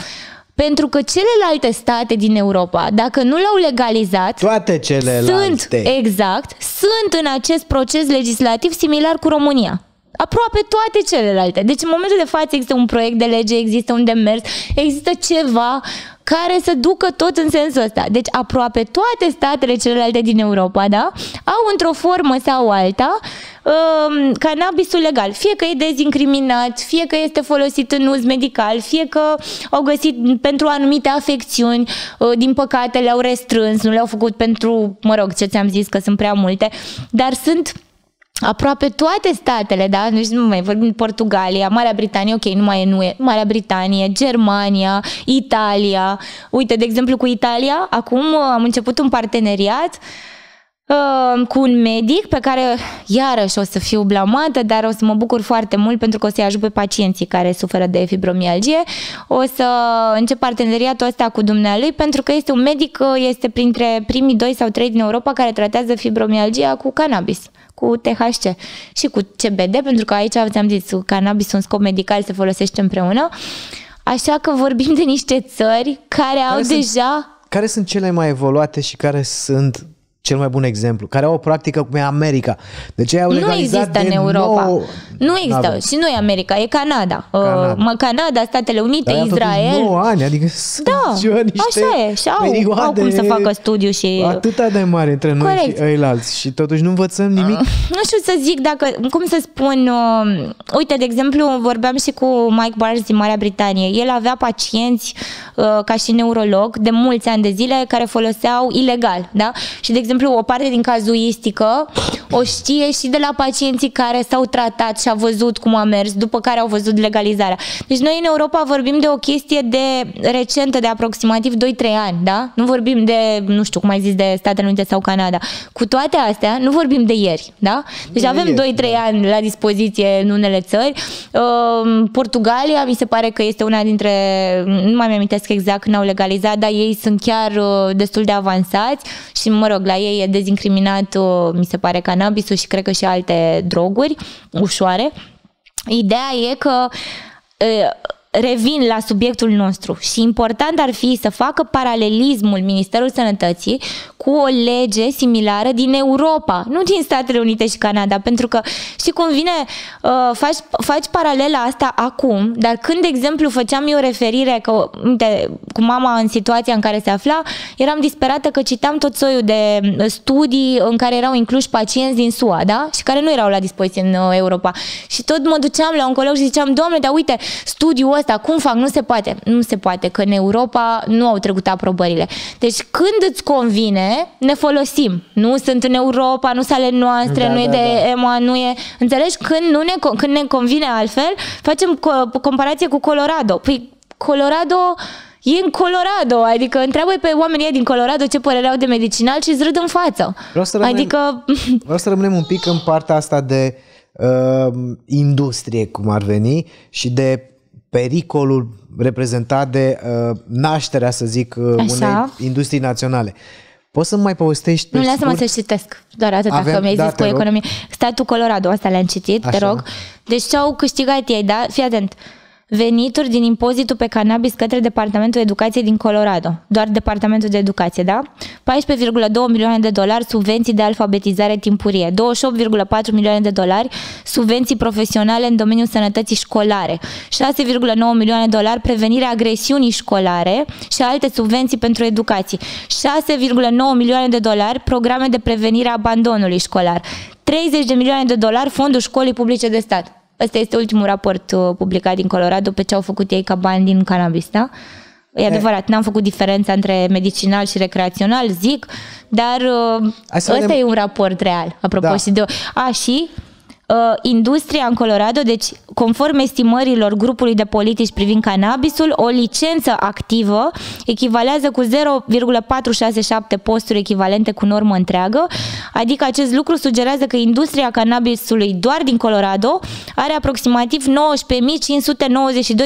Pentru că celelalte state din Europa, dacă nu l-au legalizat, Toate celelalte. sunt, exact, sunt în acest proces legislativ similar cu România. Aproape toate celelalte. Deci în momentul de față există un proiect de lege, există un demers, există ceva care să ducă tot în sensul ăsta. Deci aproape toate statele celelalte din Europa, da, au într-o formă sau alta um, cannabisul legal. Fie că e dezincriminat, fie că este folosit în uz medical, fie că au găsit pentru anumite afecțiuni, uh, din păcate le-au restrâns, nu le-au făcut pentru, mă rog, ce ți-am zis că sunt prea multe, dar sunt aproape toate statele, da? Deci nu mai vorbim Portugalia, Marea Britanie, ok, nu mai e, nu e, Marea Britanie, Germania, Italia. Uite, de exemplu, cu Italia, acum uh, am început un parteneriat uh, cu un medic pe care iarăși o să fiu blamată, dar o să mă bucur foarte mult pentru că o să-i ajut pe pacienții care suferă de fibromialgie. O să încep parteneriatul ăsta cu dumnealui pentru că este un medic, uh, este printre primii doi sau trei din Europa care tratează fibromialgia cu cannabis cu THC și cu CBD, pentru că aici ți-am zis, cannabisul în scop medical se folosește împreună. Așa că vorbim de niște țări care, au sunt- deja Care sunt cele mai evoluate și care sunt cel mai bun exemplu? Care au o practică cum e America. Deci ei au Nu legalizat există de în Europa. Nou... Nu există. N-avem. Și nu e America, e Canada. Canada. Uh, mă, Canada, Statele Unite, Dar ea a făcut Israel. 9 ani, adică sunt Da, ceva niște așa e. Și au, perioade au cum să facă studiu și... Atâta de mari între noi Corect. și ăilalți și totuși nu învățăm nimic. Nu știu să zic dacă, cum să spun, uh, uite, de exemplu, vorbeam și cu Mike Barnes din Marea Britanie. El avea pacienți uh, ca și neurolog de mulți ani de zile care foloseau ilegal, da? Și, de exemplu, o parte din cazuistică o știe și de la pacienții care s-au tratat și a văzut cum a mers, după care au văzut legalizarea. Deci noi în Europa vorbim de o chestie de recentă, de aproximativ 2-3 ani, da? Nu vorbim de, nu știu cum ai zis, de Statele Unite sau Canada. Cu toate astea, nu vorbim de ieri, da? Deci De avem ieri, 2-3 ani la dispoziție în unele țări. Uh, Portugalia, mi se pare că este una dintre, nu mai mi-amintesc exact când au legalizat, dar ei sunt chiar uh, destul de avansați și, mă rog, la ei e dezincriminat, uh, mi se pare, cannabisul și cred că și alte droguri ușoare. Ideea e că uh, revin la subiectul nostru și important ar fi să facă paralelismul Ministerul Sănătății cu o lege similară din Europa, nu din Statele Unite și Canada, pentru că și cum vine, uh, faci, faci paralela asta acum, dar când, de exemplu, făceam eu referire că, uite, cu mama în situația în care se afla, eram disperată că citam tot soiul de uh, studii în care erau incluși pacienți din SUA, da? Și care nu erau la dispoziție în uh, Europa. Și tot mă duceam la oncolog și ziceam, doamne, dar uite, studiul ăsta, cum fac? Nu se poate. Nu se poate, că în Europa nu au trecut aprobările. Deci când îți convine, ne folosim. Nu sunt în Europa, nu sunt ale noastre, Da, nu e da, de da. EMA, nu e... Înțelegi? Când, nu ne, când ne convine altfel, facem co- comparație cu Colorado. Păi Colorado e în Colorado, adică întreabă pe oamenii ăia din Colorado ce părere au de medicinal și îți râd în față. Vreau să rămânem- Adică, Vreau să rămânem un pic în partea asta de uh, industrie, cum ar veni, și de pericolul reprezentat de uh, nașterea, să zic, uh, Așa. unei industrii naționale. Poți să mai povestești pe nu lasă-mă scurt? să citesc, doar atât Avem- că mi-ai da, zis te cu rog. economie. Statul Colorado, asta le-am citit, te Așa. rog. Deci ce au câștigat ei, da? Fii atent. Venituri din impozitul pe cannabis către Departamentul Educație din Colorado. Doar Departamentul de Educație, da? 14,2 milioane de dolari subvenții de alfabetizare timpurie, 28,4 milioane de dolari subvenții profesionale în domeniul sănătății școlare, 6,9 milioane de dolari prevenirea agresiunii școlare și alte subvenții pentru educație, 6,9 milioane de dolari programe de prevenire a abandonului școlar, 30 de milioane de dolari fondul școlii publice de stat. Ăsta este ultimul raport uh, publicat din Colorado pe ce au făcut ei ca bani din cannabis, da? E adevărat, n-am făcut diferența între medicinal și recreațional, zic, dar uh, ăsta vedem... e un raport real, apropo da. și de... A, și uh, industria în Colorado, deci conform estimărilor grupului de politici privind cannabisul, o licență activă echivalează cu 0,467 posturi echivalente cu normă întreagă, adică acest lucru sugerează că industria cannabisului doar din Colorado are aproximativ 19.592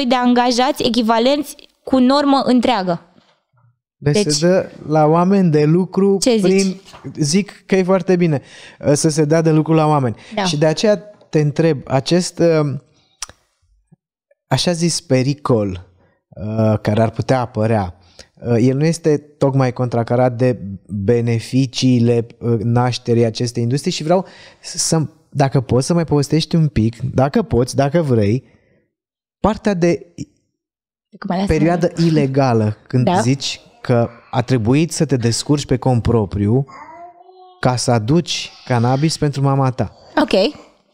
de angajați echivalenți cu normă întreagă. Deci, deci se dă la oameni de lucru ce prin... Zici? Zic că e foarte bine uh, să se dea de lucru la oameni. Da. Și de aceea te întreb, acest uh, așa zis pericol uh, care ar putea apărea, el nu este tocmai contracarat de beneficiile nașterii acestei industrii și vreau să, dacă poți să mai povestești un pic, dacă poți, dacă vrei, partea de perioadă ilegală, când da? zici că a trebuit să te descurci pe cont propriu ca să aduci cannabis pentru mama ta. Ok. Ce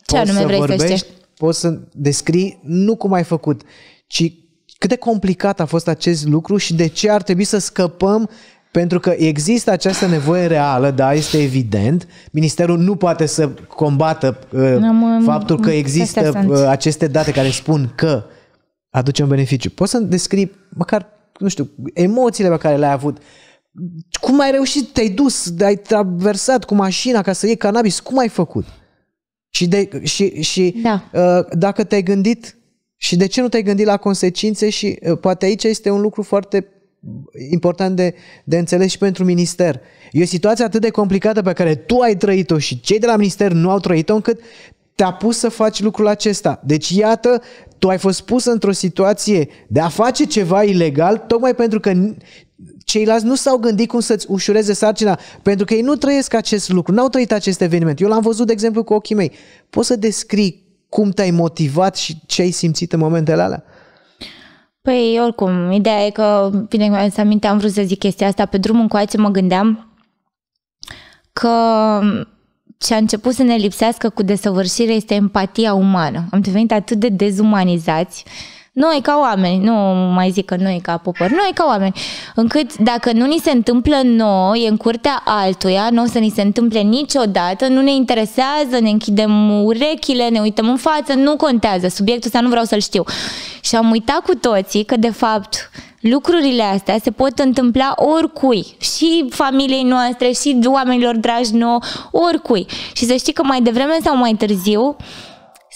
poți anume vrei vorbești, să știi? Poți să descrii nu cum ai făcut, ci cât de complicat a fost acest lucru și de ce ar trebui să scăpăm pentru că există această nevoie reală, da, este evident. Ministerul nu poate să combată uh, faptul că există uh, aceste date care spun că aduce un beneficiu. Poți să descrii măcar nu știu, emoțiile pe care le-ai avut. Cum ai reușit, te-ai dus, ai traversat cu mașina ca să iei cannabis, cum ai făcut? Și, de, și, și da. uh, dacă te-ai gândit și de ce nu te-ai gândit la consecințe și uh, poate aici este un lucru foarte important de, de înțeles și pentru minister. E o situație atât de complicată pe care tu ai trăit-o și cei de la minister nu au trăit-o încât te-a pus să faci lucrul acesta. Deci iată, tu ai fost pus într-o situație de a face ceva ilegal tocmai pentru că ceilalți nu s-au gândit cum să-ți ușureze sarcina, pentru că ei nu trăiesc acest lucru, n-au trăit acest eveniment. Eu l-am văzut, de exemplu, cu ochii mei. Poți să descrii cum te-ai motivat și ce ai simțit în momentele alea? Păi, oricum, ideea e că, bine, să aminte, am vrut să zic chestia asta, pe drum încoace mă gândeam că ce a început să ne lipsească cu desăvârșire este empatia umană. Am devenit atât de dezumanizați noi ca oameni, nu mai zic că noi ca popor, noi ca oameni, încât dacă nu ni se întâmplă noi în curtea altuia, nu o să ni se întâmple niciodată, nu ne interesează, ne închidem urechile, ne uităm în față, nu contează, subiectul ăsta nu vreau să-l știu. Și am uitat cu toții că de fapt lucrurile astea se pot întâmpla oricui, și familiei noastre, și oamenilor dragi nouă, oricui. Și să știi că mai devreme sau mai târziu,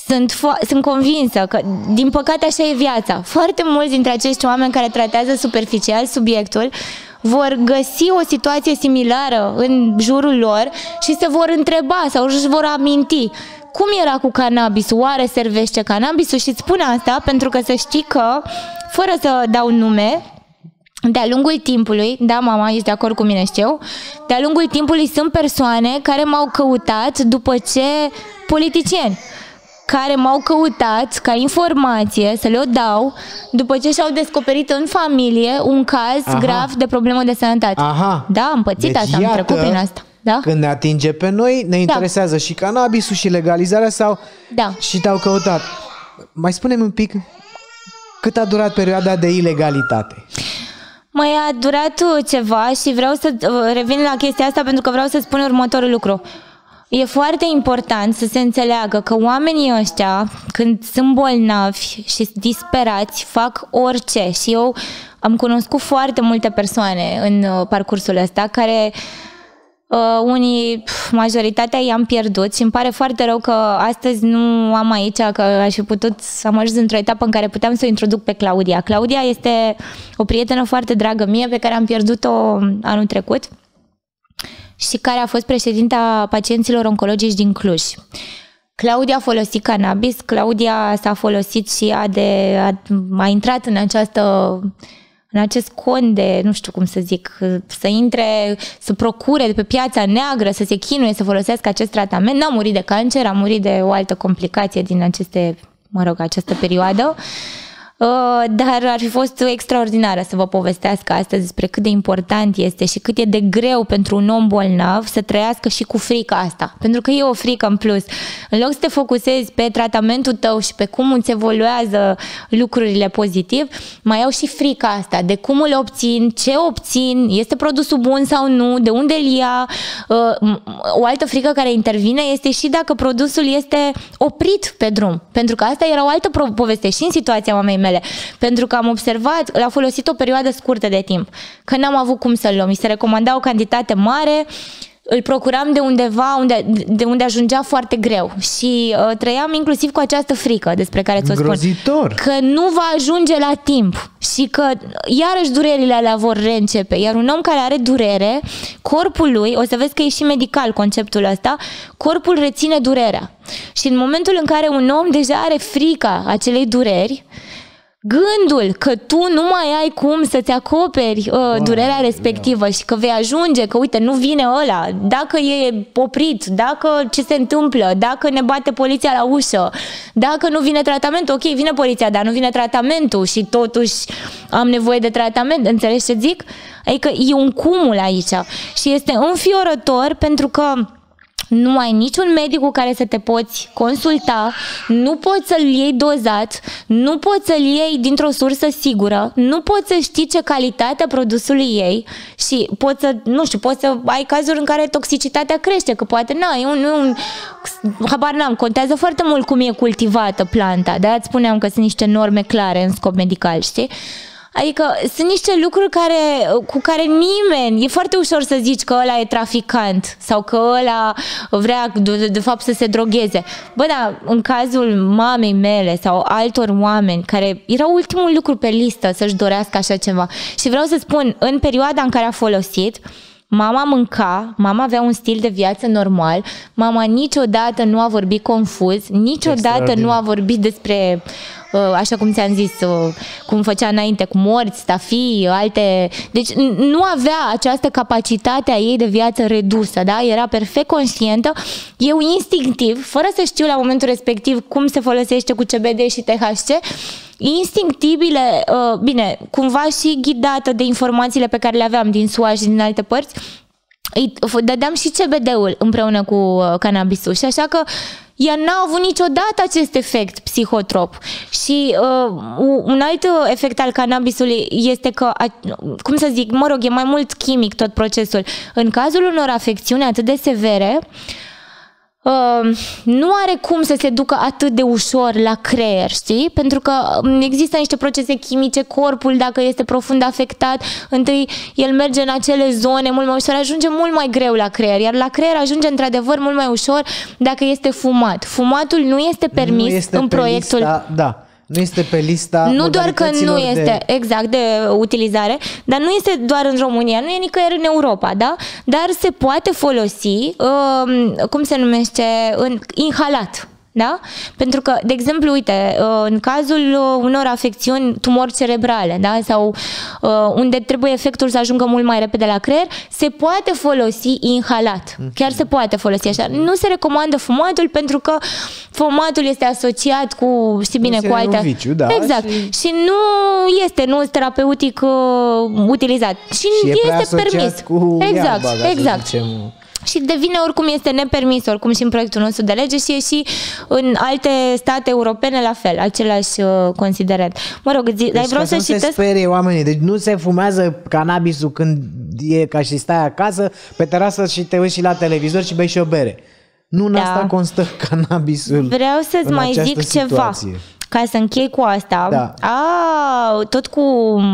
sunt, fo- sunt convinsă că, din păcate, așa e viața. Foarte mulți dintre acești oameni care tratează superficial subiectul vor găsi o situație similară în jurul lor și se vor întreba sau își vor aminti cum era cu cannabis, oare servește cannabisul și îți spun asta pentru că să știi că, fără să dau nume, de-a lungul timpului, da, mama, ești de acord cu mine, știu, de-a lungul timpului sunt persoane care m-au căutat după ce politicieni care m-au căutat ca informație să le-o dau după ce și-au descoperit în familie un caz Aha. grav de problemă de sănătate. Aha. Da, am pățit deci, asta, iată, am trecut prin asta. Da? Când ne atinge pe noi, ne da. interesează da. și cannabisul și legalizarea sau da. și te-au căutat. Mai spunem un pic cât a durat perioada de ilegalitate? Mai a durat ceva și vreau să uh, revin la chestia asta pentru că vreau să spun următorul lucru. E foarte important să se înțeleagă că oamenii ăștia, când sunt bolnavi și disperați, fac orice. Și eu am cunoscut foarte multe persoane în uh, parcursul ăsta care uh, unii, majoritatea i-am pierdut și îmi pare foarte rău că astăzi nu am aici, că aș fi putut să am ajuns într-o etapă în care puteam să o introduc pe Claudia. Claudia este o prietenă foarte dragă mie pe care am pierdut-o anul trecut și care a fost președinta pacienților oncologici din Cluj. Claudia a folosit cannabis, Claudia s-a folosit și a, de, a, a intrat în această în acest cont de, nu știu cum să zic, să intre, să procure de pe piața neagră, să se chinuie să folosească acest tratament. N-a murit de cancer, a murit de o altă complicație din aceste, mă rog, această perioadă. Uh, Uh, dar ar fi fost extraordinară să vă povestească astăzi despre cât de important este și cât e de greu pentru un om bolnav să trăiască și cu frica asta. Pentru că e o frică în plus. În loc să te focusezi pe tratamentul tău și pe cum îți evoluează lucrurile pozitiv, mai au și frica asta de cum îl obțin, ce obțin, este produsul bun sau nu, de unde îl ia. Uh, o altă frică care intervine este și dacă produsul este oprit pe drum. Pentru că asta era o altă poveste și în situația mamei mele mele. Pentru că am observat, l-a folosit o perioadă scurtă de timp, că n-am avut cum să-l luăm. Mi se recomanda o cantitate mare, îl procuram de undeva unde, de unde ajungea foarte greu și uh, trăiam inclusiv cu această frică despre care ți-o spun. Că nu va ajunge la timp și că iarăși durerile alea vor reîncepe. Iar un om care are durere, corpul lui, o să vezi că e și medical conceptul ăsta, corpul reține durerea. Și în momentul în care un om deja are frica acelei dureri, gândul că tu nu mai ai cum să-ți acoperi uh, durerea respectivă și că vei ajunge, că uite, nu vine ăla, dacă e oprit, dacă ce se întâmplă, dacă ne bate poliția la ușă, dacă nu vine tratamentul, ok, vine poliția, dar nu vine tratamentul și totuși am nevoie de tratament, înțelegi ce zic? Adică e un cumul aici și este înfiorător pentru că nu ai niciun medic cu care să te poți consulta, nu poți să-l iei dozat, nu poți să-l iei dintr-o sursă sigură, nu poți să știi ce calitate a produsului ei și poți să, nu știu, poți să ai cazuri în care toxicitatea crește, că poate, na, e un, un habar n-am, contează foarte mult cum e cultivată planta, de-aia îți spuneam că sunt niște norme clare în scop medical, știi? Adică sunt niște lucruri care, cu care nimeni, e foarte ușor să zici că ăla e traficant sau că ăla vrea de, de fapt să se drogheze. Bă, da, în cazul mamei mele sau altor oameni care era ultimul lucru pe listă să-și dorească așa ceva. Și vreau să spun, în perioada în care a folosit, Mama mânca, mama avea un stil de viață normal, mama niciodată nu a vorbit confuz, niciodată nu a vorbit despre Uh, așa cum ți-am zis, uh, cum făcea înainte cu morți, stafii, alte... Deci nu avea această capacitate a ei de viață redusă, da? Era perfect conștientă. Eu instinctiv, fără să știu la momentul respectiv cum se folosește cu CBD și THC, instinctibile, uh, bine, cumva și ghidată de informațiile pe care le aveam din SUA și din alte părți, îi dădeam și CBD-ul împreună cu cannabisul și așa că ea n-a avut niciodată acest efect psihotrop. Și uh, un alt efect al cannabisului este că, cum să zic, mă rog, e mai mult chimic tot procesul. În cazul unor afecțiuni atât de severe, uh, Uh, nu are cum să se ducă atât de ușor la creier, știi? Pentru că um, există niște procese chimice, corpul dacă este profund afectat, întâi el merge în acele zone mult mai ușor, ajunge mult mai greu la creier, iar la creier ajunge într-adevăr mult mai ușor dacă este fumat. Fumatul nu este permis nu este în proiectul... Lista, da nu este pe lista Nu doar că nu este, de... exact, de utilizare, dar nu este doar în România, nu e nicăieri în Europa, da? Dar se poate folosi, uh, cum se numește, în inhalat. Da? Pentru că, de exemplu, uite, uh, în cazul uh, unor afecțiuni, tumori cerebrale, da? sau uh, unde trebuie efectul să ajungă mult mai repede la creier, se poate folosi inhalat. Mhm. Chiar se poate folosi așa. Nu se recomandă fumatul pentru că fumatul este asociat cu, știi bine, cu alte... Viciu, da, exact. Și... și nu este, nu este terapeutic uh, utilizat. Și, și este permis. Cu exact, iarba, exact și devine oricum este nepermis, oricum și în proiectul nostru de lege și e și în alte state europene la fel, același uh, considerent. Mă rog, zi, deci vreau să nu citesc... se sperie oamenii, deci nu se fumează cannabisul când e ca și stai acasă pe terasă și te uiți și la televizor și bei și o bere. Nu în da. asta constă cannabisul Vreau să-ți mai zic situație. ceva. Ca să închei cu asta, Da. a, tot cu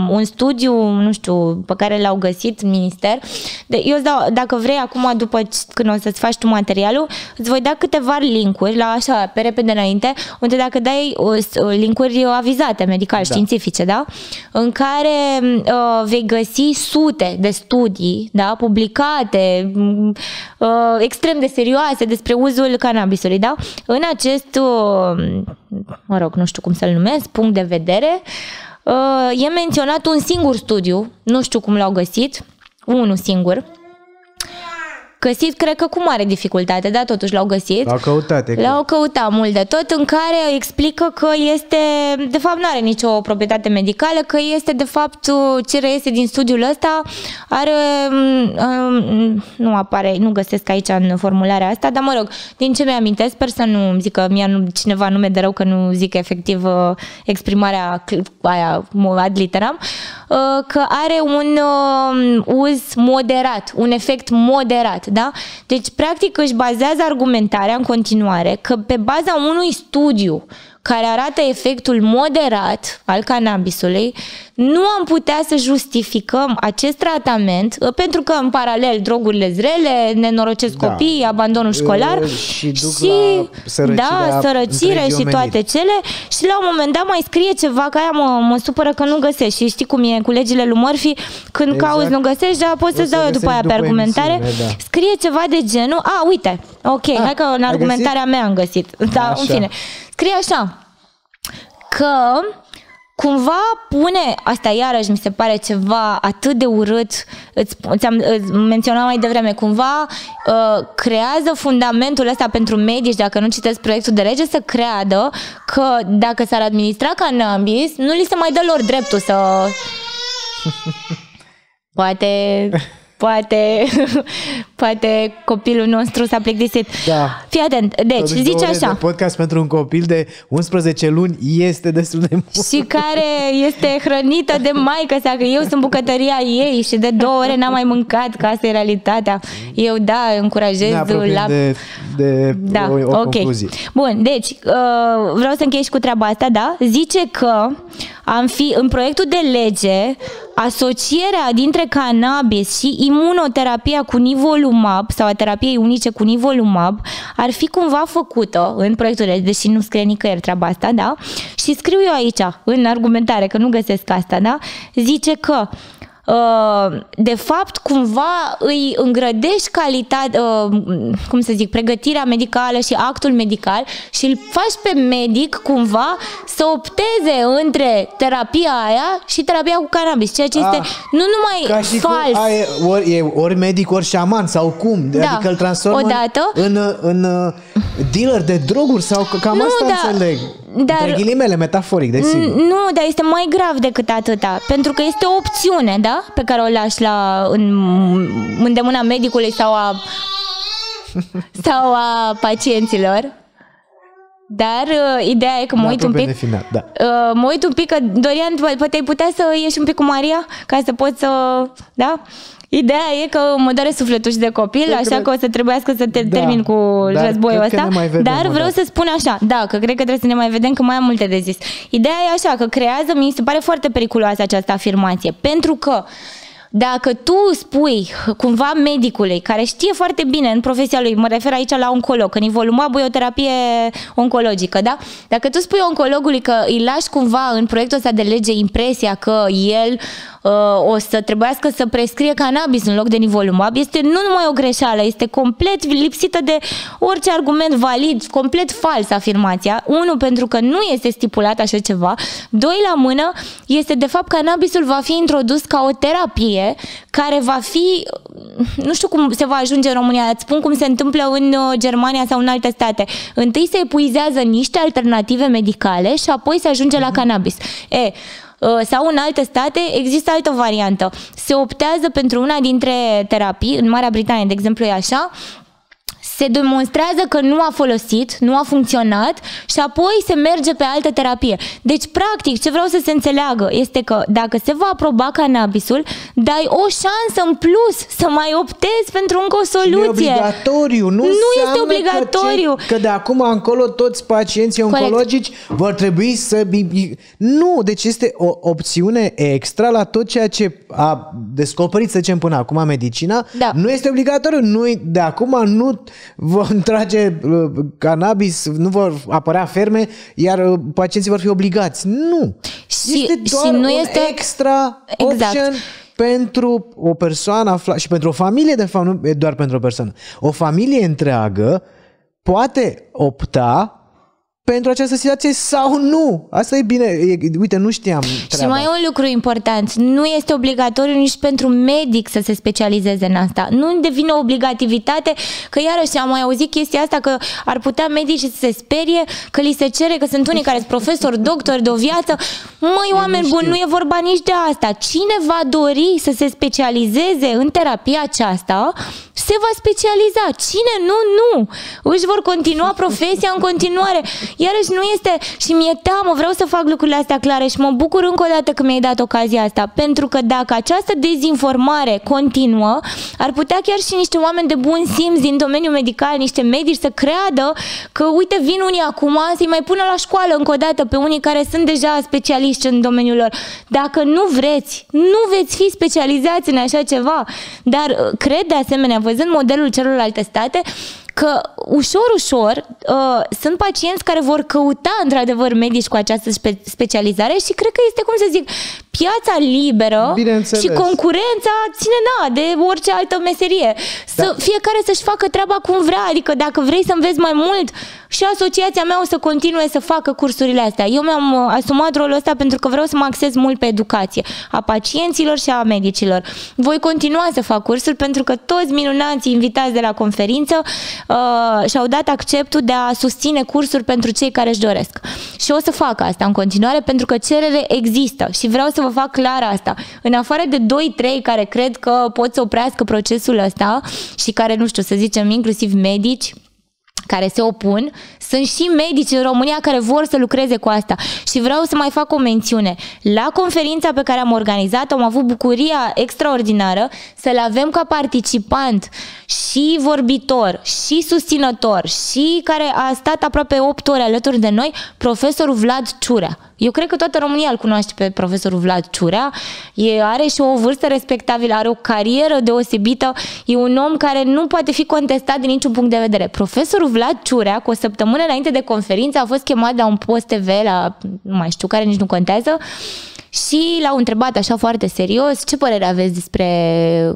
un studiu, nu știu, pe care l-au găsit în minister. De, eu îți dau, dacă vrei, acum, după ce- când o să-ți faci tu materialul, îți voi da câteva linkuri, la așa, pe repede înainte, unde dacă dai uh, s- uh, linkuri avizate, medical, Da. științifice, da? În care uh, vei găsi sute de studii, da? Publicate, m, uh, extrem de serioase despre uzul cannabisului, da? În acest, uh, mă rog, nu știu cum să-l numesc, punct de vedere, uh, e menționat un singur studiu, nu știu cum l-au găsit, unul singur, găsit, cred că cu mare dificultate, dar totuși l-au găsit. L-au căutat, e clar. L-au căutat mult de tot, în care explică că este, de fapt nu are nicio proprietate medicală, că este de fapt ce reiese din studiul ăsta, are, um, nu apare, nu găsesc aici în formularea asta, dar mă rog, din ce mi-amintesc, sper să nu îmi zică mie nu, cineva nume de rău că nu zic efectiv uh, exprimarea cl- aia ad literam, uh, că are un uh, uz moderat, un efect moderat, da? Deci, practic, își bazează argumentarea în continuare că pe baza unui studiu care arată efectul moderat al cannabisului, nu am putea să justificăm acest tratament uh, pentru că în paralel drogurile zrele, nenorocesc Da. copiii, abandonul școlar Uh, și duc la sărăcirea da, sărăcire întregii și omeniri. toate cele și la un moment dat mai scrie ceva că aia mă, mă supără că nu găsești și știi cum e cu legile lui Murphy când Exact. cauți nu găsești, dar poți O să-ți să dau eu după găsești aia pe după argumentare emisiune, da. scrie ceva de genul, a, uite, ok, Ah, hai că în ai argumentarea mea am găsit, da, Așa. în fine, scrie așa, că cumva pune, asta iarăși mi se pare ceva atât de urât, îți, ți-am îți menționam mai devreme, cumva uh, creează fundamentul ăsta pentru medici, dacă nu citesc proiectul de lege, să creadă că dacă s-ar administra cannabis, nu li se mai dă lor dreptul să... Poate... Poate, poate copilul nostru s-a plictisit. Da. Fii atent. Deci, Totuși, două zice ore așa. De podcast pentru un copil de 11 luni este destul de mult. și care este hrănită de maică sa, că eu sunt bucătăria ei și de două ore n-am mai mâncat, că asta e realitatea. Eu, da, încurajez Ne apropiem la... de, de Da, o, o ok. concluzie. Bun, deci uh, vreau să închei și cu treaba asta, da? Zice că am fi în proiectul de lege asocierea dintre cannabis și imunoterapia cu nivolumab sau a terapiei unice cu nivolumab ar fi cumva făcută în proiectul de lege, deși nu scrie nicăieri treaba asta, da? Și scriu eu aici, în argumentare, că nu găsesc asta, da? Zice că Uh, de fapt, cumva îi îngrădești calitatea, uh, cum să zic, pregătirea medicală și actul medical și îl faci pe medic cumva să opteze între terapia aia și terapia cu cannabis, ceea ce este Ah, nu numai Ca și fals. cum ai, ori, e ori medic, ori șaman sau cum? Da. Adică îl transformă Odată. în, în, în uh, dealer de droguri sau că- cam Nu, asta da. înțeleg. Dar- Între ghilimele, metaforic, desigur. N- Nu, dar este mai grav decât atâta, pentru că este o opțiune, da? Pe care o lași la în îndemâna medicului sau a sau a pacienților. Dar uh, ideea e că mă Ne uit un apropiem pic de final, da. Uh, mă uit un pic că, Dorian, po- poate ai putea să ieși un pic cu Maria ca să poți să... Da? Ideea e că mă doare sufletul și de copil, Eu așa cred- că o să trebuiască să te Da, termin cu dar războiul cred că ăsta. ne mai vedem Dar o vreau dată. să spun așa, da, că cred că trebuie să ne mai vedem, că mai am multe de zis. Ideea e așa, că creează, mi se pare foarte periculoasă această afirmație, pentru că dacă tu spui cumva medicului, care știe foarte bine în profesia lui, mă refer aici la oncolog, că nivolumab e o terapie oncologică, da? Dacă tu spui oncologului că îi lași cumva în proiectul ăsta de lege impresia că el uh, o să trebuiască să prescrie cannabis în loc de nivolumab, este nu numai o greșeală, este complet lipsită de orice argument valid, complet fals afirmația. Unu, pentru că nu este stipulat așa ceva. Doi, la mână, este de fapt cannabisul va fi introdus ca o terapie care va fi, nu știu cum se va ajunge în România, îți spun cum se întâmplă în uh, Germania sau în alte state. Întâi se epuizează niște alternative medicale și apoi se ajunge la cannabis. E, uh, sau în alte state există altă variantă. Se optează pentru una dintre terapii, în Marea Britanie, de exemplu, e așa, se demonstrează că nu a folosit, nu a funcționat și apoi se merge pe altă terapie. Deci, practic, ce vreau să se înțeleagă este că dacă se va aproba cannabisul, dai o șansă în plus să mai optezi pentru încă o soluție. Nu e obligatoriu, nu, Nu este înseamnă obligatoriu. Că, ce, că de acum încolo toți pacienții Corect. oncologici vor trebui să... Nu, deci este o opțiune extra la tot ceea ce a descoperit, să zicem, până acum medicina. Da. Nu este obligatoriu. Nu, de acum nu vor trage uh, cannabis, nu vor apărea ferme, iar uh, pacienții vor fi obligați. Nu. Și- este și doar nu un este- extra Exact. option pentru o persoană afla- și pentru o familie, de fapt, nu e doar pentru o persoană. O familie întreagă poate opta pentru această situație sau nu. Asta e bine. E, uite, nu știam treaba. Și mai e un lucru important, nu este obligatoriu nici pentru medic să se specializeze în asta. Nu devine o obligativitate, că iarăși am mai auzit chestia asta că ar putea medicii să se sperie că li se cere că sunt unii care sunt profesori, doctori de o viață. Măi, oameni buni, știu. nu e vorba nici de asta. Cine va dori să se specializeze în terapia aceasta, se va specializa. Cine nu, nu. Își vor continua profesia în continuare. Iarăși nu este, și mi-e teamă, vreau să fac lucrurile astea clare și mă bucur încă o dată că mi-ai dat ocazia asta, pentru că dacă această dezinformare continuă, ar putea chiar și niște oameni de bun simț din domeniul medical, niște medici să creadă că, uite, vin unii acum să-i mai pună la școală încă o dată pe unii care sunt deja specialiști în domeniul lor. Dacă nu vreți, nu veți fi specializați în așa ceva. Dar uh, cred de asemenea, văzând modelul celorlalte state, că ușor, ușor uh, sunt pacienți care vor căuta într-adevăr medici cu această spe- specializare și cred că este, cum să zic, piața liberă Bineînțeles. și concurența ține na de orice altă meserie. Să Da. fiecare să-și facă treaba cum vrea, adică dacă vrei să înveți mai mult și asociația mea o să continue să facă cursurile astea. Eu mi-am uh, asumat rolul ăsta pentru că vreau să mă axez mult pe educație a pacienților și a medicilor. Voi continua să fac cursuri pentru că toți minunații invitați de la conferință uh, și-au dat acceptul de a susține cursuri pentru cei care își doresc. Și o să fac asta în continuare pentru că cerere există și vreau să vă fac clar asta. În afară de 2-3 care cred că pot să oprească procesul ăsta și care, nu știu, să zicem, inclusiv medici, care se opun, sunt și medici în România care vor să lucreze cu asta. Și vreau să mai fac o mențiune. La conferința pe care am organizat-o, am avut bucuria extraordinară să-l avem ca participant și vorbitor, și susținător, și care a stat aproape 8 ore alături de noi, profesorul Vlad Ciurea. Eu cred că toată România îl cunoaște pe profesorul Vlad Ciurea. E, are și o vârstă respectabilă, are o carieră deosebită. E un om care nu poate fi contestat din niciun punct de vedere. Profesorul Vlad Ciurea, cu o săptămână înainte de conferință, a fost chemat la un post TV, la nu mai știu care, nici nu contează, și l-au întrebat așa foarte serios ce părere aveți despre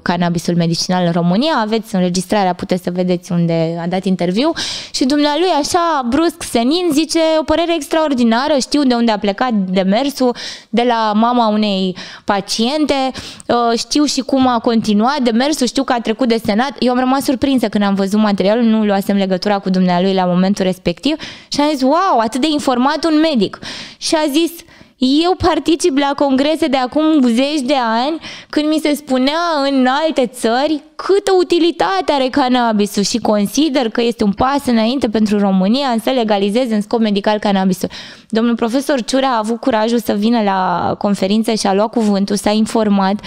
cannabisul medicinal în România. Aveți înregistrarea, puteți să vedeți unde a dat interviu și dumnealui așa brusc senin zice o părere extraordinară, știu de unde a plecat demersul, de la mama unei paciente, uh, știu și cum a continuat demersul, știu că a trecut de senat. Eu am rămas surprinsă când am văzut materialul, nu luasem legătura cu dumnealui la momentul respectiv și am zis, wow, atât de informat un medic. Și a zis, eu particip la congrese de acum zeci de ani când mi se spunea în alte țări câtă utilitate are cannabisul și consider că este un pas înainte pentru România să legalizeze în scop medical cannabisul. Domnul profesor Ciurea a avut curajul să vină la conferință și a luat cuvântul, s-a informat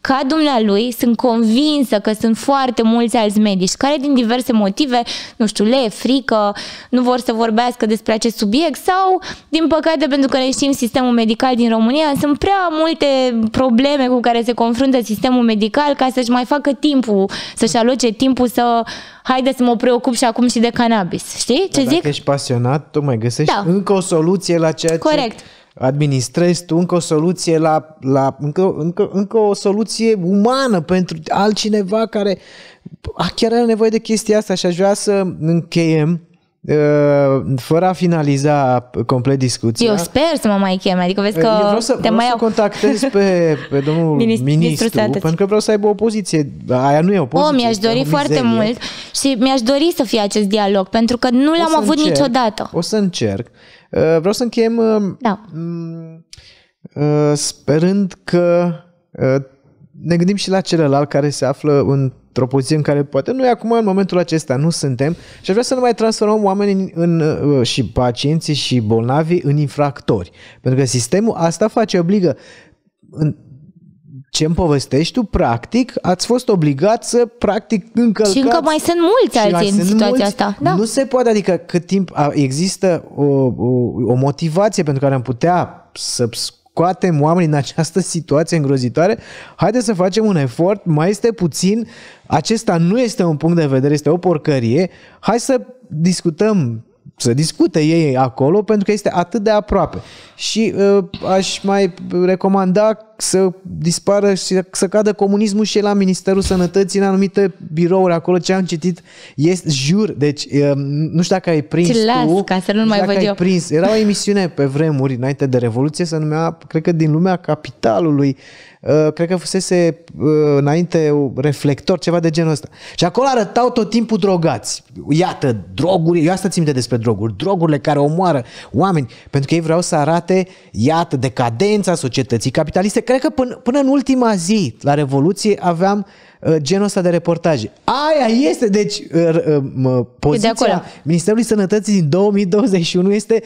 ca dumnealui, sunt convinsă că sunt foarte mulți alți medici care din diverse motive, nu știu, le e frică, nu vor să vorbească despre acest subiect sau, din păcate, pentru că ne știm sistemul medical din România, sunt prea multe probleme cu care se confruntă sistemul medical ca să-și mai facă timpul, să-și aloce timpul să haide să mă preocup și acum și de cannabis. Știi ce Dacă zic? ești pasionat, tu mai găsești Da. încă o soluție la ceea ce Corect. Administrezi tu, încă o soluție la, la încă, încă, încă o soluție umană pentru altcineva care a, chiar are nevoie de chestia asta și aș vrea să încheiem uh, fără a finaliza complet discuția. Eu sper să mă mai chem, adică vezi că Eu vreau să, te vreau mai să iau. contactez pe, pe domnul Ministru- ministru, ministrul sănătății. pentru că vreau să aibă o poziție. Aia nu e o poziție. O, mi-aș este dori o foarte mizerie. mult și mi-aș dori să fie acest dialog, pentru că nu O l-am să avut încerc, niciodată. O să încerc. Uh, Vreau să încheiem uh, Da. mm, uh, sperând că uh, ne gândim și la celălalt care se află în într-o poziție în care poate noi acum în momentul acesta nu suntem și aș vrea să nu mai transformăm oamenii în, în, și pacienții și bolnavii în infractori. Pentru că sistemul asta face, obligă în, ce îmi povestești tu, practic, ați fost obligat să practic încălcați... Și încă mai sunt mulți alții în situația mulți, asta. Da. Nu se poate, adică cât timp există o, o, o motivație pentru care am putea să scoatem oamenii în această situație îngrozitoare, haideți să facem un efort, mai este puțin, acesta nu este un punct de vedere, este o porcărie, hai să discutăm să discute ei acolo pentru că este atât de aproape. Și uh, aș mai recomanda să dispară și să cadă comunismul și la Ministerul Sănătății în anumite birouri acolo ce am citit este jur, deci uh, nu știu dacă ai prins Ți las, tu, ca să nu mai văd eu. Prins. Era o emisiune pe vremuri înainte de Revoluție se numea, cred că din lumea capitalului Uh, cred că fusese uh, înainte reflector, ceva de genul ăsta. Și acolo arătau tot timpul drogați. Iată, droguri, eu asta țin minte despre droguri, drogurile care omoară oameni, pentru că ei vreau să arate, iată, decadența societății capitaliste. Cred că până, până în ultima zi la Revoluție aveam uh, genul ăsta de reportaje. Aia este, deci uh, uh, poziția Ministerului Sănătății din 2021 este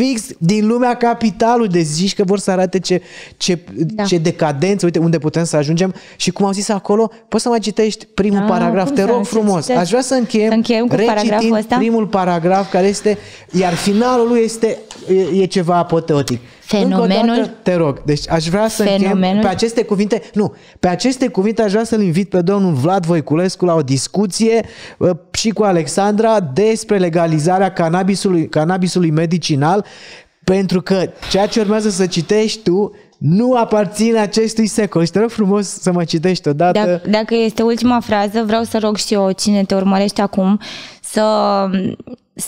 fix din lumea capitalului, de zici că vor să arate ce, ce, da. ce decadență, uite unde putem să ajungem și cum au zis acolo, poți să mai citești primul da, paragraf, te rog frumos. Aș vrea să încheiem, să încheiem cu paragraful ăsta? primul paragraf care este, iar finalul lui este, e, e ceva apoteotic. Fenomenul. Dată, te rog, deci aș vrea să încheiem pe aceste cuvinte, nu, pe aceste cuvinte aș vrea să-l invit pe domnul Vlad Voiculescu la o discuție uh, și cu Alexandra despre legalizarea cannabisului, cannabisului medicinal, pentru că ceea ce urmează să citești tu nu aparține acestui secol. Și te rog frumos să mă citești odată. Dacă, dacă este ultima frază, vreau să rog și eu, cine te urmărește acum, să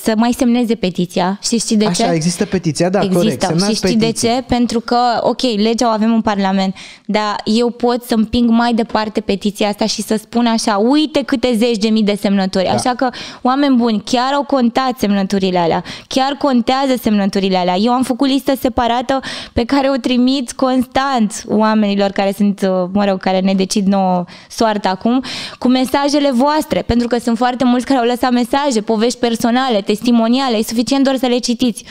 să mai semneze petiția. Și știi de Așa, ce? există petiția, da, există. corect. Semnați și știți petiție. de ce? Pentru că, ok, legea o avem în Parlament, dar eu pot să împing mai departe petiția asta și să spun așa, uite câte zeci de mii de semnături. Da. Așa că, oameni buni, chiar au contat semnăturile alea. Chiar contează semnăturile alea. Eu am făcut listă separată pe care o trimit constant oamenilor care sunt, mă rog, care ne decid nouă soarta acum, cu mesajele voastre. Pentru că sunt foarte mulți care au lăsat mesaje, povești personale, testimoniale, e suficient doar să le citiți.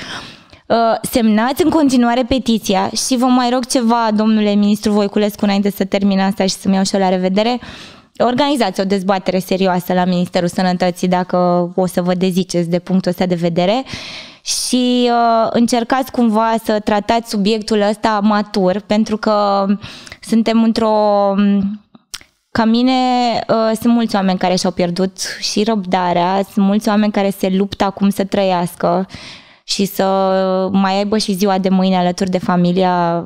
Uh, semnați în continuare petiția și vă mai rog ceva, domnule ministru Voiculescu, înainte să termin asta și să-mi iau și la revedere, organizați o dezbatere serioasă la Ministerul Sănătății dacă o să vă deziceți de punctul ăsta de vedere și uh, încercați cumva să tratați subiectul ăsta matur, pentru că suntem într-o ca mine uh, sunt mulți oameni care și-au pierdut și răbdarea, sunt mulți oameni care se luptă acum să trăiască și să mai aibă și ziua de mâine alături de familia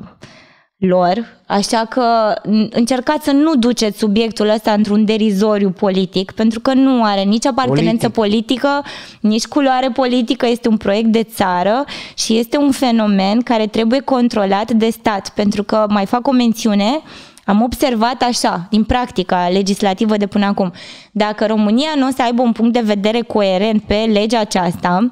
lor, așa că încercați să nu duceți subiectul ăsta într-un derizoriu politic, pentru că nu are nici apartenență Politic. politică, nici culoare politică, este un proiect de țară și este un fenomen care trebuie controlat de stat, pentru că mai fac o mențiune, am observat așa, din practica legislativă de până acum, dacă România nu o să aibă un punct de vedere coerent pe legea aceasta, uh,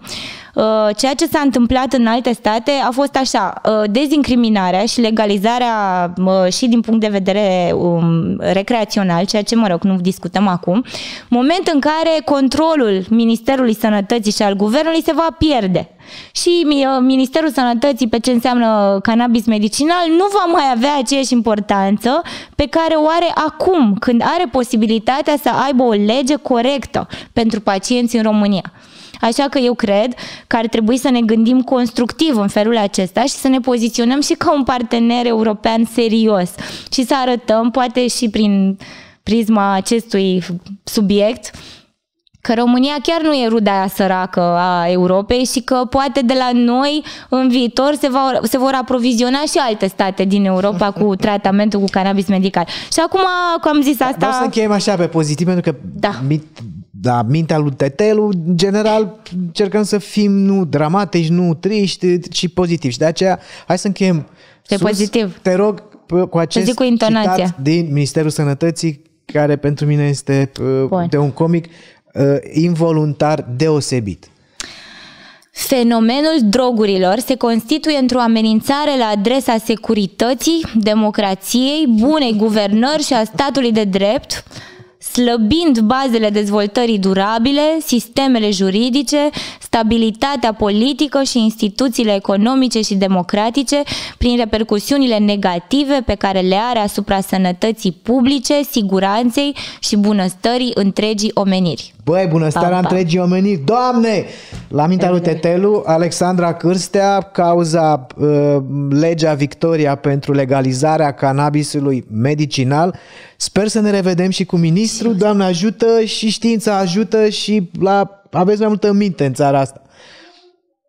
ceea ce s-a întâmplat în alte state a fost așa, uh, dezincriminarea și legalizarea uh, și din punct de vedere um, recreațional, ceea ce, mă rog, nu discutăm acum, moment în care controlul Ministerului Sănătății și al Guvernului se va pierde și Ministerul Sănătății pe ce înseamnă cannabis medicinal nu va mai avea aceeași importanță pe care o are acum, când are posibilitatea să aibă o lege corectă pentru pacienți în România. Așa că eu cred că ar trebui să ne gândim constructiv în felul acesta și să ne poziționăm și ca un partener european serios și să arătăm, poate și prin prisma acestui subiect, că România chiar nu e ruda aia săracă a Europei și că poate de la noi în viitor se, va, se vor aproviziona și alte state din Europa cu tratamentul cu cannabis medical. Și acum că am zis asta... Vreau să încheiem așa pe pozitiv, pentru că da. Da, mintea lui Tetelu, în general, încercăm să fim nu dramatici, nu triști, ci pozitivi. Și de aceea, hai să încheiem. Pe sus, pozitiv. Te rog, cu acest cu citat din Ministerul Sănătății, care pentru mine este uh, Bun. de un comic uh, involuntar deosebit. Fenomenul drogurilor se constituie într-o amenințare la adresa securității, democrației, bunei guvernări și a statului de drept, slăbind bazele dezvoltării durabile, sistemele juridice, stabilitatea politică și instituțiile economice și democratice prin repercusiunile negative pe care le are asupra sănătății publice, siguranței și bunăstării întregii omeniri. Băi, bunăstarea Pa, pa. întregii omeniri. Doamne! La mintea lui Tetelu, Alexandra Cârstea, cauza uh, legea Victoria pentru legalizarea cannabisului medicinal. Sper să ne revedem și cu ministru. Doamne ajută și știința ajută și la aveți mai multă minte în țara asta.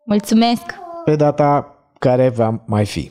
Mulțumesc! Pe data care va mai fi.